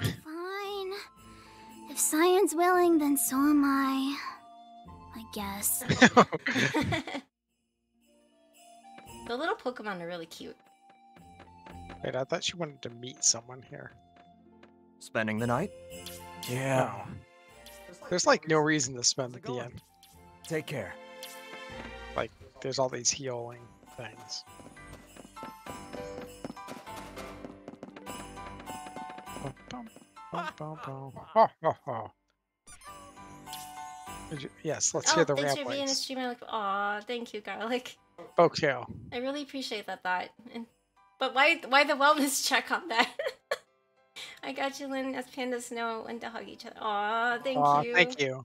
[LAUGHS] Fine. If Cyan's willing, then so am I. I guess. [LAUGHS] the little Pokemon are really cute. Wait, I thought she wanted to meet someone here. Spending the night? Yeah. There's like no reason to spend at the end. Take care. There's all these healing things. You- Yes, let's oh, hear the thanks for being a streamer. Like, aw, thank you, Garlic. Okay. I really appreciate that thought. And, but why why the wellness [LAUGHS] check on that? [LAUGHS] I got you, Lynn, as pandas know when to hug each other. Aw, thank Aw, you. Thank you.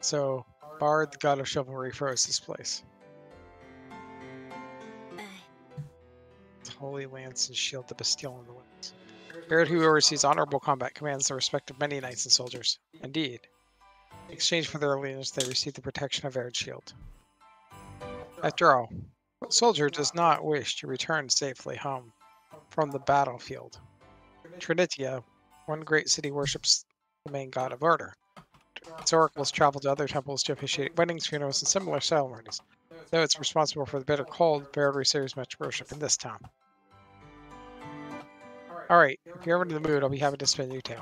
So, Bard, the god of chivalry, froze this place. Holy lance and shield the Bastille in the winds. Baird, who oversees honorable combat, commands the respect of many knights and soldiers. Indeed. In exchange for their allegiance, they receive the protection of Aired Shield. After all, what soldier does not wish to return safely home from the battlefield? Trinitia, one great city, worships the main god of order. Its oracles travel to other temples to officiate weddings, funerals, and similar ceremonies. Though it's responsible for the bitter cold, Baird receives much worship in this town. Alright, if you're ever in the mood, I'll be happy to spin you too.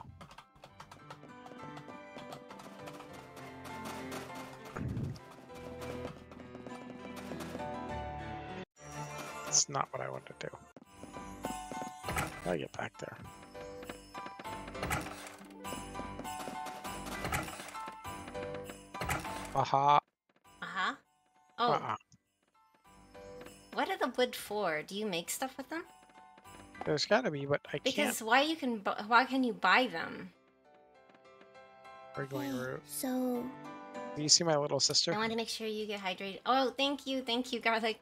That's not what I want to do. Gotta get back there. Aha. Uh-huh. Oh, Uh-uh. what are the wood for? Do you make stuff with them? There's gotta be, but I can't. Because why you can why can you buy them? We're going route. So, Do you see my little sister? I want to make sure you get hydrated. Oh, thank you, thank you, garlic.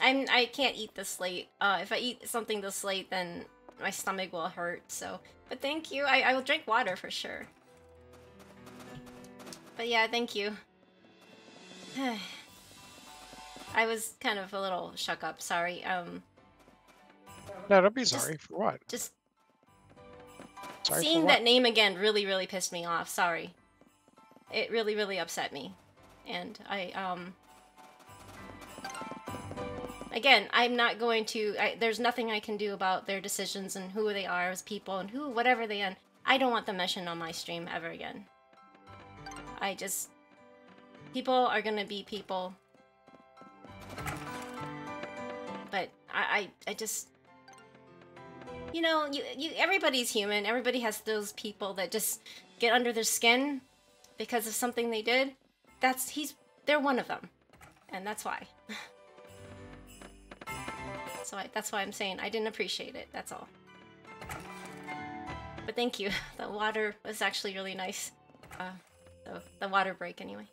I'm I can't eat this late. Uh, if I eat something this late, then my stomach will hurt. So, but thank you. I I will drink water for sure. But yeah, thank you. [SIGHS] I was kind of a little shook up. Sorry. Um, No, don't be Just- sorry. For what? just Sorry seeing that name again really, really pissed me off. Sorry. It really, really upset me, and I um. Again, I'm not going to. I, there's nothing I can do about their decisions and who they are as people and who, whatever they are. I don't want them mentioned on my stream ever again. I just. People are gonna be people. But I, I, I just. You know, you, you, everybody's human. Everybody has those people that just get under their skin because of something they did. That's he's. They're one of them, and that's why. [LAUGHS] So I, that's why I'm saying I didn't appreciate it. That's all. But thank you. [LAUGHS] The water was actually really nice. Uh, the, the water break anyway.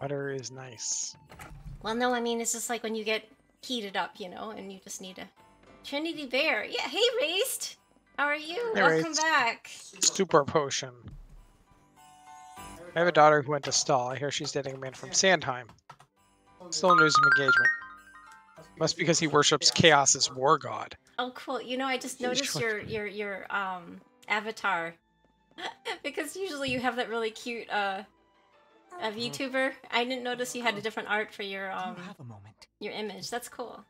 Water is nice. Well, no, I mean it's just like when you get heated up, you know, and you just need a Trinity Bear. Yeah, hey, Raced. How are you? Hey, Welcome back. Super potion. I have a daughter who went to Stall. I hear she's dating a man from Sandheim. Still news of engagement. Must be because he worships Chaos's war god. Oh, cool. You know, I just noticed your your your um avatar [LAUGHS] because usually you have that really cute uh a VTuber. I didn't notice you had a different art for your um a moment. your image. That's cool.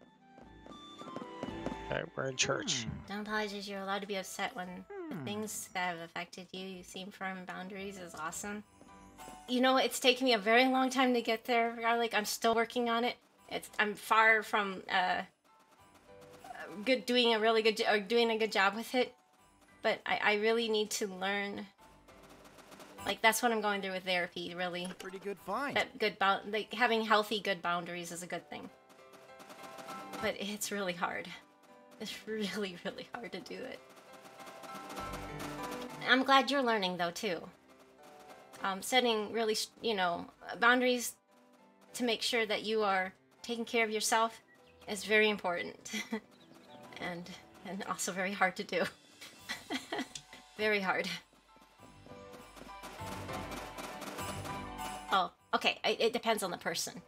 Okay, we're in church. Don't apologize. You're allowed to be upset when the things that have affected you. You seem firm boundaries is awesome. You know, it's taken me a very long time to get there, Garlic. I'm still working on it. It's I'm far from uh good doing a really good or doing a good job with it, but I I really need to learn. Like that's what I'm going through with therapy. Really, Pretty good find. that good bound like having healthy good boundaries is a good thing. But it's really hard. It's [LAUGHS] really really hard to do it. I'm glad you're learning though too. Um, setting really, you know, boundaries to make sure that you are taking care of yourself is very important, [LAUGHS] and and also very hard to do. [LAUGHS] very hard. Oh, okay. I, it depends on the person.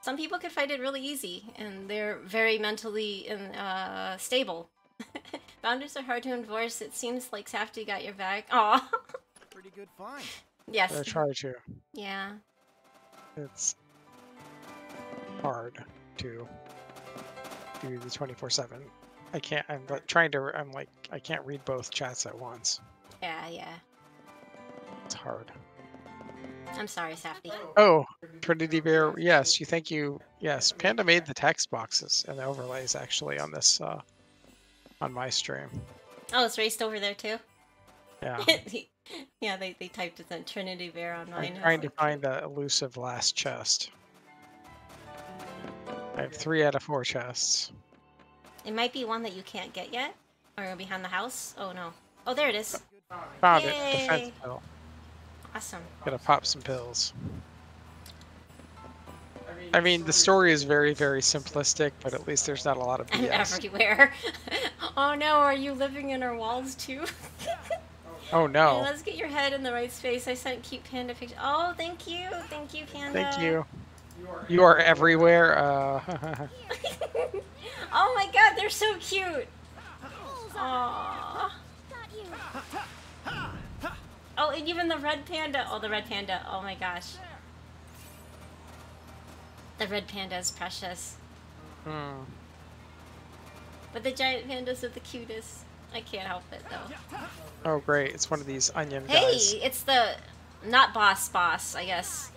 Some people can find it really easy, and they're very mentally and uh, stable. [LAUGHS] Boundaries are hard to enforce. It seems like Safty got your back. [LAUGHS] Aw. Pretty good find. yes. I try to. Yeah. It's hard to do the 24/7. I can't. I'm like, trying to. I'm like. I can't read both chats at once. Yeah, yeah. It's hard. I'm sorry, Safty. Oh, Trinity Bear. Yes, you thank you. Yes, Panda made the text boxes and the overlays actually on this uh on my stream. Oh, it's raced over there too. Yeah. [LAUGHS] yeah, they, they typed it in Trinity Bear on I'm mine. I was trying to like, find the elusive last chest. I have three out of four chests. It might be one that you can't get yet, or behind the house. Oh no. Oh, there it is. Found it. Yay. Defense pill. Awesome. Gotta pop some pills. I mean, the story is very, very simplistic, but at least there's not a lot of [LAUGHS] I'm everywhere. [LAUGHS] oh no, are you living in our walls too? [LAUGHS] Oh no! let's get your head in the right space. I sent cute panda pictures. Oh, thank you, thank you, panda. Thank you. You are everywhere. Uh, oh my god, they're so cute. Aww. Oh, and even the red panda. Oh, the red panda. Oh my gosh. The red panda is precious. hmm. But the giant pandas are the cutest. I can't help it though. Oh great! It's one of these onion Hey, guys. it's the not boss boss, I guess.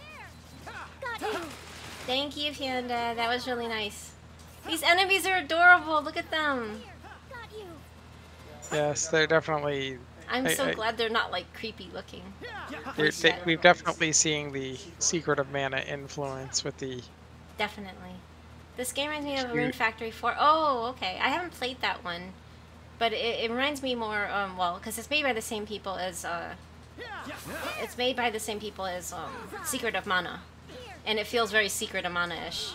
Thank you, Panda. That was really nice. These enemies are adorable. Look at them. Yes, they're definitely. I'm I- so I- glad they're not like creepy looking. they're- we've definitely seeing the Secret of Mana influence with the. Definitely. This game reminds me of Rune Factory 4. Oh, okay. I haven't played that one. But it, it reminds me more, um, well, because it's made by the same people as, uh... It's made by the same people as, um, Secret of Mana. And it feels very Secret of Mana-ish.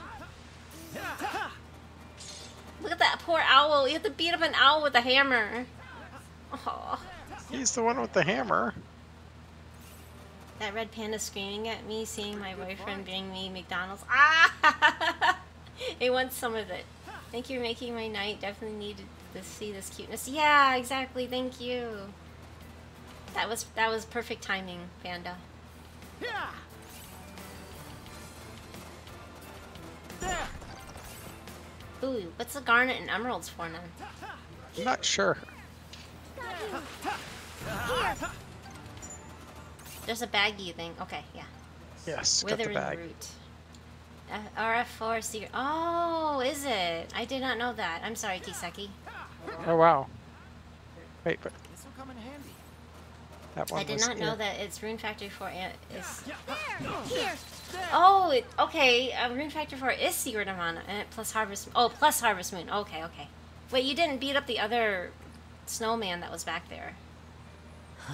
Look at that poor owl. You have to beat up an owl with a hammer. Oh, He's the one with the hammer. that red panda screaming at me, seeing my boyfriend bring me McDonald's. Ah! [LAUGHS] it wants some of it. Thank you for making my night. Definitely needed to see this cuteness. Yeah, exactly. Thank you. That was that was perfect timing, Panda. Ooh, what's the garnet and emeralds for now? I'm not sure. There's a baggy thing. Okay, yeah. Yes, got the Withering bag. root. Uh, RF4 secret. Oh, is it? I did not know that. I'm sorry, Kiseki. Oh wow. Wait, but This will come in handy. that one I did was not know that it's Rune Factory 4 and is. Here. Oh, it, okay. Uh, Rune Factory 4 is Secret of Mana and it plus Harvest. Oh, plus Harvest Moon. Okay, okay. Wait, you didn't beat up the other snowman that was back there. [SIGHS]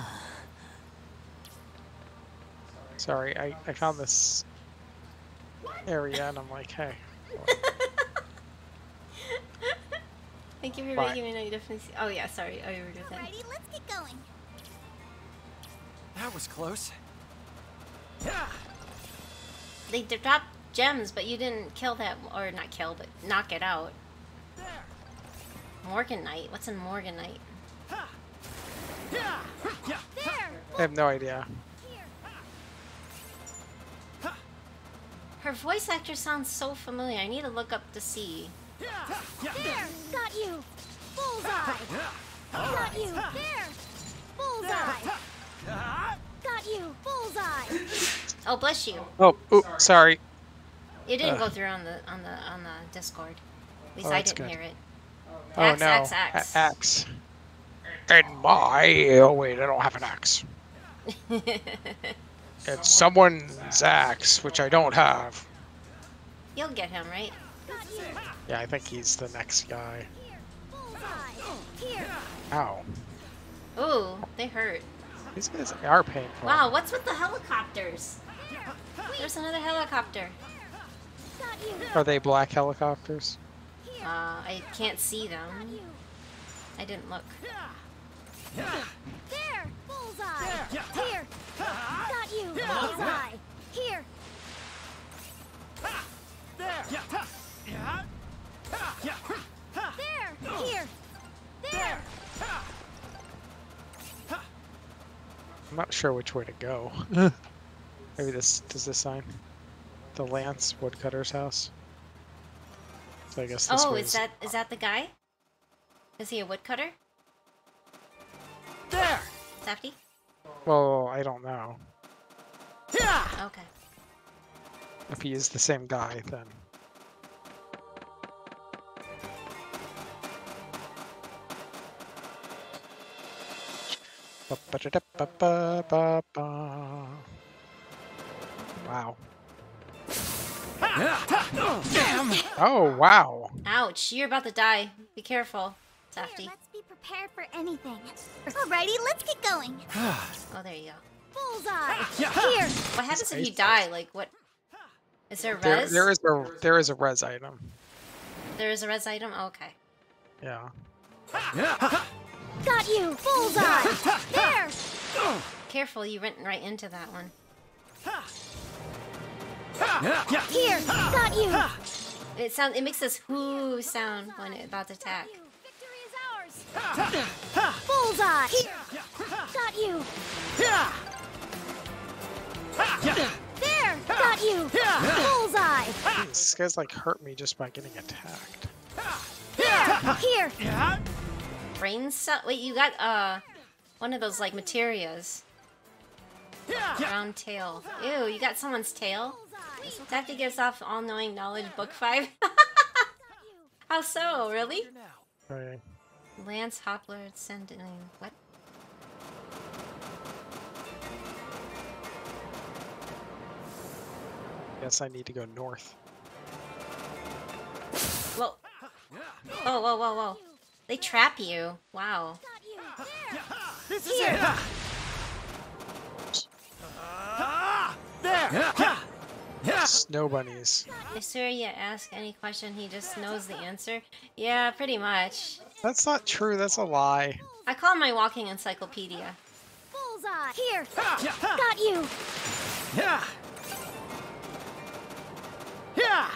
Sorry, I, I found this area and I'm like, hey. [LAUGHS] Thank you for Bye. making me know you definitely see. Oh, yeah, sorry. Oh, you were doing that. Alrighty, let's get going. That was close. They dropped gems, but you didn't kill that, or not kill, but knock it out. Morganite? What's in Morganite? There. I have no idea. Her voice actor sounds so familiar. I need to look up to see. There. Got you. Bullseye. Got you. There. Bullseye. Got you. Bullseye. Oh, bless you. Oh, oop, sorry. It didn't go through on the on the on the Discord. At least Oh, I didn't good. hear it. Oh Axe, no. axe, A- axe. axe. And my oh wait, I don't have an axe. [LAUGHS] It's someone's axe, which I don't have. You'll get him, right? Yeah, I think he's the next guy. Bullseye. Here. Ow. Ooh, they hurt. These guys are painful. Wow, what's with the helicopters? There's another helicopter. Are they black helicopters? Uh, I can't see them. I didn't look. There. Bullseye. Here. Got you. Bullseye. Here. There. Here. There. I'm not sure which way to go. [LAUGHS] Maybe this does this sign? The Lance Woodcutter's house. So I guess this Oh, way is that is that the guy? Is he a woodcutter? There. Safty? Well, I don't know. Yeah. Okay. If he is the same guy, then. Wow. Damn. Oh, wow. Ouch, you're about to die. Be careful, Safty. Let's be prepared for anything. Alrighty, let's get going. [SIGHS] Oh, there you go. Bullseye. Here. What happens if you die? Like, what? Is there a res? there is a there is a res item. There is a res item? Oh, okay. Yeah. [LAUGHS] Got you. Bullseye. [LAUGHS] There. Careful, you went right into that one. Here. Got you. It sounds. It makes this whoo sound when it's about to attack. Victory is ours. Bullseye. Here. Got you. There. Got you. Bullseye. Jeez, This guy's like hurt me just by getting attacked. There. Here. Brain cell. Wait, you got uh one of those like materias. Round tail. Ew, you got someone's tail. Safty gives off all-knowing knowledge. Book five. [LAUGHS] How so? Really? Okay. Lance Hopler sending what? Guess I need to go north. Whoa. Whoa, whoa, whoa, whoa. They trap you. Wow. This is it! There! Snow bunnies. I swear you ask any question, he just knows the answer. Yeah, pretty much. That's not true. That's a lie. I call him my walking encyclopedia. Bullseye! Here! Got you! Yeah! Yeah!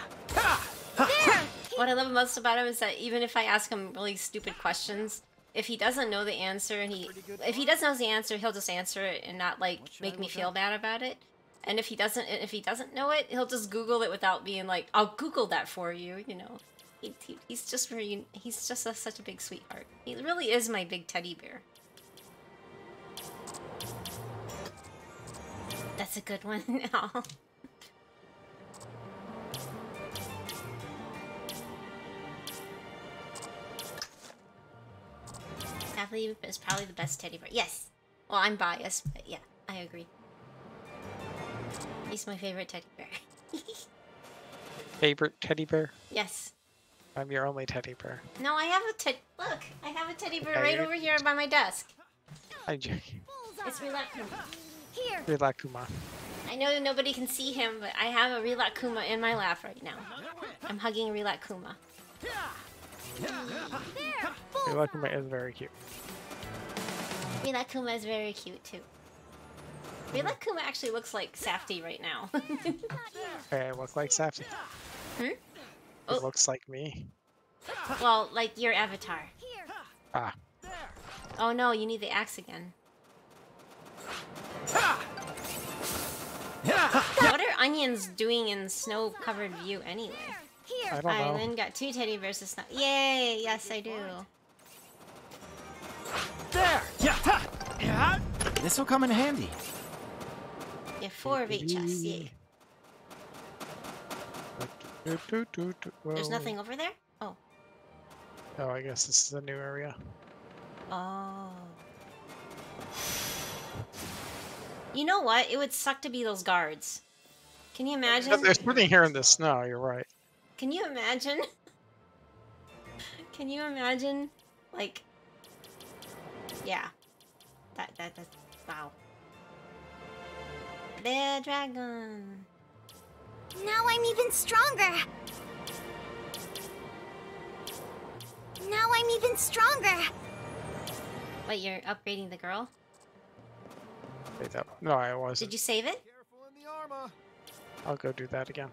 There! What I love most about him is that even if I ask him really stupid questions, if he doesn't know the answer and he if he does know the answer, he'll just answer it and not like make me feel bad about it. And if he doesn't if he doesn't know it, he'll just Google it without being like, "I'll Google that for you," you know. He, he, he's just very he's just a, such a big sweetheart. He really is my big teddy bear. That's a good one [LAUGHS] now. Sadly, is probably the best teddy bear. Yes. Well, I'm biased, but yeah, I agree. He's my favorite teddy bear. [LAUGHS] Favorite teddy bear? yes. I'm your only teddy bear. No, I have a teddy. Look, I have a teddy bear Okay, right you're- over here by my desk. I'm joking. It's Rilakuma. Here! Rilakuma. I know nobody can see him, but I have a Rilakuma in my lap right now. I'm hugging Rilakuma. There! Rilakuma is very cute. Rilakuma is very cute too. Rilakuma actually looks like Safty right now. [LAUGHS] Okay, I look like Safty. Hmm? It Oh. looks like me. well, like your avatar. Here! Ah, Oh no, you need the axe again. What are onions doing in snow-covered view anyway? Here! I don't I know. then got two teddy bears to snow. Yay! Yes, I do. There! Yeah! Yeah! This'll come in handy. Yeah, four of each us. Yay. There's nothing over there? Oh. Oh, I guess this is a new area. Oh. You know what? It would suck to be those guards. Can you imagine? But there's nothing here in the snow. You're right. Can you imagine? [LAUGHS] Can you imagine? Like, yeah. That, that, that, wow. Bear dragon. Now I'm even stronger. Now I'm even stronger. Wait, you're upgrading the girl? Wait, that- No, I wasn't. Did you save it? Careful in the armor. I'll go do that again.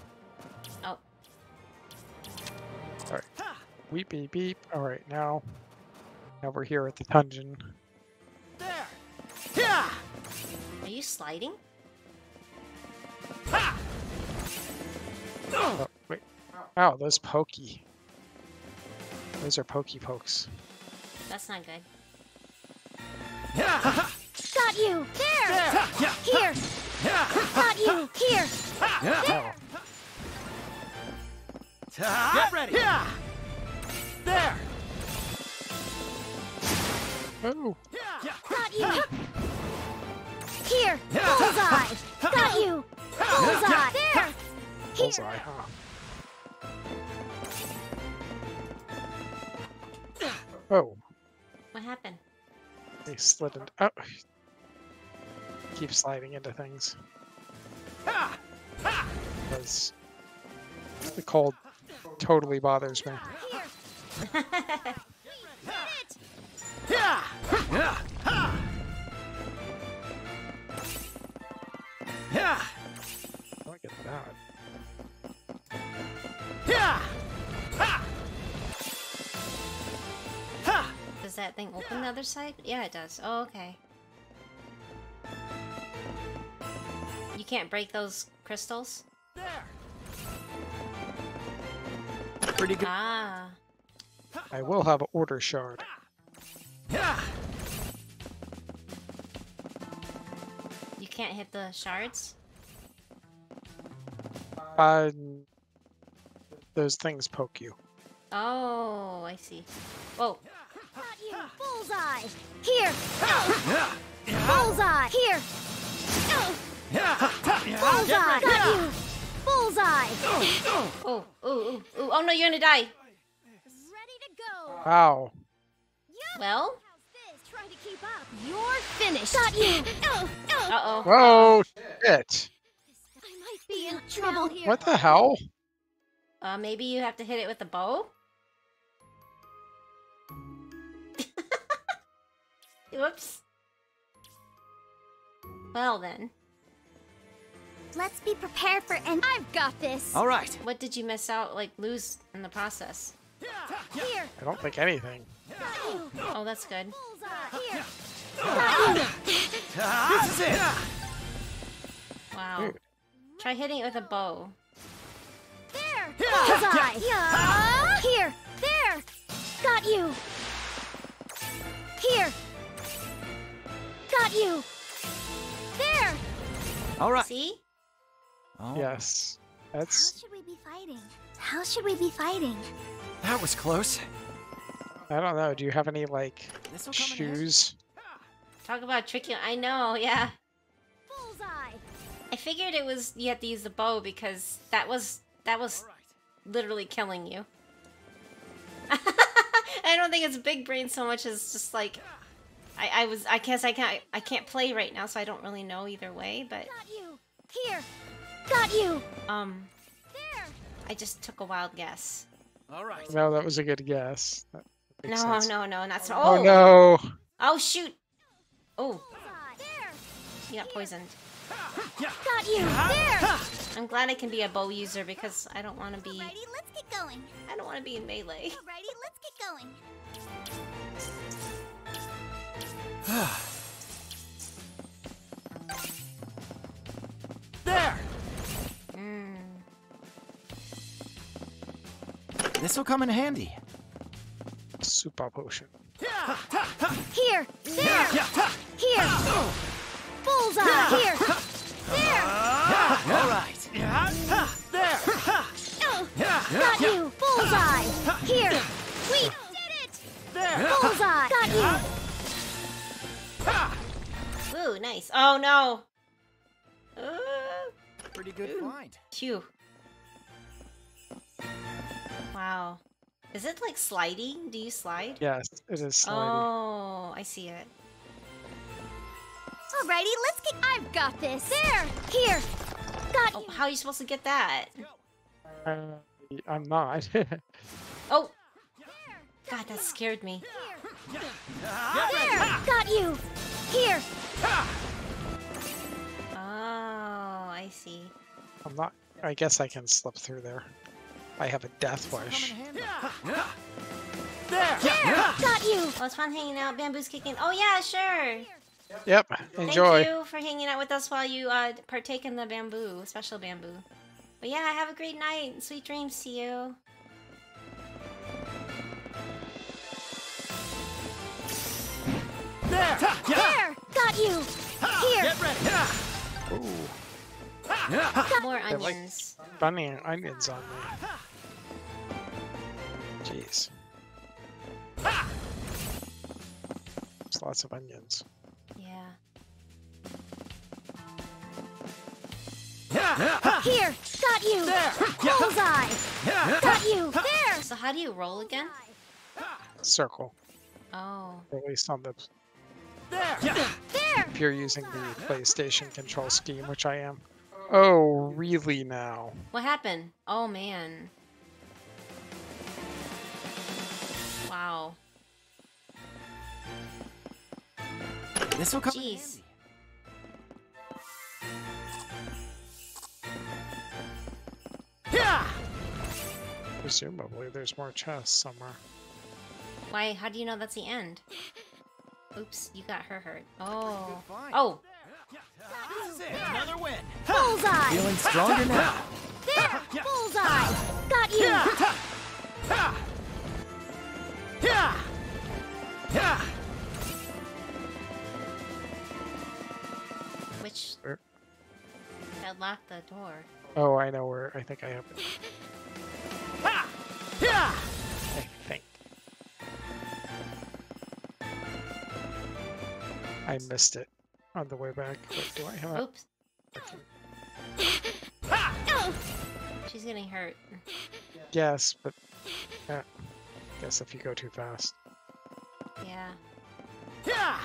Oh. Alright. Weep beep beep. Alright, now. Now we're here at the dungeon. There! Yeah! Are you sliding? Oh, wait. Wow, those pokey. Those are pokey pokes. That's not good. Yeah! Got you! There! There! Yeah! Here! Yeah! Got you! Here! Yeah! Oh, Get ready! Yeah! There! oh. Yeah! Got you! Here! Bullseye! Got you! Bullseye! There! Here! Bullseye, huh? Oh, What happened? they slid into. Oh. Keep sliding into things. Ha! Ha! Because the cold totally bothers me. Here! Yeah! Yeah! Ha! Yeah! Look at that. Yeah! Ha! Ha! Does that thing open the other side? Yeah, it does. Oh, okay. You can't break those crystals? There! Pretty good. Ah. I will have an order shard. You can't hit the shards? Uh, those things poke you. Oh, I see. Whoa. Got you. Bullseye. Here. Bullseye. Here. Bullseye. Got you. Bullseye. Oh, oh, oh, oh, oh no, you're gonna die. Ready to go. Wow. Well, Try to keep up. You're finished. Got you. Oh, oh. uh-oh. Whoa, shit. I might be in trouble here. What the hell? Uh, maybe you have to hit it with a bow? [LAUGHS] Whoops. Well then, Let's be prepared for and I've got this. All right. what did you miss out, like, lose in the process? Here. I don't think anything. Oh, that's good. This is it. Wow. Dude. Try hitting it with a bow. There. Bullseye. Yeah. Here. There. Got you. Here. Got you. There. All right. See? Oh, Yes. How should we be fighting? How should we be fighting? That was close. I don't know. Do you have any, like, This'll come in handy. shoes? Talk about tricky. I know, yeah. Bullseye. I figured it was you had to use the bow because that was that was literally killing you. [LAUGHS] I don't think it's big brain so much as just like I, I was I guess I can't I can't play right now so I don't really know either way but Got you. Here. Got you. um There. I just took a wild guess. All right. No, that was a good guess. No sense. no no not so Oh, oh no. oh shoot oh Bullseye. There. you got poisoned. Got you. There. I'm glad I can be a bow user because I don't want to be Alrighty, let's get going. I don't want to be in melee. Alrighty, let's get going. There. Mm. This'll come in handy. Super potion. Here. There. Here. Bullseye. Here. There. All right. There. Oh. Got you. Bullseye. Here. We did it. There. Bullseye. Got you. Ooh, nice. Oh no. Uh, Pretty good find. phew. Wow. Is it like sliding? Do you slide? Yes, it is sliding. Oh, I see it. Alrighty, let's get. I've got this. There. Here. Got Oh, you. how are you supposed to get that? Uh, I'm not. [LAUGHS] Oh. God, that scared me. There. Got you. Here. Oh, I see. I'm not. I guess I can slip through there. I have a death wish. [LAUGHS] There. Got you. Well, it's fun hanging out. Bamboo's kicking. Oh yeah, sure. Yep. Enjoy. Thank you for hanging out with us while you uh, partake in the bamboo, special bamboo. But yeah, have a great night. Sweet dreams to you. There. There. Got you. Here. Get ready. Ooh, More like- onions. bunny onions on me. Jeez. There's lots of onions. Yeah. Here. Got you. Bullseye. Got you. There. So how do you roll again? Circle, Oh. at least on the. There. There. If you're using the PlayStation control scheme, which I am. Oh, really now? What happened? Oh man. Wow. This'll come. in Jeez. handy. Presumably, there's more chests somewhere. Why? How do you know that's the end? Oops, you got her hurt. Oh. Oh. Another win. Bullseye. Feeling stronger now. There. Bullseye. Got you. Yeah. Yeah. Which er. I locked the door. Oh, I know where. I think I opened. Ha! Yeah. I think. I missed it on the way back. Wait, do I have a... Oops. [LAUGHS] She's getting hurt. Yes, but uh, guess if you go too fast. Yeah. [LAUGHS]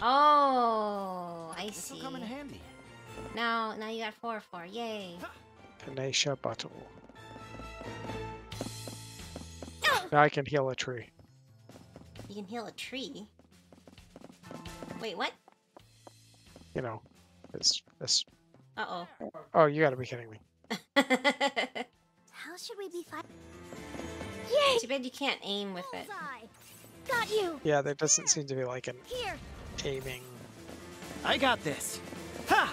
Oh, I This'll see. come in handy. Now, now you got four four. Yay. Panesha Buttle. Now I can heal a tree. You can heal a tree. Wait, what? You know, this this. Uh Oh, you gotta be kidding me. oh. How should we be fighting? Yay! Too bad you can't aim with it. Got you! Yeah, there doesn't seem to be like an Here! aiming. I got this. Ha!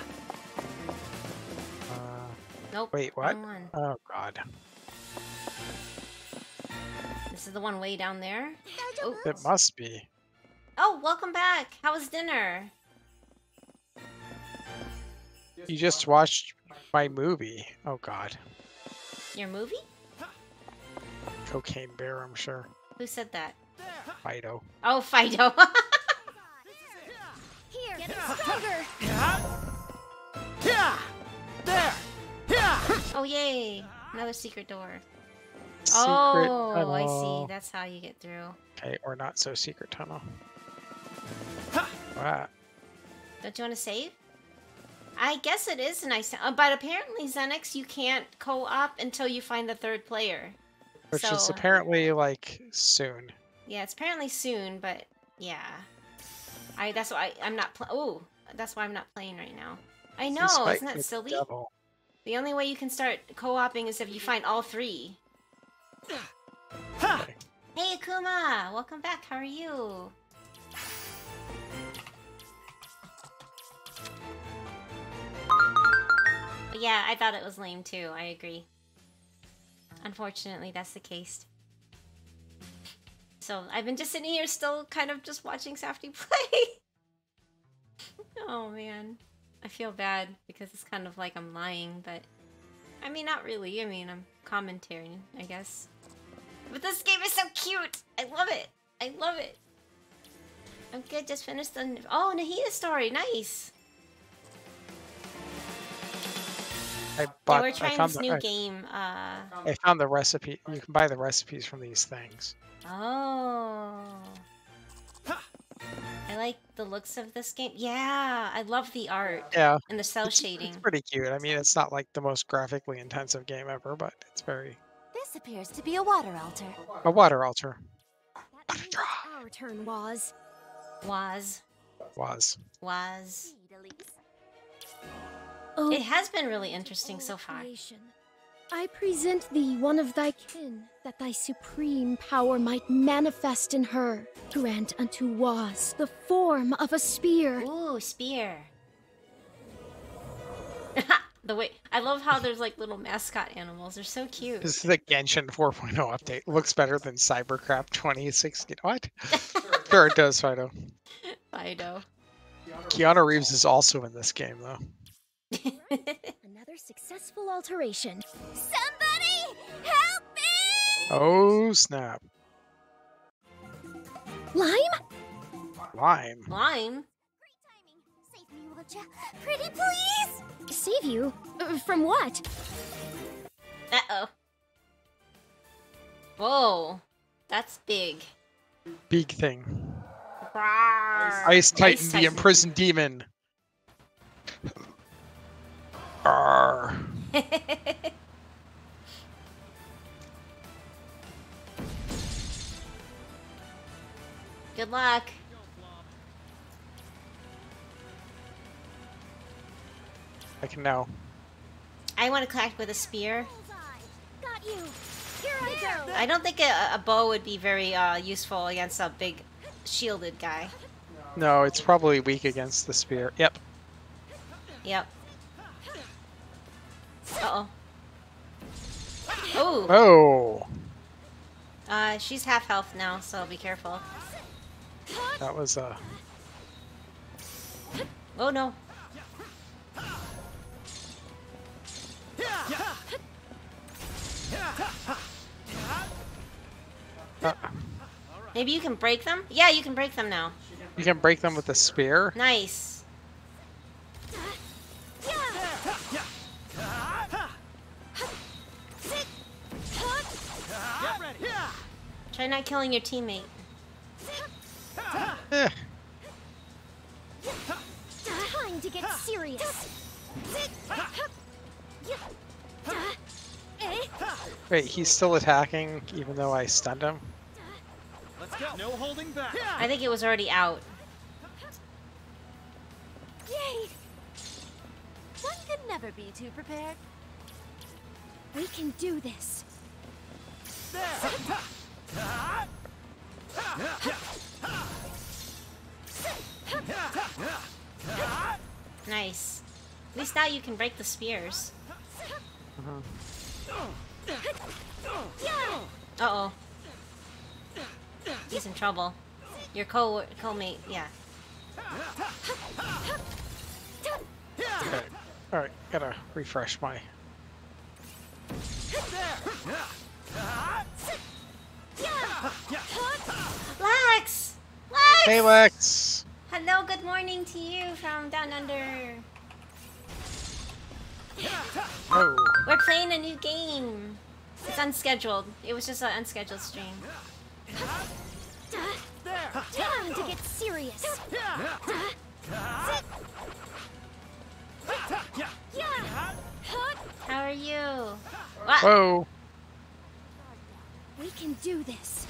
Uh, Nope. wait, what? Oh God, This is the one way down there. Oh, it must be. oh welcome back. How was dinner? You just watched my movie. Oh God, Your movie? Cocaine Bear. I'm sure. Who said that? Fido. Oh, Fido. [LAUGHS] Here! get stronger! Yeah! There! Yeah! oh, yay. Another secret door. Secret oh, I see. That's how you get through. Okay, or not so secret tunnel. Wow. Don't you want to save? I guess it is a nice, uh, but apparently Xenix, you can't co-op until you find the third player. Which is apparently like soon. Yeah, it's apparently soon, but yeah. I that's why I, I'm not. Pl- oh, that's why I'm not playing right now. I know, This might isn't be that the silly? devil. The only way you can start co-oping is if you find all three. Ha! Hey Akuma, welcome back. How are you? Yeah, I thought it was lame too. I agree. Unfortunately, that's the case. So I've been just sitting here, still kind of just watching Safty [LAUGHS] play. oh man, I feel bad because it's kind of like I'm lying, but I mean, not really. I mean, I'm commentating, I guess. But this game is so cute. I love it. I love it. I'm good. Just finished the oh Nahida story. Nice. I Yeah, bought. we're I trying found this the, new I, game. Uh I found the recipe. You can buy the recipes from these things. oh. I like the looks of this game. Yeah, I love the art Yeah, and the cell it's, shading. it's pretty cute. I mean, it's not like the most graphically intensive game ever, but it's very This appears to be a water altar. a water altar That means it's our turn, Waz. Was was. was. Oh, It has been really interesting so far. creation. I present thee one of thy kin, that thy supreme power might manifest in her. Grant unto Waz the form of a spear. Ooh, spear. [LAUGHS] the way I love how there's like little mascot animals. They're so cute. This is the Genshin 4.0 update. Looks better than Cybercraft 2016. What? [LAUGHS] sure, it does, Fido. Fido. Keanu Reeves is also in this game, though. [LAUGHS] Another successful alteration. Somebody help me! Oh snap! Lime? Lime. Lime. Save me, would ya? Pretty please! Save you? Uh, From what? Uh oh. Whoa, that's big. Big thing. Rawr. Ice Titan, the Titan. imprisoned demon. Arr. Good luck. I can now. I want to collect with a spear. Got you! Here I go! I don't think a, a bow would be very uh, useful against a big shielded guy. No, it's probably weak against the spear. Yep. Yep. Uh oh. Oh. Oh, Uh, she's half health now, so be careful. that was uh. Oh no. uh Maybe you can break them? Yeah, you can break them now. You can break them with a spear. Nice. Try not killing your teammate. Eh, Time to get serious. wait, he's still attacking even though I stunned him. Let's go. No holding back. I think it was already out. Yay! One could never be too prepared. We can do this. Nice. At least now you can break the spears. Uh oh. He's in trouble. Your co co-mate, yeah. Okay. Alright, gotta refresh my. Lex! Lex! Hey, Lex! Hello, good morning to you from down under. Oh, We're playing a new game. It's unscheduled. It was just an unscheduled stream. Time to get serious. How are you? Whoa! We can do this.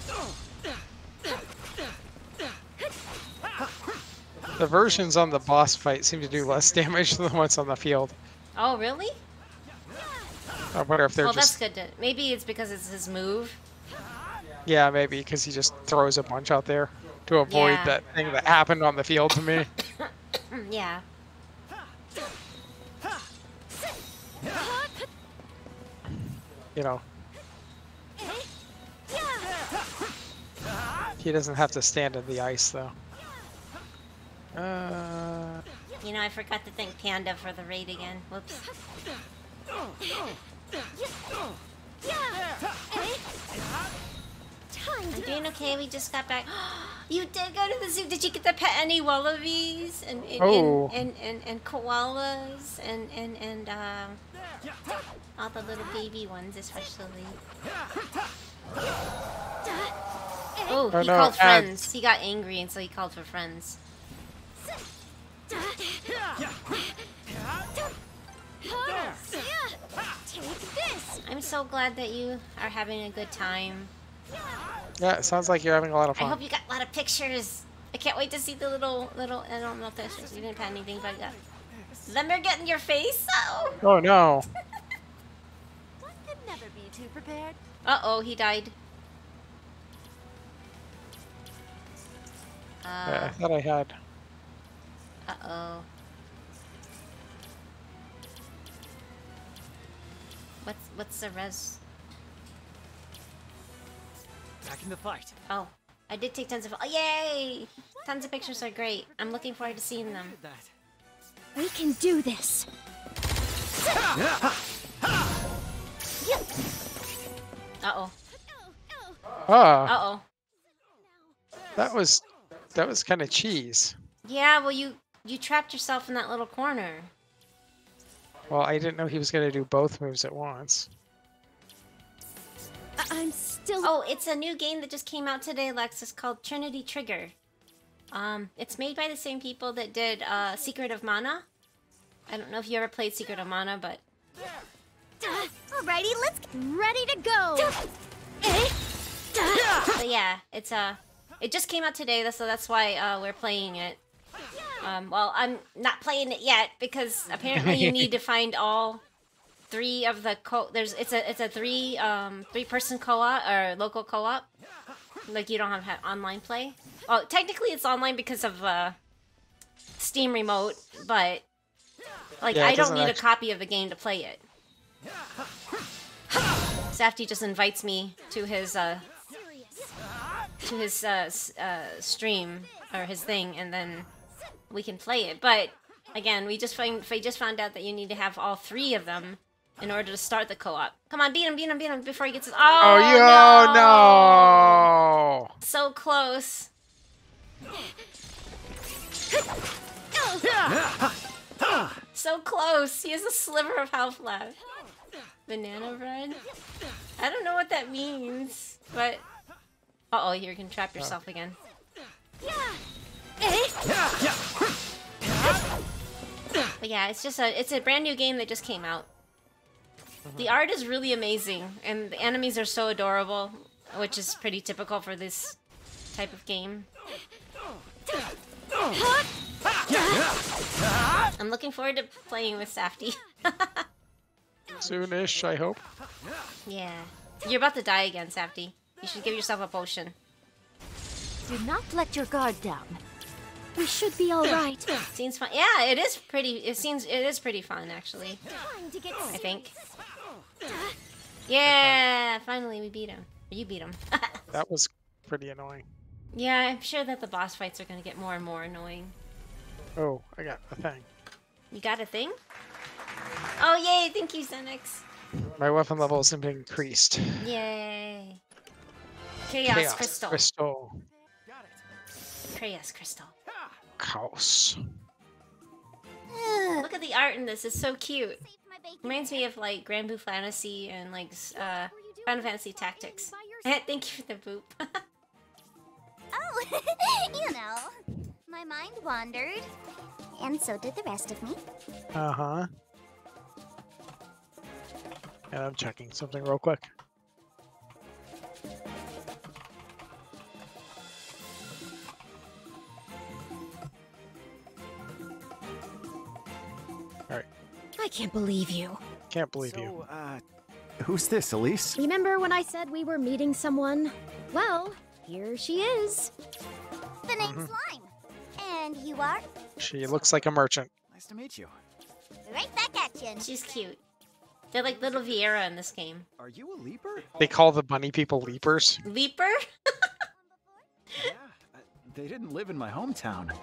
The versions on the boss fight seem to do less damage than the ones on the field. Oh, really? I wonder if they're well, just. that's good. To, maybe it's because it's his move. Yeah, maybe because he just throws a bunch out there to avoid Yeah. that thing that happened on the field to me. [COUGHS] yeah. You know, he doesn't have to stand in the ice though. Uh, You know, I forgot to thank Panda for the raid again. Whoops. Time I'm to doing okay. We just got back. [GASPS] [GASPS] you did go to the zoo. Did you get to pet any wallabies and and, Oh. and, and, and, and koalas and and and um all the little baby ones especially. Oh, Oh, he no, called ads. friends. He got angry and so he called for friends. I'm so glad that you are having a good time. yeah, it sounds like you're having a lot of fun. I hope you got a lot of pictures. I can't wait to see the little little. I don't know if that's you didn't pet anything, but yeah. Let me get in your face. Oh. Oh no! [LAUGHS] One could never be too prepared. Uh oh, he died. Yeah, I Uh, thought I had. uh oh. What's what's the res? Back in the fight. Oh, I did take tons of. Oh, yay! Tons of pictures are great. I'm looking forward to seeing them. Look at that. We can do this. Uh oh. Ah, Uh oh. that was that was kind of cheese. Yeah, well you you trapped yourself in that little corner. Well, I didn't know he was gonna do both moves at once. I- I'm still. Oh, it's a new game that just came out today, Lex. It's called Trinity Trigger. Um, it's made by the same people that did uh, Secret of Mana. I don't know if you ever played Secret of Mana, but Alrighty, let's get ready to go. But yeah, it's uh, it just came out today, so that's why uh, we're playing it. Um, well, I'm not playing it yet because apparently you need to [LAUGHS] find all three of the co. There's it's a it's a three um three person co-op or local co-op. Like you don't have, have online play. Well, technically it's online because of uh, Steam Remote, but like Yeah, I don't doesn't need a copy of the game to play it. Safty just invites me to his uh to his uh, uh stream or his thing, and then we can play it. But again, we just find we just found out that you need to have all three of them in order to start the co-op. Come on, beat him, beat him, beat him before he gets his. Oh, Oh, you no! no! So close. [LAUGHS] So close. He has a sliver of health left. Banana bread? I don't know what that means, but... Uh-oh, you can trap yourself again. But yeah, it's just a it's a brand new game that just came out. The uh-huh. art is really amazing, and the enemies are so adorable, which is pretty typical for this type of game. I'm looking forward to playing with Safty. [LAUGHS] Soonish, I hope. yeah. You're about to die again, Safty. You should give yourself a potion. Do not let your guard down. We should be alright. Seems fun. Yeah, it is pretty. It seems it is pretty fun actually. To get I think. Yeah, finally we beat him. You beat him. [LAUGHS] That was pretty annoying. yeah, I'm sure that the boss fights are gonna get more and more annoying. Oh, I got a thing. You got a thing? Oh yay! Thank you, Zenix. My weapon level has been increased. Yay! Chaos, crystal. Crystal. Chaos crystal. Chaos. Look at the art in this. It's so cute. Reminds me of like Granblue Fantasy and like uh, Final Fantasy Tactics. [LAUGHS] Thank you for the boop. [LAUGHS] Oh, [LAUGHS] you know, my mind wandered. And so did the rest of me. Uh huh. And I'm checking something real quick. Alright, I can't believe you. can't believe you. Uh, who's this, Elise? Remember when I said we were meeting someone? Well, here she is. The name's Slime. And you are? She looks like a merchant. Nice to meet you. Right back at you. She's cute. They're like little Viera in this game. Are you a leaper? They call the bunny people leapers. Leaper? [LAUGHS] Yeah. Uh, they didn't live in my hometown.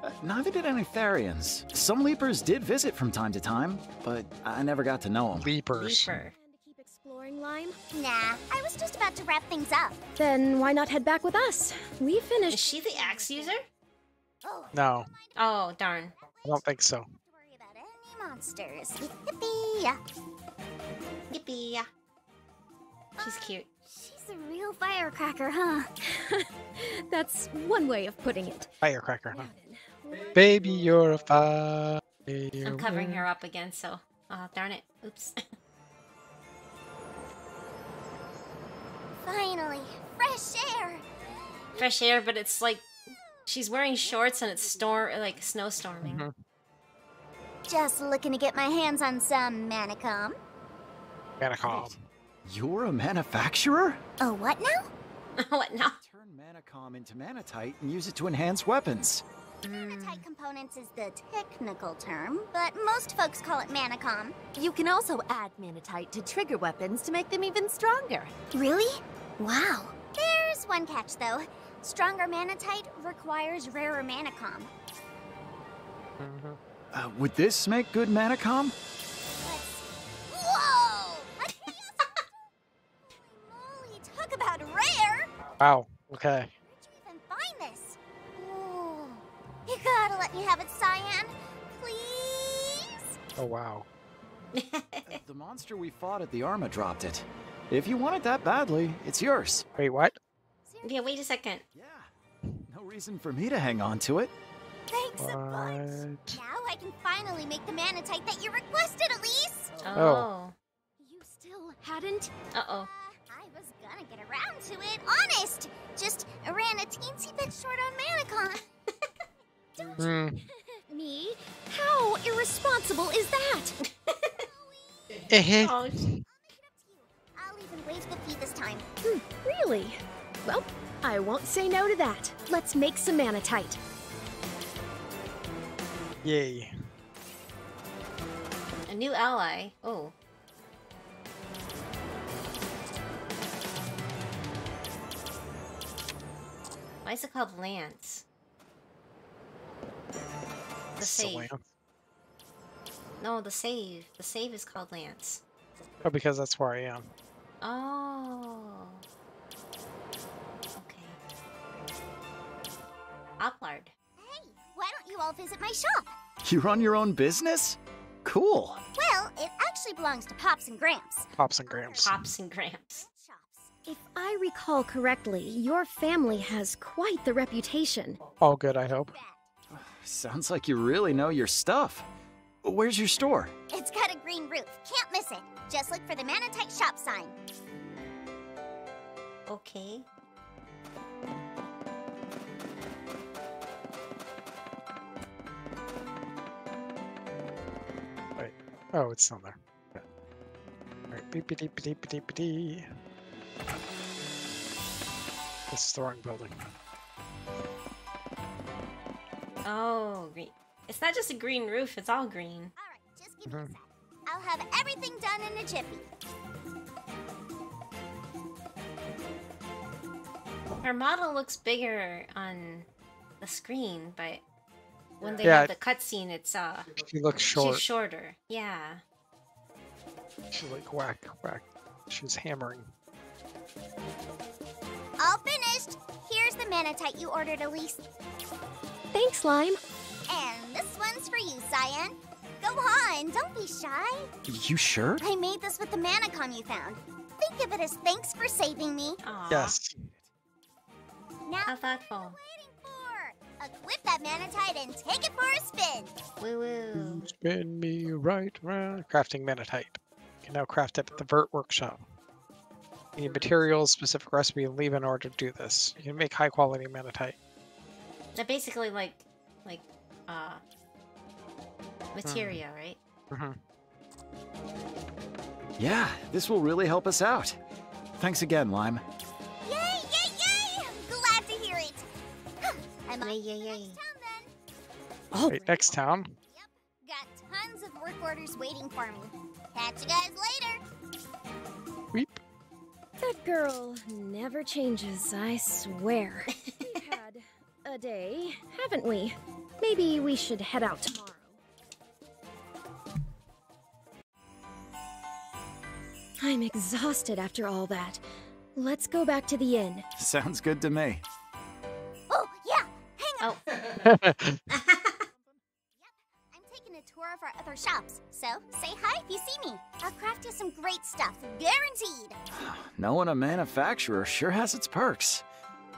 Uh, neither did any Tharians. Some leapers did visit from time to time, but I never got to know them. Leapers. Leaper. To keep exploring, Lime? Nah, I was just about to wrap things up. Then why not head back with us? We finished. Is she the axe user? Oh, No, Oh darn. I don't think so. don't worry about any monsters. Yippee! Yippee. She's cute. She's a real firecracker, huh? [LAUGHS] That's one way of putting it. Firecracker, huh? Baby, you're a fire. I'm covering her up again, so. Oh, darn it. Oops. [LAUGHS] Finally, fresh air. Fresh air, but it's like. She's wearing shorts and it's storm like snowstorming. Mhm. Just looking to get my hands on some manacom. Manacom. You're a manufacturer? Oh, what now? [LAUGHS] what now? Turn Manacom into Manatite and use it to enhance weapons. Manatite components is the technical term, but most folks call it manacom. You can also add manatite to trigger weapons to make them even stronger. Really? Wow. There's one catch, though. Stronger manatite requires rarer manacom. Uh, would this make good Manacom? Wow. Okay. Where'd you even find this? Ooh. You gotta let me have it, Cyan. Please? Oh wow. [LAUGHS] The monster we fought at the Arma dropped it. If you want it that badly, it's yours. Wait, what? Yeah, wait a second. Yeah. No reason for me to hang on to it. Thanks a bunch. Now I can finally make the manatite that you requested, Elise. Oh. You still hadn't? Uh around to it, honest. Just ran a teensy bit short on Manacom. [LAUGHS] Hmm. [LAUGHS] Me? How irresponsible is that? [LAUGHS] Eh, Oh, I'll even waive the fee this time. Hmm, really? Well, I won't say no to that. Let's make some manatite. Yay. a new ally. Oh. Why is it called Lance? The save. Selena. No, the save. The save is called Lance. Oh, because that's where I am. Oh. Okay. Oplard. Hey, why don't you all visit my shop? You run your own business? Cool. Well, it actually belongs to Pops and Gramps. Pops and Gramps. Pops and Gramps. If I recall correctly, your family has quite the reputation. All good, I hope. Sounds like you really know your stuff. Where's your store? It's got a green roof. Can't miss it. Just look for the Manatite shop sign. Okay. Wait. Oh, it's still there. Yeah. Alright, beep beep beep beep beep beep. This is the wrong building. Oh, green. It's not just a green roof, it's all green. Alright, Just give me a sec. I'll have everything done in a jiffy. Her model looks bigger on the screen, but when they Yeah. have the cutscene, it's uh, She looks short. she's shorter. Yeah. She's like whack, whack. She's hammering. All finished. Here's the Manatite you ordered, Elise. Thanks, Lime. And this one's for you, Cyan. Go on, don't be shy. You sure? I made this with the Manacom you found. Think of it as thanks for saving me. Yes. Now, How thoughtful. equip that Manatite and take it for a spin. Woo woo. Spin me right round. Crafting manatite. You can now craft it at the Vert workshop. You need materials, specific recipe, and leave in order to do this. You can make high quality manatite. They're basically like, like, uh, materia, right? hmm Yeah, this will really help us out. Thanks again, Lime. Yay, yay, yay! Glad to hear it. I'm Yay, yay, yay. Oh, Wait, next town. Yep, got tons of work orders waiting for me. Catch you guys later. Weep. That girl never changes, I swear. [LAUGHS] We've had a day, haven't we? Maybe we should head out tomorrow. I'm exhausted after all that. Let's go back to the inn. Sounds good to me. Oh, yeah, hang on. Oh. [LAUGHS] [LAUGHS] I'm taking a tour of our other shops, so say hi if you see me. I'll craft you some great stuff, guaranteed. [SIGHS] Knowing a manufacturer sure has its perks.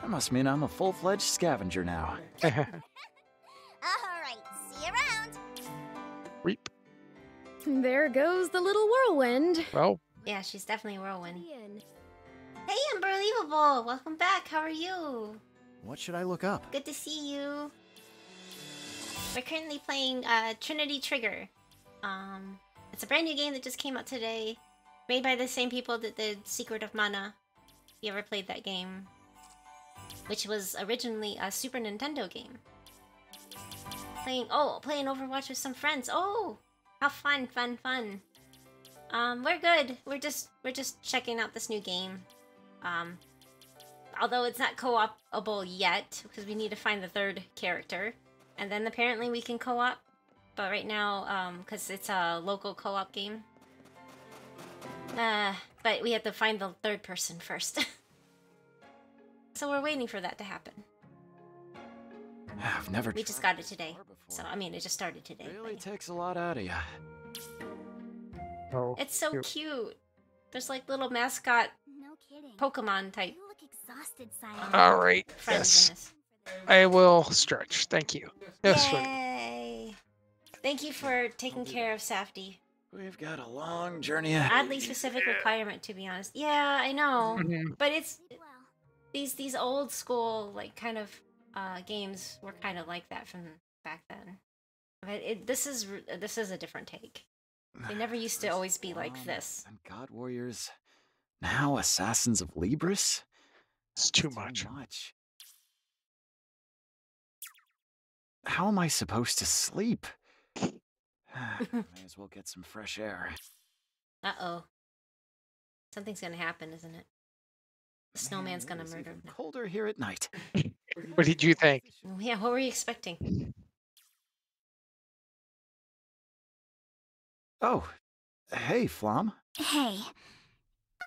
That must mean I'm a full-fledged scavenger now. [LAUGHS] All right, see you around. Weep. There goes the little whirlwind. Well, Yeah, she's definitely a whirlwind. Hey, Unbelievable! Welcome back. How are you? What should I look up? Good to see you. We're currently playing uh, Trinity Trigger. Um, it's a brand new game that just came out today, made by the same people that did Secret of Mana. If you ever played that game, which was originally a Super Nintendo game. Playing oh, playing Overwatch with some friends. Oh, how fun, fun, fun. Um, we're good. We're just we're just checking out this new game. Um, although it's not co-opable yet because we need to find the third character and then apparently we can co-op but right now um because it's a local co-op game uh but we have to find the third person first [LAUGHS] so we're waiting for that to happen I've never we just got it today so i mean it just started today Really takes a lot out of you. oh, it's so cute. cute there's like little mascot No kidding. pokemon type You look exhausted, Cyan. All right. friends in Yes. This I will stretch. Thank you. Yes. Yay! Thank you for taking care of Safty. We've got a long journey ahead. Oddly specific requirement, to be honest. Yeah, I know, Mhm. but it's these these old school like kind of uh, games were kind of like that from back then. But it, this is this is a different take. They never used to always be like this. And God Warriors. Now Assassins of Libris? It's too That's much. much. How am I supposed to sleep? [SIGHS] [LAUGHS] May as well get some fresh air. Uh oh. Something's gonna happen, isn't it? The snowman's Man, gonna it is murder even him. Colder here at night. [LAUGHS] What did you think? Yeah, what were you expecting? Oh, hey, Flam. Hey,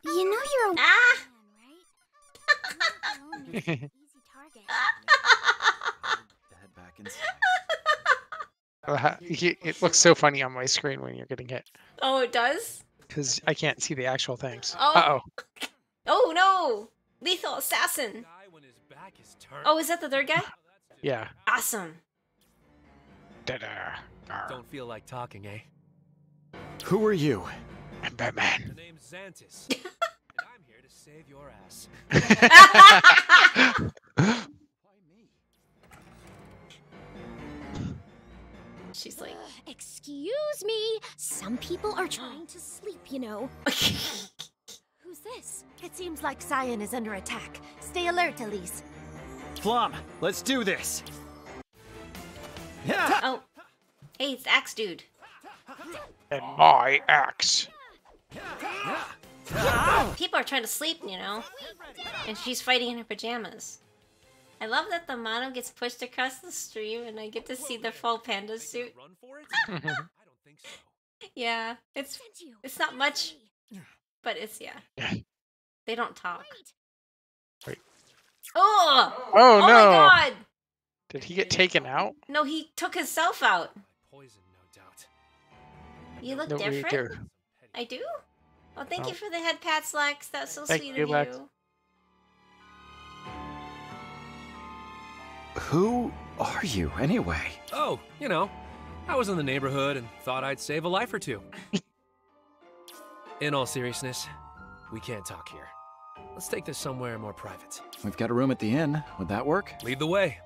you know you're a Ah! man, right? Leave it alone, you're an [LAUGHS] easy target. Head back inside. Uh, he- It looks so funny on my screen when you're getting hit Oh, it does? because I can't see the actual things. Oh. Uh oh. Oh no! Lethal assassin. Oh, is that the third guy? [LAUGHS] Yeah. Awesome. Da-da. Don't feel like talking, eh? Who are you? I'm Batman. The name's Zantis. [LAUGHS] and I'm here to save your ass. [LAUGHS] She's like, Excuse me. Some people are trying to sleep, you know. [LAUGHS] Who's this? It seems like Cyan is under attack. Stay alert, Elise. Flam, let's do this. Yeah. oh, hey, it's Axe Dude. And my axe. People are trying to sleep, you know, and she's fighting in her pajamas. I love that the motto gets pushed across the stream, and I get to see the full panda suit. [LAUGHS] [LAUGHS] yeah, it's it's not much, but it's yeah. [LAUGHS] They don't talk. Wait. Oh! oh! Oh, my no. god! Did he get taken out? No, he took himself out. You look No, different. do. I do. Well, thank Oh. you for the head pats, Lex. That's so Thank sweet you, of Lex. Who are you, anyway? Oh, you know, I was in the neighborhood and thought I'd save a life or two. in all seriousness, we can't talk here. Let's take this somewhere more private. We've got a room at the inn. Would that work? Lead the way.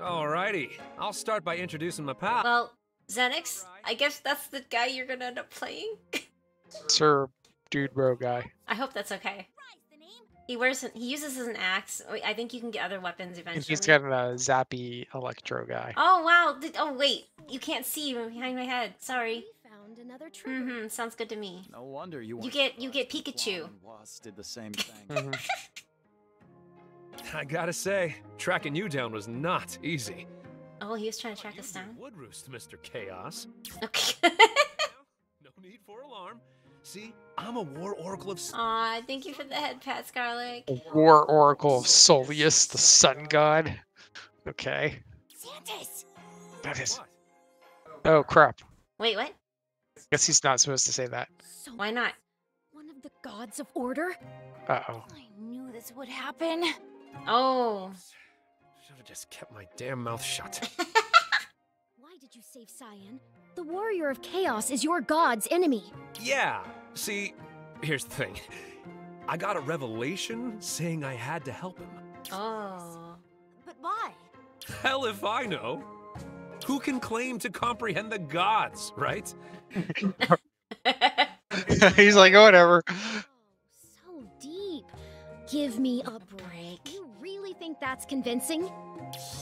Alrighty, I'll start by introducing my pal. Well, Xenix, I guess that's the guy you're gonna end up playing. Sir, dude, bro guy. I hope that's okay. He wears he uses as an axe. I think you can get other weapons And eventually. he's got a zappy electro guy. Oh wow! Did, oh wait, you can't see behind my head. Sorry. Found another treasure. Mm-hmm. Sounds good to me. No wonder you. You get you get Pikachu. Was did the same thing. Mhm. I gotta say, tracking you down was not easy. Oh, he was trying to track us down. Wood roost, Mr. Chaos. Okay. [LAUGHS] No need for alarm. See, I'm a war oracle of. s- Aw, thank you for the head pat, Scarlet. War Oracle of Solius, the sun god. Okay. Zantis! That is. Oh, crap. Wait, what? I Guess he's not supposed to say that. Why not? One of the gods of order? Uh oh. I knew this would happen. Oh. Should have just kept my damn mouth shut. [LAUGHS] Why did you save Cyan? The warrior of chaos is your god's enemy. yeah. See, here's the thing. I got a revelation saying I had to help him. Oh. But why? Hell if I know. Who can claim to comprehend the gods, right? [LAUGHS] he's like, oh, whatever. Oh, so deep. Give me a break. You really think that's convincing?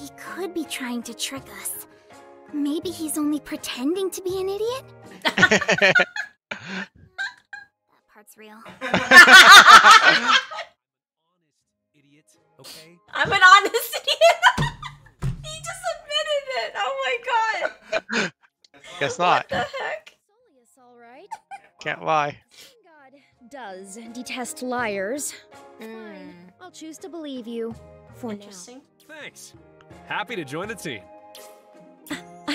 He could be trying to trick us. Maybe he's only pretending to be an idiot? That part's real. Idiot, [LAUGHS] okay? I'm an honest idiot. [LAUGHS] he just admitted it. Oh my god. Guess not. What the heck? Solius, all right. Can't lie. God does detest liars. Mm, I'll choose to believe you. For now. Thanks. Happy to join the team.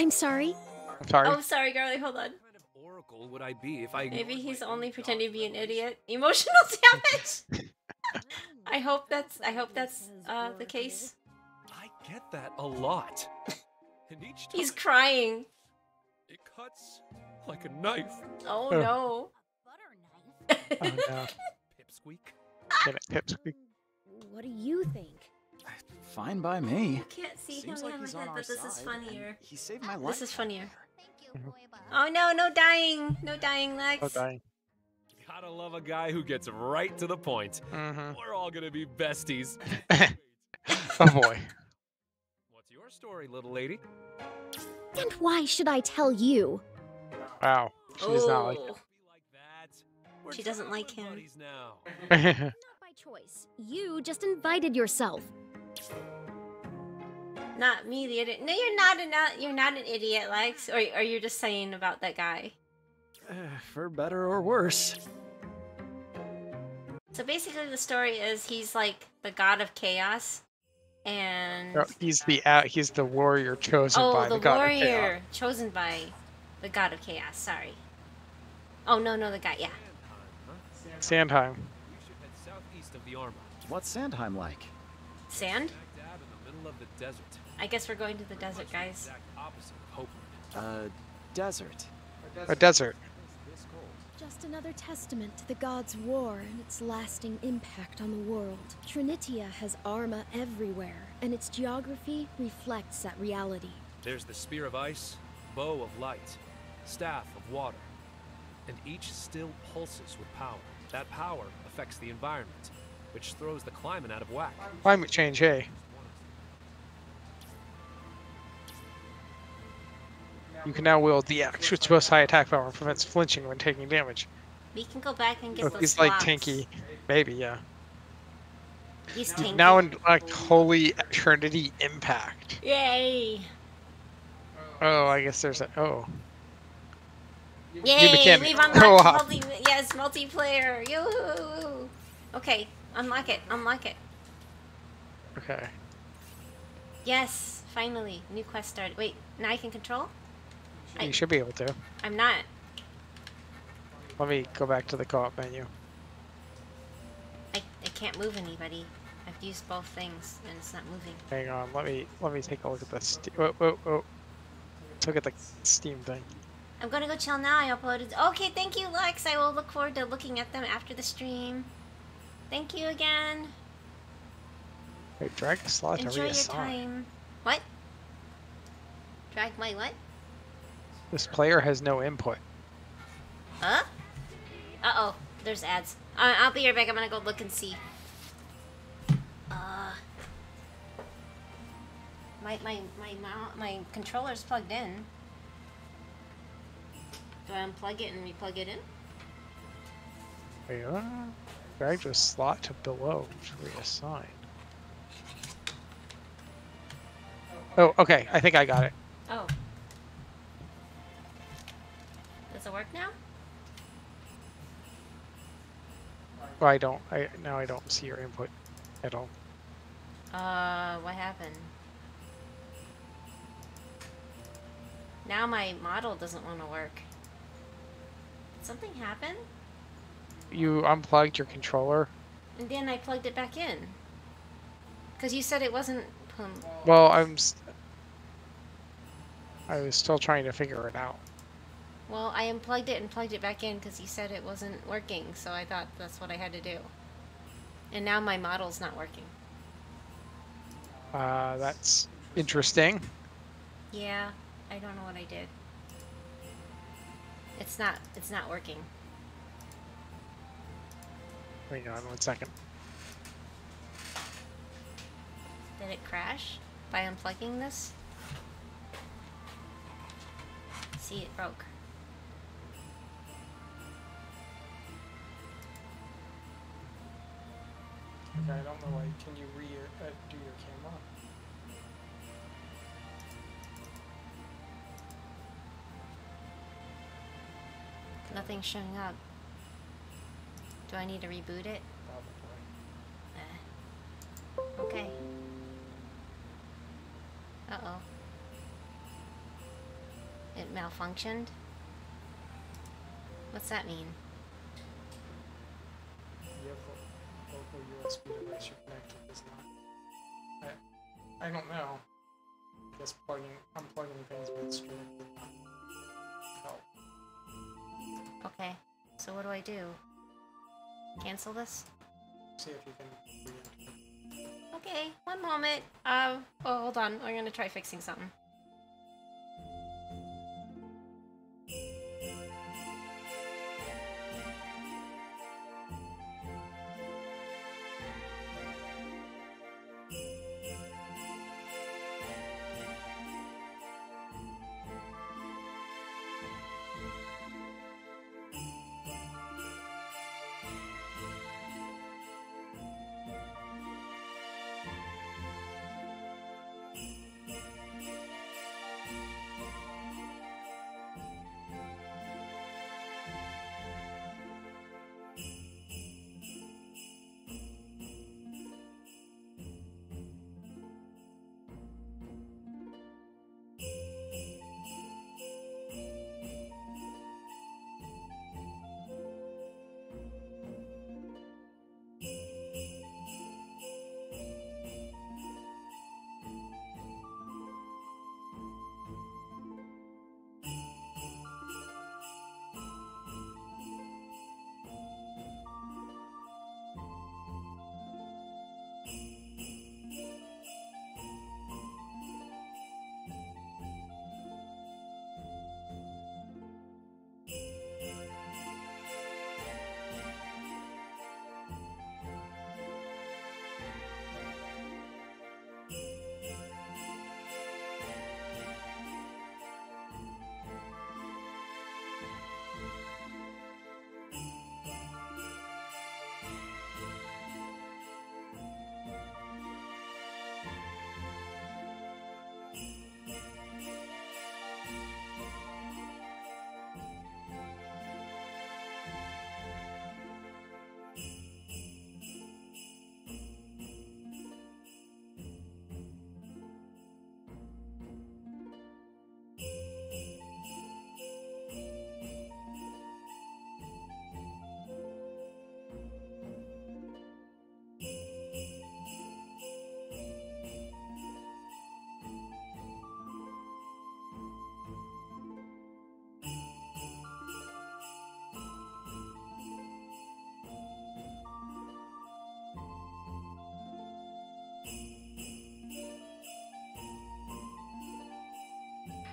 I'm sorry. I'm sorry. Oh, sorry, girlie. Hold on. What kind of oracle would I be if I Maybe he's only pretending to be an God? idiot. [LAUGHS] Emotional damage. [LAUGHS] I hope that's. I hope that's uh, the case. I get that a lot. [LAUGHS] And each time He's crying. it cuts like a knife. Oh Oh. no. Oh, no. Pipsqueak. Get it, Pipsqueak. What do you think? Fine by me. I Can't see Seems him like he's on head, our but this is side, funnier. He saved my life. This is funnier. Oh no, no dying, no dying, Lex. Oh, dying. Gotta love a guy who gets right to the point. hmm We're all gonna be besties. [LAUGHS] Oh, boy. What's your story, little lady? And why should I tell you? Wow. She does not like Oh. Be like that. She doesn't like him. buddies now. it. [LAUGHS] Not by choice. You just invited yourself. Not me, the idiot. No, you're not an uh, you're not an idiot, Lex. Or or you're just saying about that guy. Uh, for better or worse. So basically, the story is he's like the god of chaos, and No, he's the uh, he's the warrior chosen oh, by the, the, god of warrior chosen by the god of chaos. Sorry. Oh no, no, the guy. Yeah. chaos. Sandheim. You should head southeast of the Arma. What's Sandheim like? Sand. In the middle of the desert. I guess we're going to the desert, guys. Exact opposite of Hopeland. Uh, desert. A desert. Just another testament to the gods' war and its lasting impact on the world. Trinitia has Arma everywhere, and its geography reflects that reality. There's the spear of ice, bow of light, staff of water, and each still pulses with power. That power affects the environment, which throws the climate out of whack. Climate change, hey. You can now wield the axe, which boasts high attack power and prevents flinching when taking damage. We can go back and get So those he's like tanky. Maybe, yeah. He's He's tanky. now in like Holy Trinity Impact. Yay! Oh, I guess there's a. Oh. Yay! mechanic. We've unlocked [LAUGHS] Oh, multi. Yes, multiplayer. Yoo-hoo! Okay, unlock it. Unlock it. Okay. Yes, finally, new quest started. Wait, now I can control? I- You should be able to. I'm not. Let me go back to the co-op menu. I, I can't move anybody. I've used both things and it's not moving. Hang on. Let me let me take a look at oh, oh, oh. Let's look at the Steam thing. I'm gonna go chill now. I uploaded. Okay, thank you, Lex. I will look forward to looking at them after the stream. Thank you again. Wait, drag a slot to Enjoy your reassign. time. What? Drag my what? This player has no input. Huh? Uh oh, there's ads. Uh, I'll be right back. I'm gonna go look and see. Uh, my my my my controller's plugged in. Do I unplug it and replug it in? Wait, uh, drag a slot to below to reassign. Oh, okay. I think I got it. Oh. Does it work now? Well, I don't. I now I don't see your input at all. Uh, what happened? Now my model doesn't want to work. Did something happen? You unplugged your controller. And then I plugged it back in. Because you said it wasn't. Um, Well, I'm. I was still trying to figure it out. well, I unplugged it and plugged it back in because you said it wasn't working, so I thought that's what I had to do. And now my model's not working. Uh, that's interesting. Yeah, I don't know what I did. It's not. It's not working. Hang on one second. Did it crash by unplugging this? See, it broke. Okay, I don't know why. Can you re uh, do your camera? Nothing's showing up. Do I need to reboot it? Okay. Uh oh. It malfunctioned? What's that mean? You have a local USB device you're connected is not. I, I don't know. I guess plugging, unplugging things with help. Okay. So what do I do? Cancel this? See if you can. Okay, one moment. Uh, oh, hold on. I'm gonna try fixing something.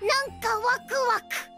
なんかワクワク。